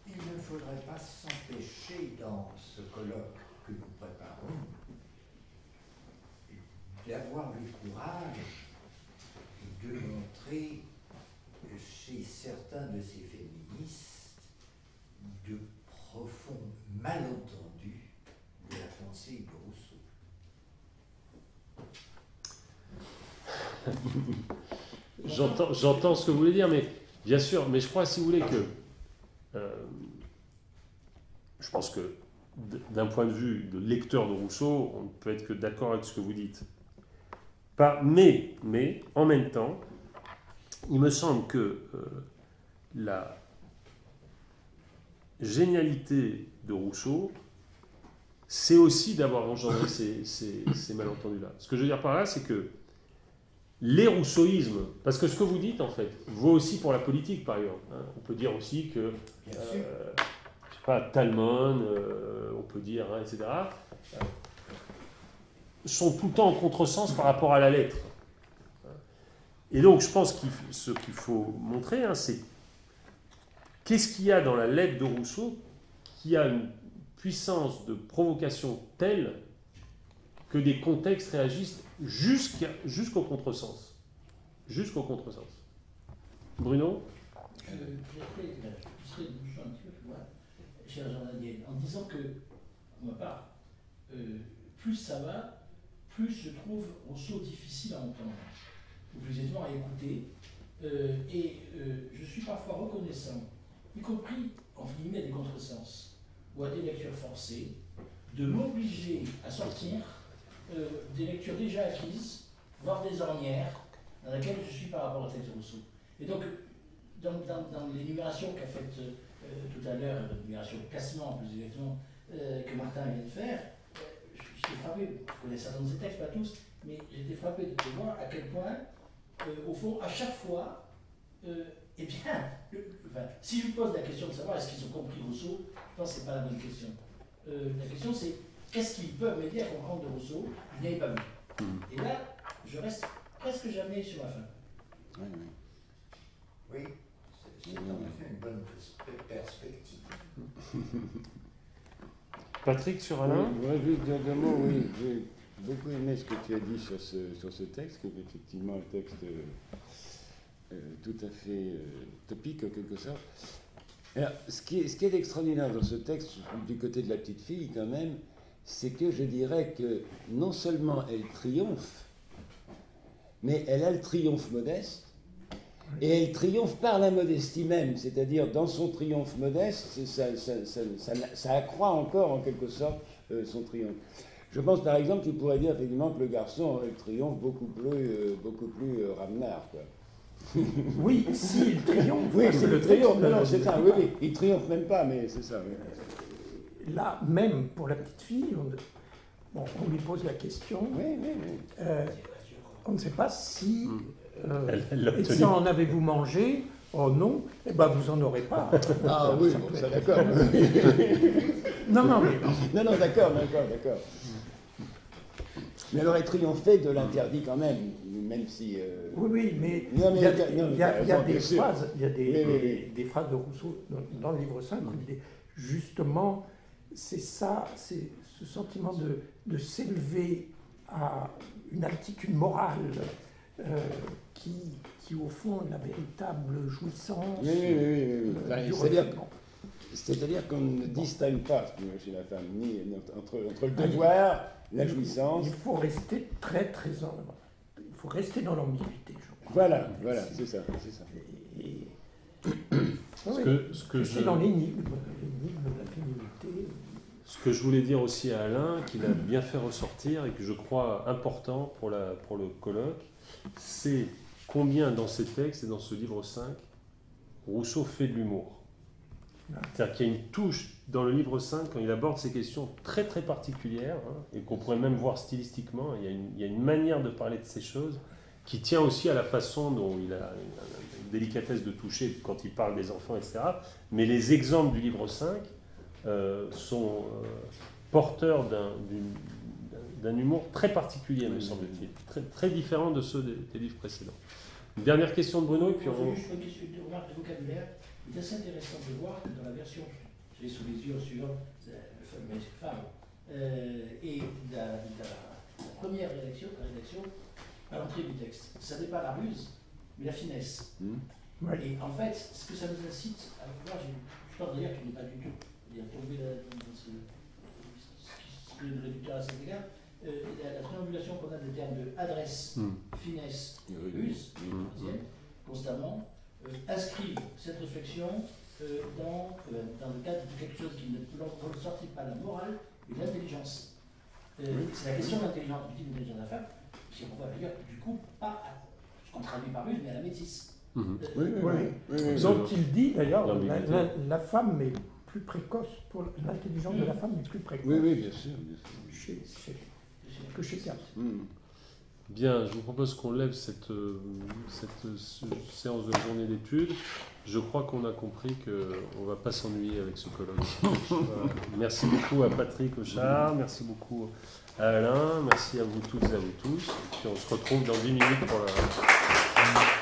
Il ne faudrait pas s'empêcher dans ce colloque que nous préparons d'avoir le courage de montrer chez certains de ces féministes de profond malentendu de la pensée de Rousseau. J'entends ce que vous voulez dire, mais bien sûr, mais je crois, si vous voulez, que euh, je pense que d'un point de vue de lecteur de Rousseau, on ne peut être que d'accord avec ce que vous dites. Pas, mais, mais, en même temps, il me semble que euh, la génialité de Rousseau, c'est aussi d'avoir engendré ces, ces- ces malentendus-là. Ce que je veux dire par là, c'est que les rousseauismes, parce que ce que vous dites en fait, vaut aussi pour la politique par exemple. hein. On peut dire aussi que euh, pas, Talmon, euh, on peut dire, hein, etc., euh, sont tout le temps en contresens par rapport à la lettre. Et donc, je pense que ce qu'il faut montrer, hein, c'est qu'est-ce qu'il y a dans la lettre de Rousseau qui a une puissance de provocation telle que des contextes réagissent jusqu'au contresens. Jusqu'au contresens. Bruno? Euh, En disant que, pour ma part, euh, plus ça va, plus je trouve Rousseau difficile à entendre, ou plus aisément à écouter. Euh, et euh, je suis parfois reconnaissant, y compris entre guillemets des contresens ou à des lectures forcées, de m'obliger à sortir des lectures déjà acquises, voire des ornières, dans lesquelles je suis par rapport au texte de Rousseau. Et donc, dans, dans, l'énumération qu'a faite tout à l'heure, l'énumération de classement plus exactement, euh, que Martin vient de faire, euh, j'étais frappé, je connais certains de ses textes, pas tous, mais j'étais frappé de, voir à quel point, euh, au fond, à chaque fois, euh, eh bien, le- le- enfin, si je me pose la question de savoir est-ce qu'ils ont compris Rousseau, je pense que ce n'est pas la bonne question. Euh, la question c'est qu'est-ce qu'ils peuvent m'aider à comprendre de Rousseau Je n'avais pas vu. Et là, je reste presque jamais sur ma fin. Ouais, ouais. Oui, en effet une bonne pers- perspective. Patrick sur Alain Oui, ouais, juste dire deux mots, oui. J'ai beaucoup aimé ce que tu as dit sur ce, sur ce texte, qui est effectivement un texte euh, euh, tout à fait euh, topique en quelque sorte. Alors, ce qui est, ce qui est extraordinaire dans ce texte, du côté de la petite fille quand même, c'est que je dirais que non seulement elle triomphe, mais elle a le triomphe modeste, et elle triomphe par la modestie même, c'est-à-dire dans son triomphe modeste, ça, ça- ça- ça- ça accroît encore en quelque sorte euh, son triomphe. Je pense par exemple qu'il pourrait dire effectivement que le garçon aurait le triomphe beaucoup plus, euh, beaucoup plus euh, ramenard. Quoi. Oui, s'il triomphe. Oui, parce c'est le triomphe, ne non, non, c'est ça, pas. oui, oui, il triomphe même pas, mais c'est ça. oui. Là, même pour la petite fille, on, bon, on lui pose la question. Oui, oui, oui. euh, on ne sait pas si. Hmm. Euh, Elle- elle et ça, en avez-vous mangé Oh non, eh ben vous en aurez pas. Ah oui, Ça bon, d'accord. Non, non, mais non, non, d'accord, d'accord, d'accord. Mais elle aurait triomphé de l'interdit quand même, même si. euh, oui, oui, mais Non, mais il y a, des phrases, il y a des, Oui, oui, oui. des- des phrases de Rousseau dans, dans le livre 5 où il dit justement, c'est ça, c'est ce sentiment de, de s'élever à une altitude morale euh, qui, qui, au fond, la véritable jouissance Oui, oui, oui, oui, oui. euh, C'est-à-dire qu'on ne distingue pas chez la femme ni entre, entre le Ah, devoir, la jouissance. Il faut rester très, très en... Il faut rester dans l'ambiguïté, je crois. Voilà, voilà, c'est ça, c'est ça. Et- et- Ce Oui, que, ce que rester je, dans l'énigme, l'énigme de la féminité. ce que je voulais dire aussi à Alain, qu'il a bien fait ressortir et que je crois important pour, la, pour le colloque, c'est combien dans ces textes et dans ce livre 5, Rousseau fait de l'humour. C'est-à-dire qu'il y a une touche dans le livre 5 quand il aborde ces questions très très particulières hein, et qu'on pourrait même voir stylistiquement. Il y, a une, il y a une manière de parler de ces choses qui tient aussi à la façon dont il a une, une délicatesse de toucher quand il parle des enfants, etc. Mais les exemples du livre 5 euh, sont euh, porteurs d'un d'une- d'un humour très particulier, me semble-t-il, très, très différent de ceux des, des livres précédents. Une dernière question de Bruno, et puis on... Juste une remarque de vocabulaire. Il est assez intéressant de voir que dans la version, je l'ai sous les yeux sur euh, le fameux femme, euh, et la, la- la première rédaction, la rédaction à l'entrée du texte, ça n'est pas la ruse, mais la finesse. Hmm. Ouais. Et en fait, ce que ça nous incite à voir, j'ai- je pense d'ailleurs qu'il n'est pas du tout il est tombé dans ce, ce que le réducteur à cet égard, euh, la, la triangulation qu'on a des termes de adresse, Hmm. finesse, ruse, Mm. troisième, constamment, euh, inscrivent cette réflexion euh, dans, euh, dans le cadre de quelque chose qui ne ressortit pas la morale, mais l'intelligence. Euh, C'est la question de l'intelligence, l'intelligence de la femme, qui renvoie d'ailleurs du coup pas à ce qu'on traduit par ruse, mais à la métisse. Mhm. Oui, oui. Donc il dit d'ailleurs, la, L'ambiguïté. la- la femme est plus précoce, pour l'intelligence de la femme est plus précoce Oui, oui, bien sûr. bien sûr. chez- chez- que chez Pierre. Hmm. Bien, je vous propose qu'on lève cette, euh, cette euh, ce- séance de journée d'études. Je crois qu'on a compris qu'on ne va pas s'ennuyer avec ce colloque. Merci beaucoup à Patrick Auchard, merci beaucoup à Alain, merci à vous toutes et à vous tous. Et puis on se retrouve dans 10 minutes pour la...